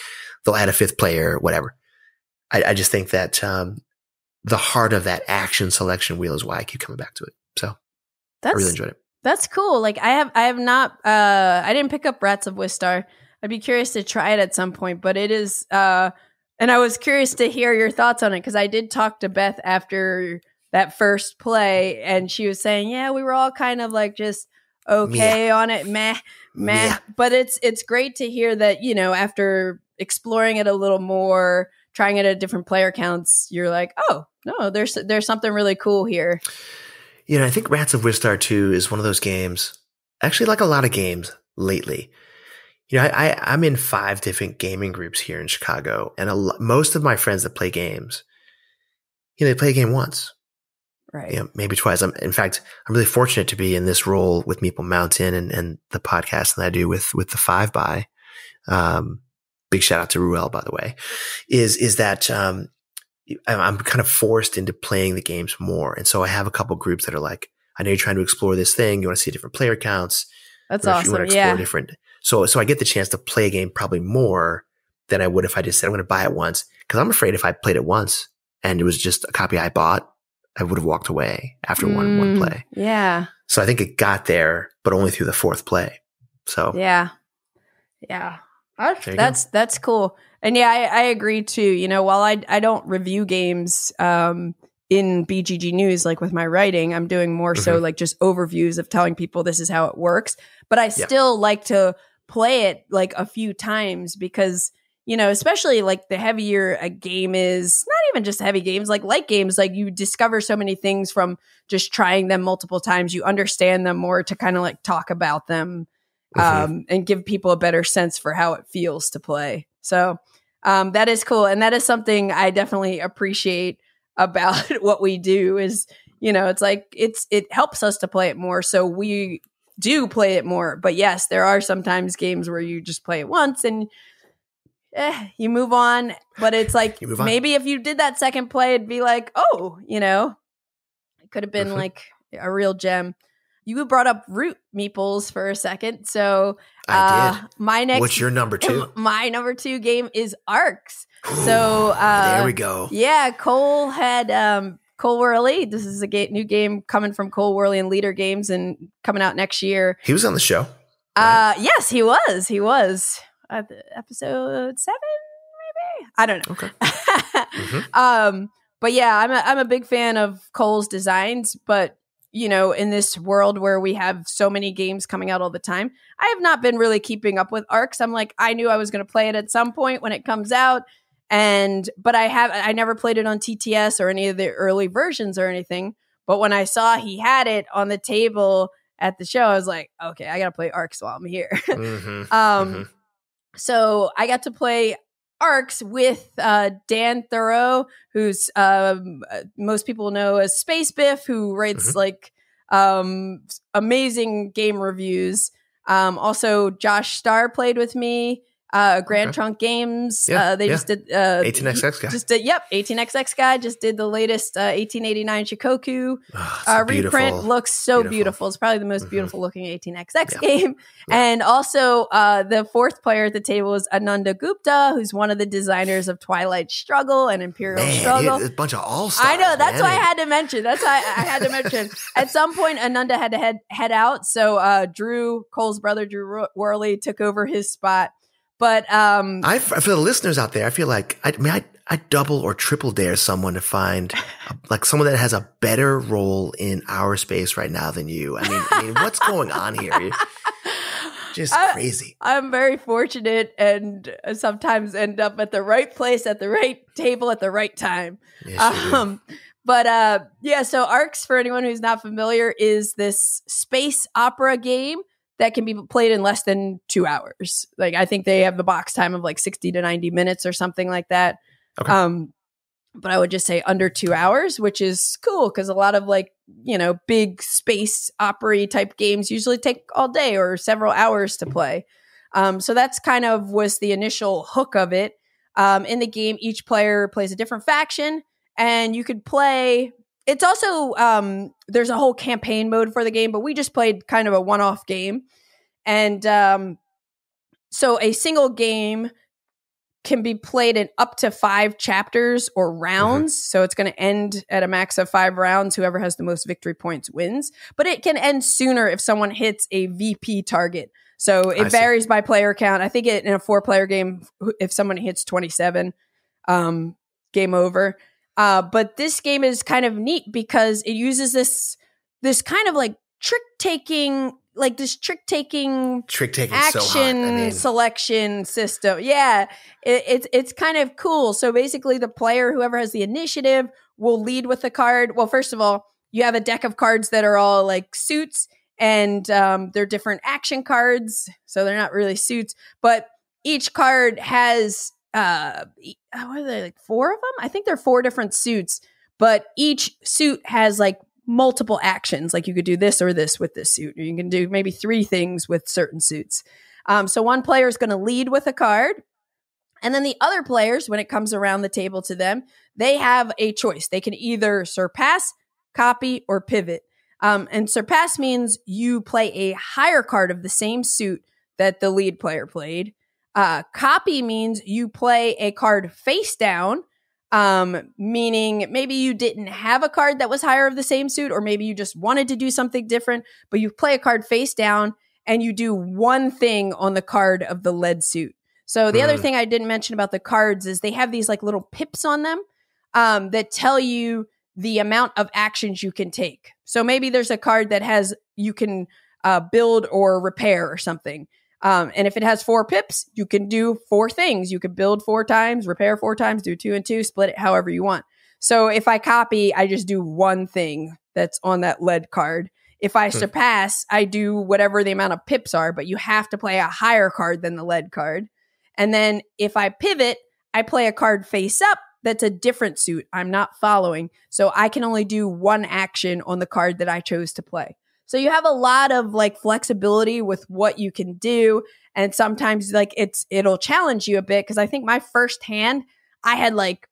They'll add a fifth player, whatever. I, I just think that um, the heart of that action selection wheel is why I keep coming back to it. So that's, I really enjoyed it. That's cool. Like I have, I have not, uh, I didn't pick up Rats of Wistar. I'd be curious to try it at some point, but it is, uh, and I was curious to hear your thoughts on it because I did talk to Beth after that first play, and she was saying, "Yeah, we were all kind of like just okay on it, meh, meh." But it's it's great to hear that you know after exploring it a little more, trying it at different player counts, you're like, "Oh no, there's there's something really cool here." You know, I think Rats of Wistar 2 is one of those games, actually, like a lot of games lately. You know, I, I, am in five different gaming groups here in Chicago, and a, most of my friends that play games, you know, they play a game once. Right. You know, maybe twice. I'm, in fact, I'm really fortunate to be in this role with Meeple Mountain and, and the podcast that I do with, with the Five by. Um, big shout out to Ruel, by the way, is, is that, um, I'm kind of forced into playing the games more. And so I have a couple groups that are like, I know you're trying to explore this thing. You want to see different player counts. That's awesome. You want to explore yeah. different. So, so I get the chance to play a game probably more than I would if I just said I'm going to buy it once. Cause I'm afraid if I played it once and it was just a copy I bought, I would have walked away after mm, one, one mm, play. Yeah. So I think it got there, but only through the fourth play. So yeah. Yeah. That's, that's cool. And yeah, I, I, agree too. You know, while I I don't review games um, in BGG news like with my writing, I'm doing more mm-hmm. so like just overviews of telling people this is how it works. But I still like to play it like a few times because you know, especially like the heavier a game is, not even just heavy games, like light games, like you discover so many things from just trying them multiple times. You understand them more to kind of like talk about them mm-hmm. um, and give people a better sense for how it feels to play. So um, that is cool, and that is something I definitely appreciate about what we do. Is you know, it's like it's it helps us to play it more, so we do play it more. But yes, there are sometimes games where you just play it once and eh, you move on. But it's like maybe if you did that second play, it'd be like, oh, you know, it could have been like a real gem you brought up root meeples for a second. So uh, my next What's your number two? My number two game is Arcs. so uh, there we go. Yeah, Cole had um, Cole Wehrle. This is a ga- new game coming from Cole Wehrle and Leder Games and coming out next year. He was on the show. Right? Uh, yes, he was. He was at episode seven, maybe. I don't know. Okay. mm-hmm. Um, but yeah, I'm a, I'm a big fan of Cole's designs, but you know, in this world where we have so many games coming out all the time, I have not been really keeping up with Arcs. I'm like, I knew I was going to play it at some point when it comes out. And, but I have, I never played it on TTS or any of the early versions or anything. But when I saw he had it on the table at the show, I was like, okay, I got to play Arcs while I'm here. Mm-hmm. um, mm-hmm. So I got to play arcs with uh, Dan Thurot, who's um, uh, most people know as Space Biff, who writes mm-hmm. like um, amazing game reviews. Um, also, Josh Starr played with me uh, Grand okay. Trunk Games. Yeah, uh, they yeah. just did uh, 18xx guy. Just did yep, 18xx guy just did the latest uh, 1889 Shikoku oh, uh, reprint. Looks so beautiful. beautiful. It's probably the most mm-hmm. beautiful looking 18xx yeah. game. And also uh, the fourth player at the table is Ananda Gupta, who's one of the designers of Twilight Struggle and Imperial man, Struggle. A bunch of all stars. I know. That's man. why I had to mention. That's why I had to mention. At some point, Ananda had to head head out, so uh, Drew Cole's brother Drew Wehrle took over his spot. But um, I for the listeners out there, I feel like I, I mean I I double or triple dare someone to find a, like someone that has a better role in our space right now than you. I mean, I mean what's going on here? Just I, crazy. I'm very fortunate and sometimes end up at the right place at the right table at the right time. Yes, um, but uh, yeah, so Arcs, for anyone who's not familiar, is this space opera game that can be played in less than two hours. Like I think they have the box time of like 60 to 90 minutes or something like that. Okay. Um, but I would just say under two hours, which is cool because a lot of like, you know, big space opera type games usually take all day or several hours to play. Um, so that's kind of was the initial hook of it. Um, in the game, each player plays a different faction, and you could play. It's also um, there's a whole campaign mode for the game, but we just played kind of a one-off game, and um, so a single game can be played in up to five chapters or mm-hmm. rounds. Mm-hmm. So it's going to end at a max of five rounds. Whoever has the most victory points wins. But it can end sooner if someone hits a VP target. So it I varies see. by player count. I think it, in a four player game, if someone hits 27, um, game over. Uh, but this game is kind of neat because it uses this this kind of like trick taking like this trick taking trick taking action so I mean. selection system. Yeah, it, it's it's kind of cool. So basically, the player, whoever has the initiative, will lead with the card. Well, first of all, you have a deck of cards that are all like suits, and um, they're different action cards, so they're not really suits, but each card has uh, what are they like four of them? I think they're four different suits, but each suit has like multiple actions. Like you could do this or this with this suit, or you can do maybe three things with certain suits. Um, so one player is going to lead with a card. And then the other players, when it comes around the table to them, they have a choice. They can either surpass, copy, or pivot. Um, and surpass means you play a higher card of the same suit that the lead player played. Uh, copy means you play a card face down um, meaning maybe you didn't have a card that was higher of the same suit, or maybe you just wanted to do something different, but you play a card face down and you do one thing on the card of the lead suit. So the mm. other thing I didn't mention about the cards is they have these like little pips on them um, that tell you the amount of actions you can take. So maybe there's a card that has you can uh, build or repair or something. Um, and if it has four pips, you can do four things. You can build four times, repair four times, do two and two, split it however you want. So if I copy, I just do one thing that's on that lead card. If I hmm. surpass, I do whatever the amount of pips are, but you have to play a higher card than the lead card. And then if I pivot, I play a card face up that's a different suit I'm not following. So I can only do one action on the card that I chose to play. So you have a lot of like flexibility with what you can do. And sometimes like it's it'll challenge you a bit because I think my first hand, I had like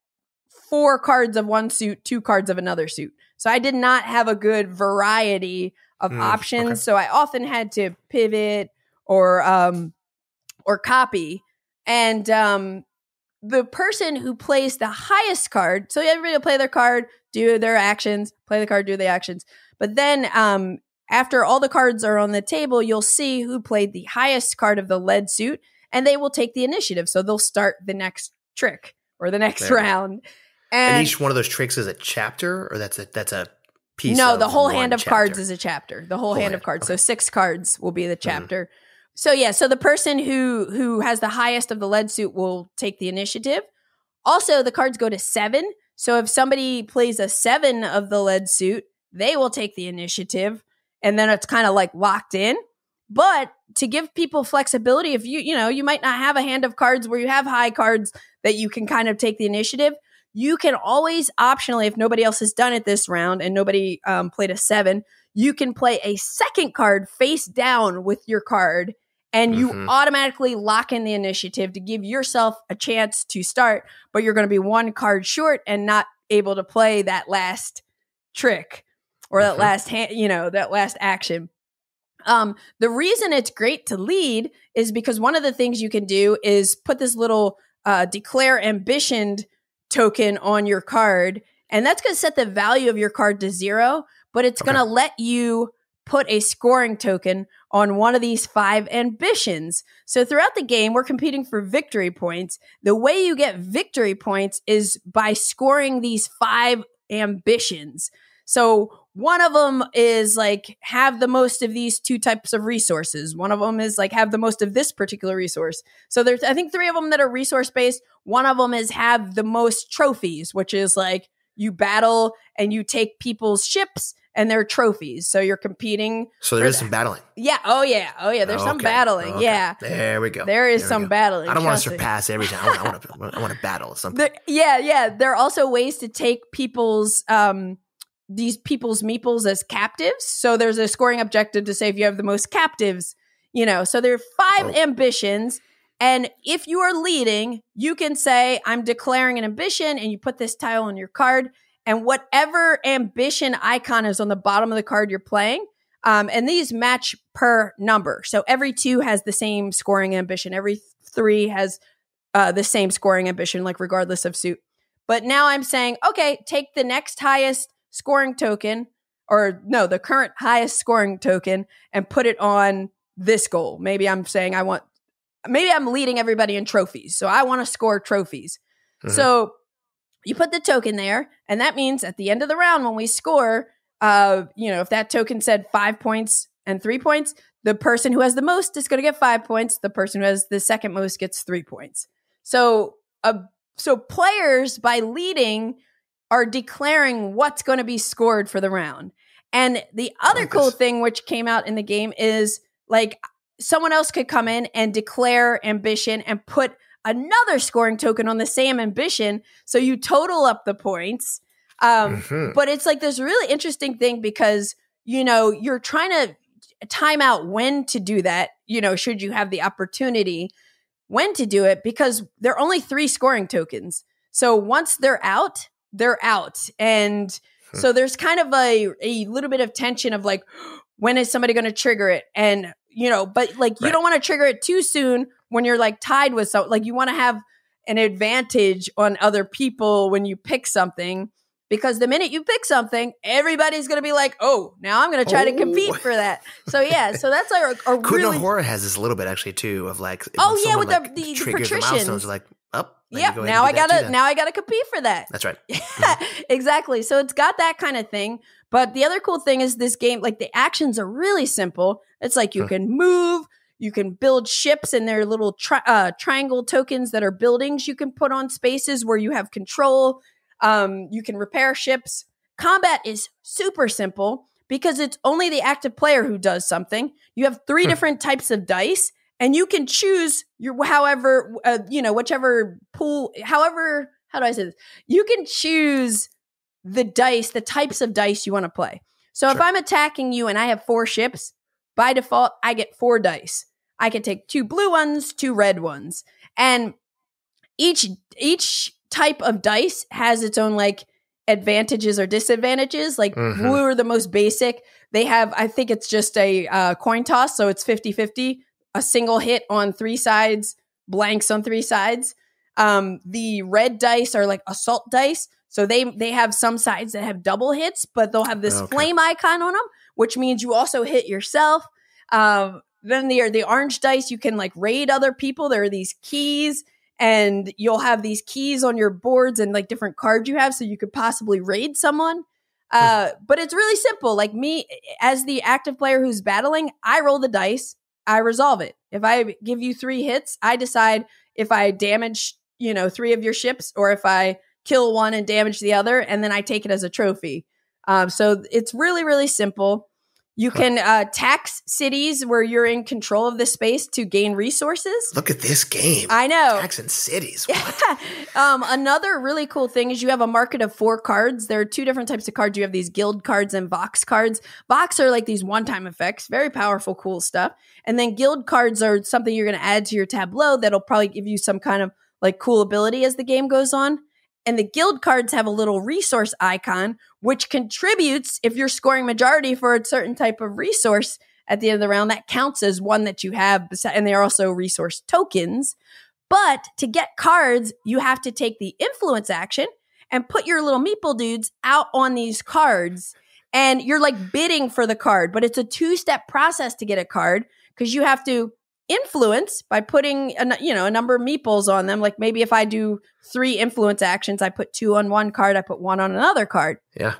four cards of one suit, two cards of another suit. So I did not have a good variety of mm, options. Okay. So I often had to pivot or um or copy. And um the person who plays the highest card, so everybody will play their card, do their actions, play the card, do the actions. But then um after all the cards are on the table, you'll see who played the highest card of the lead suit, and they will take the initiative. So they'll start the next trick or the next there. round. And, and, each one of those tricks is a chapter, or that's a that's a piece. No, the whole hand of chapter. cards is a chapter. The whole, whole hand, hand, of cards. Okay. So six cards will be the mm-hmm. chapter. Mm-hmm. So yeah, so the person who who has the highest of the lead suit will take the initiative. Also, the cards go to seven. So if somebody plays a seven of the lead suit, they will take the initiative and then it's kind of like locked in. But to give people flexibility, if you, you know, you might not have a hand of cards where you have high cards that you can kind of take the initiative, you can always optionally, if nobody else has done it this round and nobody um, played a seven, you can play a second card face down with your card and you mm-hmm. automatically lock in the initiative to give yourself a chance to start, but you're going to be one card short and not able to play that last trick or that mm-hmm. last hand, you know, that last action. Um, the reason it's great to lead is because one of the things you can do is put this little uh, declare ambitioned token on your card, and that's going to set the value of your card to zero, but it's okay. going to let you put a scoring token on one of these five ambitions. So throughout the game, we're competing for victory points. The way you get victory points is by scoring these five ambitions. So one of them is like have the most of these two types of resources. One of them is like have the most of this particular resource. So there's I think three of them that are resource based. One of them is have the most trophies, which is like you battle and you take people's ships and they're trophies. So you're competing. So there is some battling. Yeah. Oh yeah. Oh yeah. There's some battling. Okay. Yeah. There we go. There is we some battling. I don't want to surpass every time. I want, I want to. I want to battle something. There, yeah, yeah. There are also ways to take people's um these people's meeples as captives. So there's a scoring objective to say if you have the most captives, you know. So there are five Oh. ambitions. And if you are leading, you can say, I'm declaring an ambition, and you put this tile on your card. And whatever ambition icon is on the bottom of the card you're playing, um, and these match per number. So every two has the same scoring ambition. Every three has uh, the same scoring ambition, like regardless of suit. But now I'm saying, okay, take the next highest scoring token, or no, the current highest scoring token, and put it on this goal. Maybe I'm saying I want, maybe I'm leading everybody in trophies. So I want to score trophies. Mhm. So you put the token there, and that means at the end of the round when we score, uh, you know, if that token said five points and three points, the person who has the most is going to get five points. The person who has the second most gets three points. So, uh, so players by leading are declaring what's going to be scored for the round. And the other like cool this. thing which came out in the game is like someone else could come in and declare ambition and put another scoring token on the same ambition. So you total up the points. Um, Mhm. but it's like this really interesting thing because, you know, you're trying to time out when to do that, you know, should you have the opportunity when to do it because there are only three scoring tokens. So once they're out, they're out. And Hmm. so there's kind of a, a little bit of tension of like, when is somebody going to trigger it? And, you know, but like you Right. don't want to trigger it too soon when you're like tied with so like you want to have an advantage on other people when you pick something because the minute you pick something, everybody's going to be like, "Oh, now I'm going to try to Oh. compete for that." So yeah, so that's like a, a Kutná really Hora has this a little bit actually too of like. Oh, yeah, with the- like, the- the patricians. like up. yeah. Now I gotta now I gotta compete for that. That's right. exactly. So it's got that kind of thing. But the other cool thing is this game, like the actions are really simple. It's like you Huh. can move, you can build ships, and there are little tri- uh, triangle tokens that are buildings you can put on spaces where you have control. Um, you can repair ships. Combat is super simple because it's only the active player who does something. You have three Hmm. different types of dice, and you can choose your however uh, you know whichever pool, however how do I say this? You can choose the dice, the types of dice you want to play. So if I'm attacking you and I have four ships, by default, I get four dice. I can take two blue ones, two red ones. And each each type of dice has its own like advantages or disadvantages. Like Mhm. blue are the most basic. They have, I think it's just a uh, coin toss. So it's 50 50, a single hit on three sides, blanks on three sides. Um, the red dice are like assault dice. So they they have some sides that have double hits, but they'll have this Okay. flame icon on them, which means you also hit yourself. Um, then the the orange dice, you can like raid other people. There are these keys, and you'll have these keys on your boards and like different cards you have, so you could possibly raid someone. Uh, but it's really simple. Like me, as the active player who's battling, I roll the dice, I resolve it. If I give you three hits, I decide if I damage, you know, three of your ships or if I kill one and damage the other, and then I take it as a trophy. Um, so it's really, really simple. You can uh, tax cities where you're in control of the space to gain resources. Look at this game. I know. Accent cities. Um, another really cool thing is you have a market of four cards. There are two different types of cards. You have these guild cards and Vox cards. Vox are like these one time effects, very powerful, cool stuff. And then guild cards are something you're going to add to your tableau that'll probably give you some kind of like cool ability as the game goes on. And the guild cards have a little resource icon, which contributes if you're scoring majority for a certain type of resource at the end of the round. That counts as one that you have, and they are also resource tokens. But to get cards, you have to take the influence action and put your little meeple dudes out on these cards. And you're like bidding for the card, but it's a two step process to get a card because you have to influence by putting a, you know a number of meeples on them. Like maybe if I do three influence actions, I put two on one card, I put one on another card Yeah.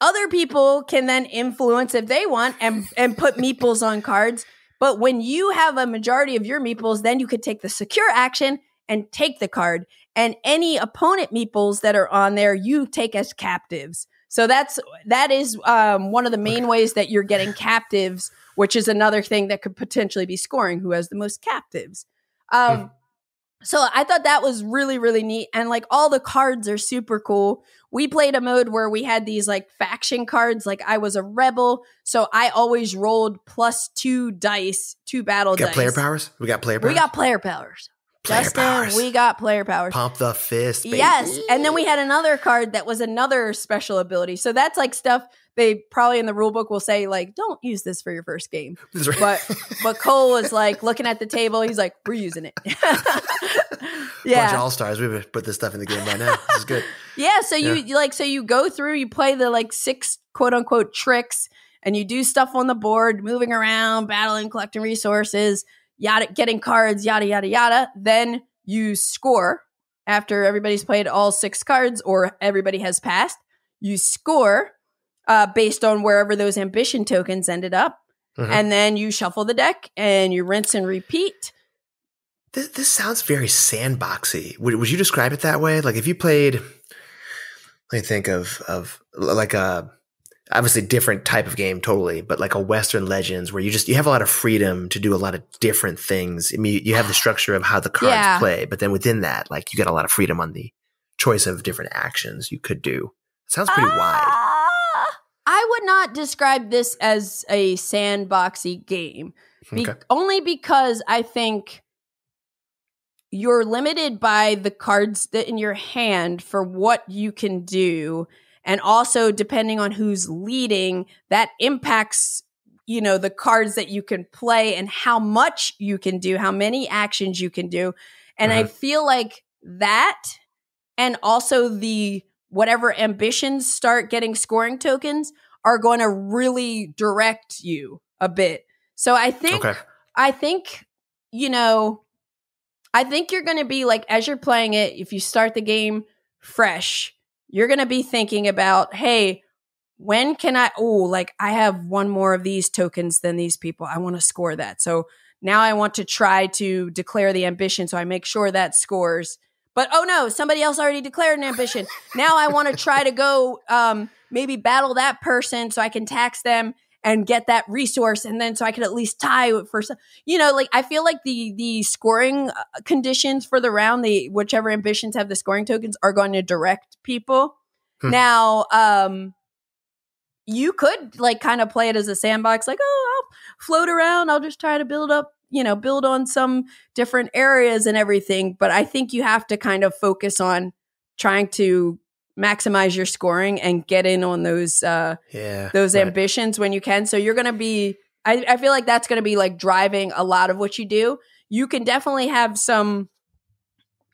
other people can then influence if they want and and put meeples on cards. But when you have a majority of your meeples, then you could take the secure action and take the card. And any opponent meeples that are on there, you take as captives. So that's that is um, one of the main ways that you're getting captives, which is another thing that could potentially be scoring who has the most captives. Um, Hmm. So I thought that was really really neat, and like all the cards are super cool. We played a mode where we had these like faction cards. Like I was a rebel, so I always rolled plus two dice, two battle We got dice. player powers. We got player powers. We got player powers. Player Justin, powers. we got player powers. pump the fist. Baby. Yes. And then we had another card that was another special ability. So that's like stuff they probably in the rule book will say, like, don't use this for your first game. Right. But but Cole was like looking at the table, he's like, We're using it. bunch of yeah. all stars. We would put this stuff in the game right now. This is good. Yeah. So you Yeah. you like so you go through, you play the like six quote unquote tricks and you do stuff on the board, moving around, battling, collecting resources, yada getting cards, yada yada yada. Then you score after everybody's played all six cards or everybody has passed. You score uh, based on wherever those ambition tokens ended up. Mhm. And then you shuffle the deck and you rinse and repeat. This, this sounds very sandboxy. Would, would you describe it that way? Like if you played, let me think of of like a obviously different type of game, totally, but like a Western Legends where you just you have a lot of freedom to do a lot of different things. I mean, you have the structure of how the cards Yeah. play, but then within that, like you got a lot of freedom on the choice of different actions you could do. It sounds pretty wide. Ah, I would not describe this as a sandboxy game. Be- Okay. Only because I think you're limited by the cards that in your hand for what you can do. And also, depending on who's leading, that impacts, you know, the cards that you can play and how much you can do, how many actions you can do. And I Mhm. feel like that and also the whatever ambitions start getting scoring tokens are going to really direct you a bit. So I think Okay. I think, you know, I think you're going to be like, as you're playing it, if you start the game fresh, you're going to be thinking about, hey, when can I, oh, like I have one more of these tokens than these people. I want to score that. So now I want to try to declare the ambition. So I make sure that scores. But oh no, somebody else already declared an ambition. now I want to try to go um, maybe battle that person so I can tax them and get that resource and then so I could at least tie for some you know like I feel like the the scoring uh, conditions for the round the whichever ambitions have the scoring tokens are going to direct people Hmm. now um you could like kind of play it as a sandbox like oh I'll float around I'll just try to build up you know build on some different areas and everything but I think you have to kind of focus on trying to maximize your scoring and get in on those uh Yeah. those right. ambitions when you can. So you're going to be, I, I feel like that's going to be like driving a lot of what you do. You can definitely have some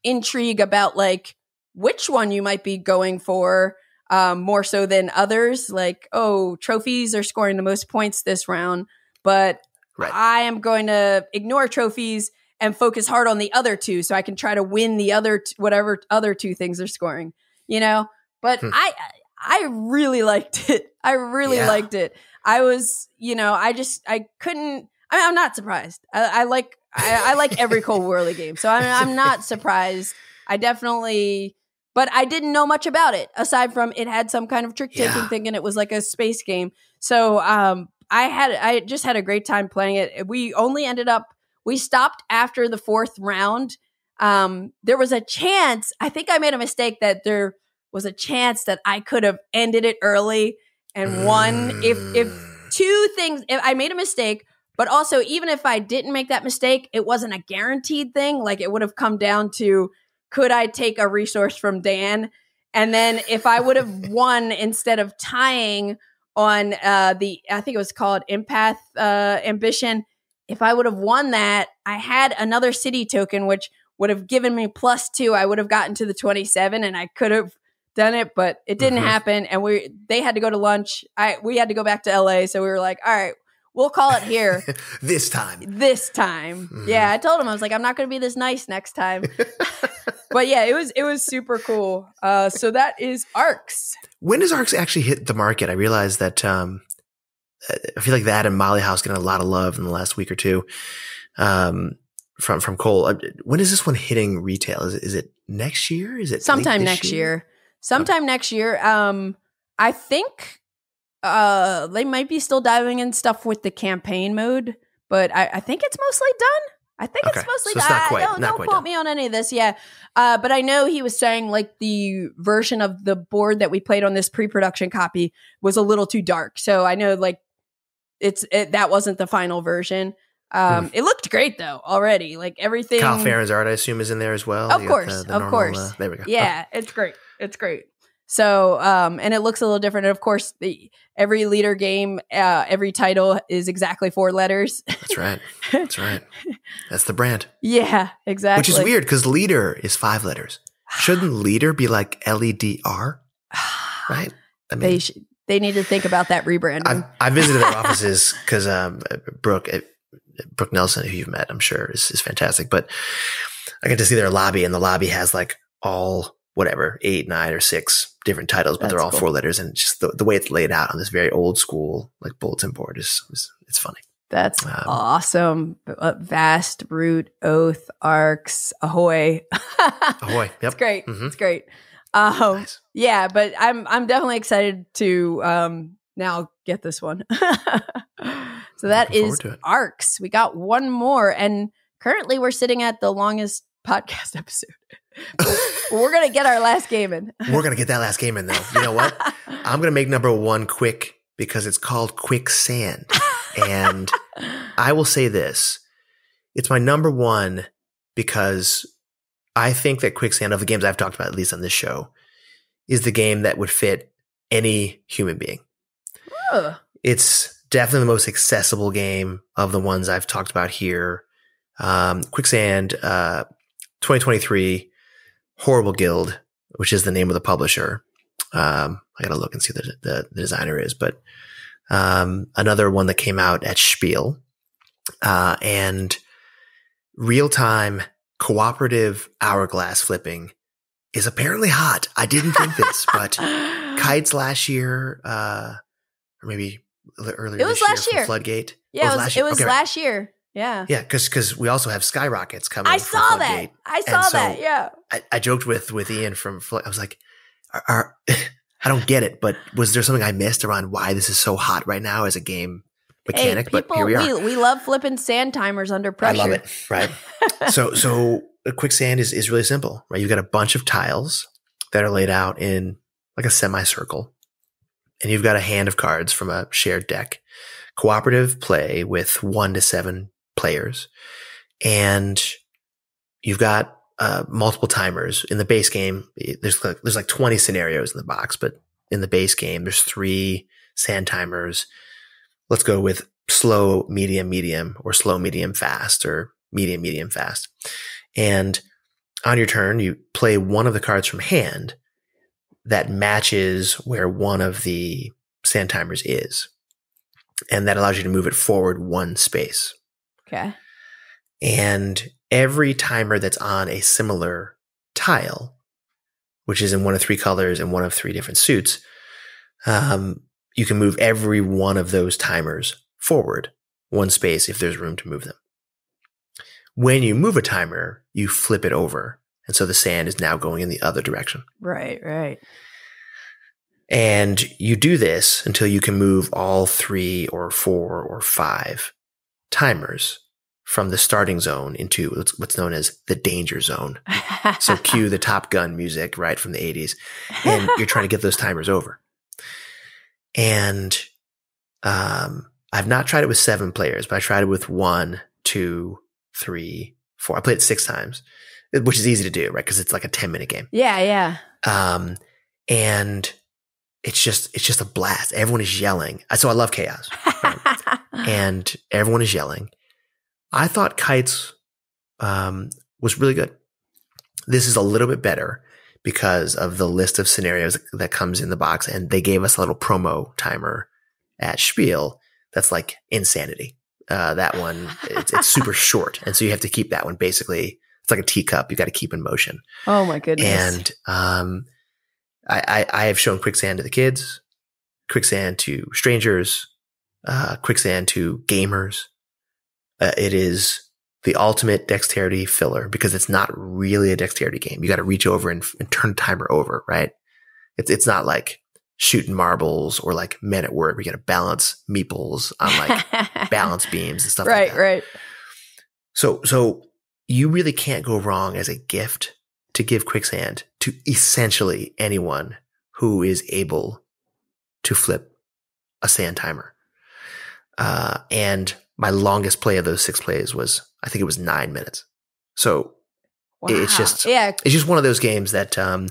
intrigue about like which one you might be going for um, more so than others. Like, oh, trophies are scoring the most points this round, but Right. I am going to ignore trophies and focus hard on the other two so I can try to win the other, t- whatever other two things are scoring, you know? But Hmm. I, I really liked it. I really Yeah. liked it. I was, you know, I just, I couldn't, I mean, I'm not surprised. I, I like, I, I like every Cole Wehrle game. So I'm, I'm not surprised. I definitely, but I didn't know much about it aside from it had some kind of trick taking Yeah. thing and it was like a space game. So, um, I had, I just had a great time playing it. We only ended up, we stopped after the fourth round. Um, there was a chance, I think I made a mistake that there was a chance that I could have ended it early and won if, if Mm. two things if i made a mistake but also even if i didn't make that mistake it wasn't a guaranteed thing. Like it would have come down to could i take a resource from dan? And then if i would have won instead of tying on uh the i think it was called empath uh ambition if i would have won that i had another city token which would have given me plus two. I would have gotten to the 27 and i could have done it but it didn't Mhm. happen and we they had to go to lunch i we had to go back to la so we were like all right we'll call it here this time. this time Mhm. yeah i told him i was like i'm not going to be this nice next time but yeah it was it was super cool uh so that is arcs When does Arcs actually hit the market? I realize that um, I feel like that and Molly House getting a lot of love in the last week or two um, from from Cole. Uh, When is this one hitting retail? Is it, is it next year? Is it sometime next year, sometime next year um I think uh they might be still diving in stuff with the campaign mode, but I, I think it's mostly done. I think Okay, it's mostly so it's done. not quite- don't not don't quite quote done. me on any of this. Yeah, uh, but I know he was saying like the version of the board that we played on this pre-production copy was a little too dark. So I know like it's it, that wasn't the final version. Um, It looked great though already. Like everything. Kyle Ferrin's art, I assume, is in there as well. Of You course, the- the of normal, course. uh, there we go. Yeah, it's great. It's great. So, um, and it looks a little different. And of course, the every Leder game, uh, every title is exactly four letters. That's right. That's right. That's the brand. yeah, exactly. Which is weird because Leder is five letters. Shouldn't Leder be like L E D R? Right? I they sh- they need to think about that rebranding. I've, I visited their offices because um, Brooke, uh, Brooke Nelson, who you've met, I'm sure, is, is fantastic. But I get to see their lobby, and the lobby has like all whatever eight, nine, or six different titles, but they're all cool. four letters, and just the, the way it's laid out on this very old school like bulletin board is, is it's funny. That's um, awesome. Uh, vast, root, oath, arcs, ahoy. Ahoy! Yep. It's great. Mhm. It's great. Um, Nice. Yeah, but I'm I'm definitely excited to um now get this one. so that is forward to it. arcs. We got one more, and currently we're sitting at the longest podcast episode. We're gonna get our last game in. We're gonna get that last game in though. You know what? I'm gonna make number one quick because it's called Quicksand. And I will say this. It's my number one because I think that Quicksand of the games I've talked about, at least on this show, is the game that would fit any human being. Ugh. It's definitely the most accessible game of the ones I've talked about here. Um, Quicksand, uh, 2023, Horrible Guild, which is the name of the publisher. Um, I gotta look and see the, the, the designer is, but um, another one that came out at Spiel, uh, and real time cooperative hourglass flipping is apparently hot. I didn't think this, but kites last year, uh, or maybe earlier. It was this last from year. Floodgate. Yeah, Oh, it was, it was Okay, right. last year. Yeah. Yeah, because because we also have skyrockets coming. I saw that. I saw so- that. Yeah. I, I joked with with Ian from. I was like, are, are, I don't get it, but was there something I missed around why this is so hot right now as a game mechanic? hey, but people, here we are. we, love flipping sand timers under pressure. I love it. Right. so so quicksand is is really simple, right? You've got a bunch of tiles that are laid out in like a semicircle, and you've got a hand of cards from a shared deck. Cooperative play with one to seven players, and you've got uh, multiple timers in the base game. There's like, there's like 20 scenarios in the box, but in the base game, there's three sand timers. Let's go with slow, medium, medium, or slow, medium, fast, or medium, medium, fast. And on your turn, you play one of the cards from hand that matches where one of the sand timers is. And that allows you to move it forward one space. Okay. And every timer that's on a similar tile, which is in one of three colors and one of three different suits, um, you can move every one of those timers forward one space if there's room to move them. When you move a timer, you flip it over. And so the sand is now going in the other direction. Right. Right. And you do this until you can move all three or four or five timers from the starting zone into what's- known as the danger zone. So cue the Top Gun music, right, from the 80s. And you're trying to get those timers over. And um, I've not tried it with seven players, but I tried it with one, two, three, four. I played it six times, which is easy to do, right? Because it's like a 10 minute game. yeah. Yeah. Um, and it's just it's just a blast. Everyone is yelling. So I love chaos, and everyone is yelling. I thought kites um, was really good. This is a little bit better because of the list of scenarios that comes in the box, and they gave us a little promo timer at Spiel that's like insanity. Uh, that one it's, it's super short, and so you have to keep that one basically. It's like a teacup. You got to keep in motion. oh my goodness. And um, I, I, I have shown quicksand to the kids, quicksand to strangers, uh, quicksand to gamers. Uh, it is the ultimate dexterity filler because it's not really a dexterity game. You got to reach over and, and turn the timer over, right? It's it's not like shooting marbles or like men at work. We got to balance meeples on like balance beams and stuff right, like that. right. So, so you really can't go wrong as a gift to give quicksand to essentially anyone who is able to flip a sand timer. Uh, and my longest play of those six plays was, I think it was nine minutes. So it's just- yeah, it's just one of those games that, um,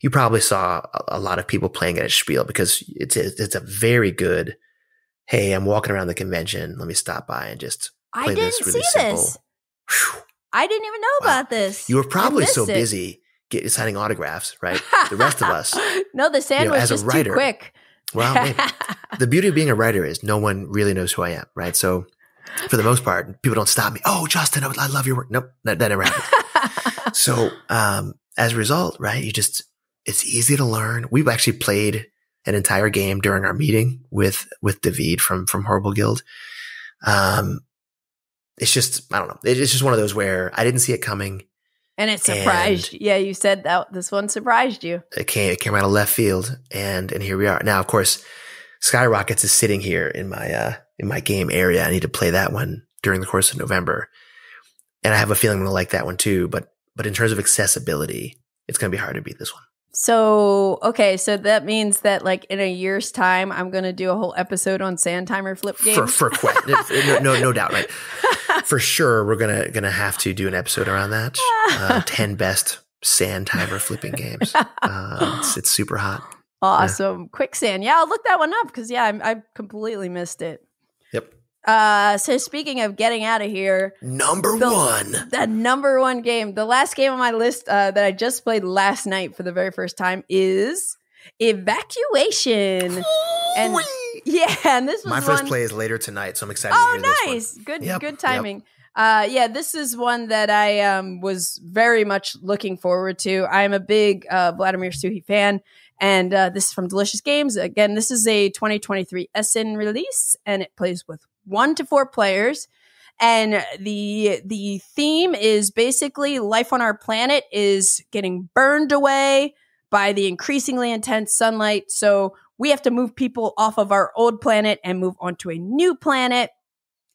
you probably saw a, a lot of people playing it at Spiel because it's a, it's a very good. Hey, I'm walking around the convention. Let me stop by and just I play didn't this really see simple. this. Whew. I didn't even know Wow. about this. You were probably so it. busy getting signing autographs, right? The rest of us. no, the sandwich you know, was as a writer, too quick. Well, the beauty of being a writer is no one really knows who I am, right? So for the most part, people don't stop me. Oh, Justin, I I love your work. Nope, that, that never happened. so um, as a result, right, you just it's easy to learn. We've actually played an entire game during our meeting with with David from from Horrible Guild. Um, it's just I don't know. It's just one of those where I didn't see it coming. And it surprised. yeah, you said that this one surprised you. It came it came out of left field, and and here we are. Now, of course, Skyrockets is sitting here in my uh in my game area. I need to play that one during the course of November, and I have a feeling I'm gonna like that one too. But but in terms of accessibility, it's gonna be hard to beat this one. So okay, so that means that like in a year's time, I'm gonna do a whole episode on sand timer flip games. for for quite no, no no doubt right for sure we're gonna gonna have to do an episode around that uh, 10 best sand timer flipping games uh, it's, it's super hot awesome, quicksand. Yeah, I'll look that one up because yeah, I, I completely missed it. Yep Uh, so speaking of getting out of here, number Bill- one the number one game, the last game on my list uh, that I just played last night for the very first time is Evacuation. And yeah, and this was my first one- play is later tonight so i'm excited to Oh, hear this one. nice. Good Yep, good yep. timing. Uh yeah, this is one that I um was very much looking forward to. I'm a big uh Vladimír Suchý fan and uh this is from Delicious Games. Again, this is a 2023 Essen release and it plays with 1 to 4 players. And the the theme is basically life on our planet is getting burned away by the increasingly intense sunlight. So we have to move people off of our old planet and move onto a new planet.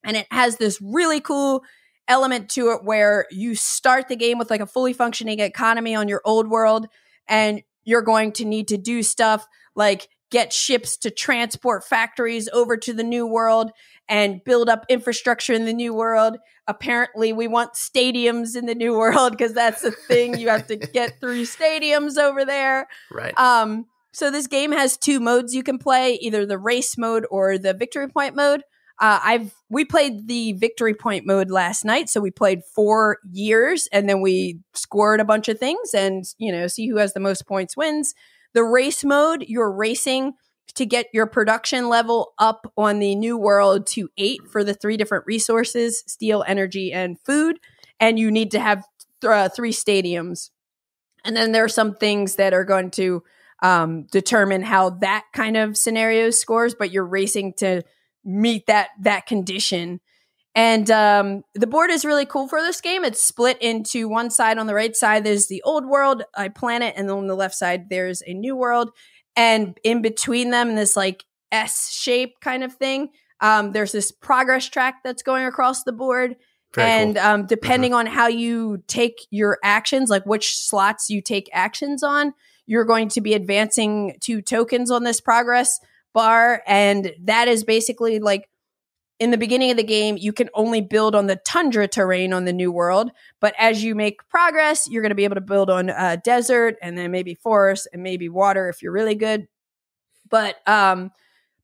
And it has this really cool element to it where you start the game with like a fully functioning economy on your old world and you're going to need to do stuff like get ships to transport factories over to the new world and build up infrastructure in the new world. Apparently, we want stadiums in the new world because that's the thing. You have to get through stadiums over there. right Um, so this game has two modes you can play, either the race mode or the victory point mode. Uh, I've we played the victory point mode last night, so we played four years, and then we scored a bunch of things, and you know, see who has the most points wins. The race mode, you're racing to get your production level up on the new world to eight for the three different resources: steel, energy, and food. And you need to have th- uh, three stadiums. And then there are some things that are going to um, determine how that kind of scenario scores, but you're racing to meet that that condition. And um, the board is really cool for this game. It's split into one side on the right side, there's the old world, a planet, and then on the left side, there's a new world. And in between them, this like S shape kind of thing, um, there's this progress track that's going across the board Very and cool. um, depending on how you take your actions, like which slots you take actions on, you're going to be advancing two tokens on this progress bar. And that is basically like in the beginning of the game, you can only build on the tundra terrain on the new world. But as you make progress, you're going to be able to build on uh, desert and then maybe forest and maybe water if you're really good. But um,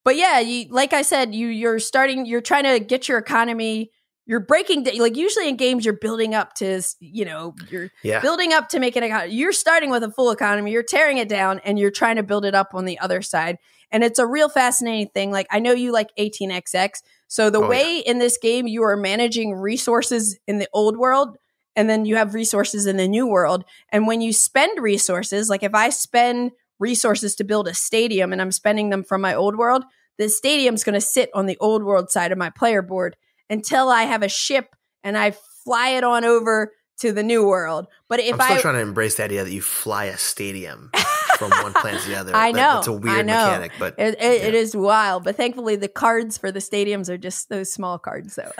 but yeah, you like I said, you you're starting, you're trying to get your economy. You're breaking like usually in games, you're building up to you know you're yeah building up to make an economy. You're starting with a full economy, you're tearing it down, and you're trying to build it up on the other side. And it's a real fascinating thing. Like I know you like 18xx, so the Oh, way in this game you are managing resources in the old world, and then you have resources in the new world. And when you spend resources, like if I spend resources to build a stadium and I'm spending them from my old world, the stadium's going to sit on the old world side of my player board until I have a ship and I fly it on over to the new world. But if i'm still I trying to embrace the idea that you fly a stadium from one planet to the other. I know. It's a weird know. mechanic, but it, it, yeah. it is wild. But thankfully, the cards for the stadiums are just those small cards, so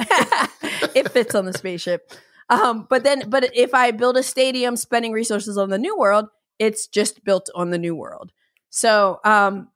it fits on the spaceship. Um, but then, but if I build a stadium spending resources on the new world, it's just built on the new world. So, um,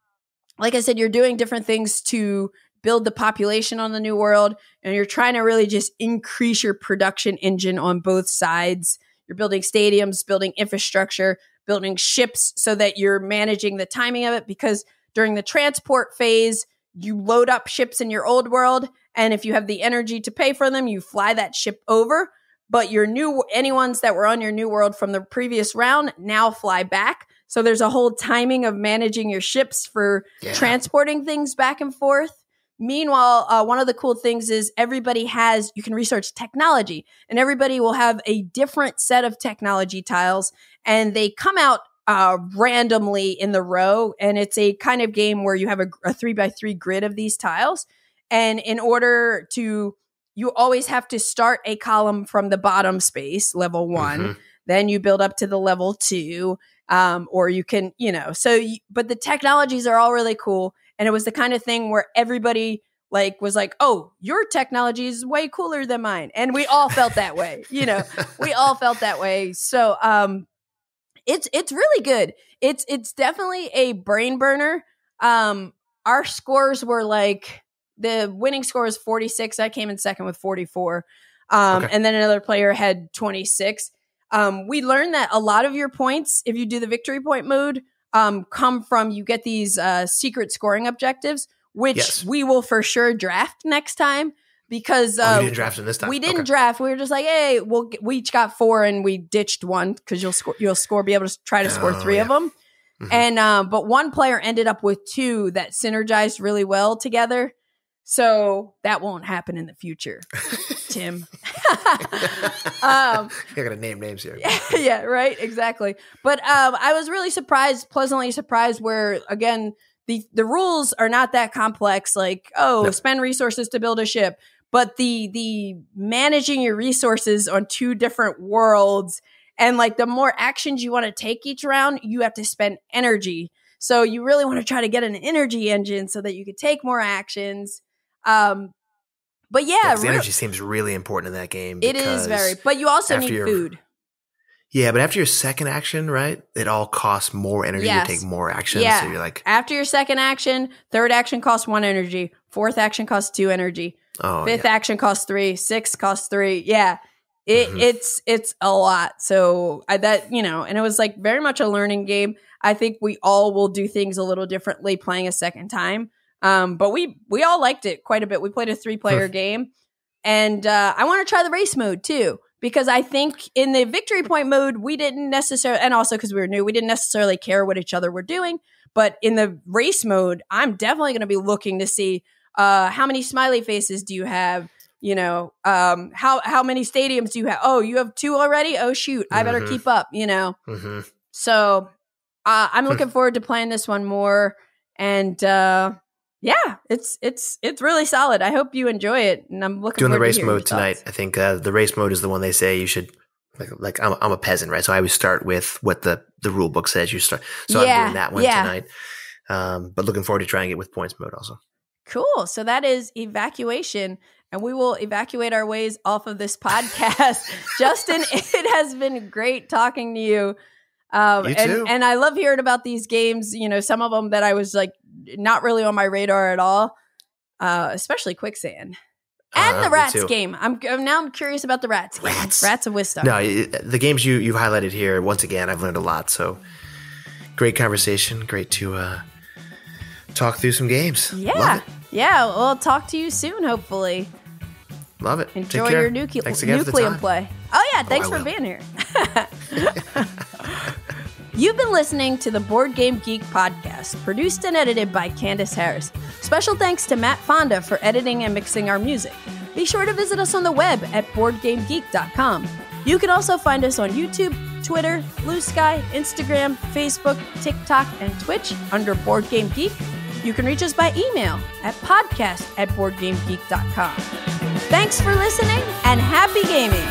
like I said, you're doing different things to build the population on the new world, and you're trying to really just increase your production engine on both sides. You're building stadiums, building infrastructure, building ships so that you're managing the timing of it because during the transport phase, you load up ships in your old world. And if you have the energy to pay for them, you fly that ship over. But your new, any ones that were on your new world from the previous round now fly back. So there's a whole timing of managing your ships for yeah. transporting things back and forth. Meanwhile, uh, one of the cool things is everybody has, you can research technology, and everybody will have a different set of technology tiles, and they come out uh, randomly in the row. And it's a kind of game where you have a, a three by three grid of these tiles. And in order to, you always have to start a column from the bottom space, level one. Mm-hmm. Then you build up to the level two. Um, or you can, you know, so, you, but the technologies are all really cool and it was the kind of thing where everybody like was like, "Oh, your technology is way cooler than mine." And we all felt that way. You know, we all felt that way. So, um it's it's really good. It's it's definitely a brain burner. Um our scores were like the winning score is 46. I came in second with 44. Um okay. and then another player had 26. Um we learned that a lot of your points if you do the victory point mode um, come from you get these uh, secret scoring objectives, which yes. we will for sure draft next time because uh, oh, didn't draft this time. We didn't okay. draft. We were just like, hey, we'll we each got four and we ditched one because you'll score. You'll score. Be able to try to score oh, three yeah. of them. Mm-hmm. And uh, but one player ended up with two that synergized really well together. So that won't happen in the future, Tim. um, You're gonna name names here. Yeah, yeah, right, exactly. But um, I was really surprised, pleasantly surprised, where again the the rules are not that complex. Like, oh, no. spend resources to build a ship, but the the managing your resources on two different worlds, and like the more actions you want to take each round, you have to spend energy. So you really want to try to get an energy engine so that you could take more actions um, but yeah, yeah the energy seems really important in that game. It is very, but you also need food. Yeah, but after your second action, right, it all costs more energy yes. to take more action. Yeah. So you're like, after your second action, third action costs one energy, fourth action costs two energy, oh, fifth yeah. action costs three, sixth costs three. Yeah, it, mm-hmm. it's it's a lot. So I, that you know, and it was like very much a learning game. I think we all will do things a little differently playing a second time. Um, but we we all liked it quite a bit. We played a three player game, and uh, I want to try the race mode too because I think in the victory point mode we didn't necessarily, and also because we were new, we didn't necessarily care what each other were doing. But in the race mode, I'm definitely going to be looking to see uh, how many smiley faces do you have. You know, um, how how many stadiums do you have? Oh, you have two already. Oh shoot, I better mm-hmm. keep up. You know, mm-hmm. so uh, I'm looking forward to playing this one more. And uh, yeah, it's it's it's really solid. I hope you enjoy it, and I'm looking doing the race mode tonight. I think uh, the race mode is the one they say you should. Like, like I'm, I'm a peasant, right? So I always start with what the the rule book says you start. So yeah, I'm doing that one yeah. tonight. Um, but looking forward to trying it with points mode also. Cool. So that is evacuation, and we will evacuate our ways off of this podcast. Justin, it has been great talking to you. Um, you and, and I love hearing about these games. You know, some of them that I was like not really on my radar at all, uh, especially quicksand. And uh, the rats game. I'm, I'm, now I'm curious about the rats. Game. Rats, rats of Wistar. No, the games you you highlighted here. Once again, I've learned a lot. So great conversation. Great to uh, talk through some games. Yeah, yeah. We'll talk to you soon. Hopefully. Love it. Enjoy your Nucleum Nucleum play. Oh yeah, thanks oh, for being here. You've been listening to the Board Game Geek podcast, produced and edited by Candice Harris. Special thanks to Matt Fonda for editing and mixing our music. Be sure to visit us on the web at boardgamegeek.com. You can also find us on YouTube, Twitter, Blue Sky, Instagram, Facebook, TikTok, and Twitch under Board Game Geek. You can reach us by email at podcast at boardgamegeek.com. Thanks for listening and happy gaming!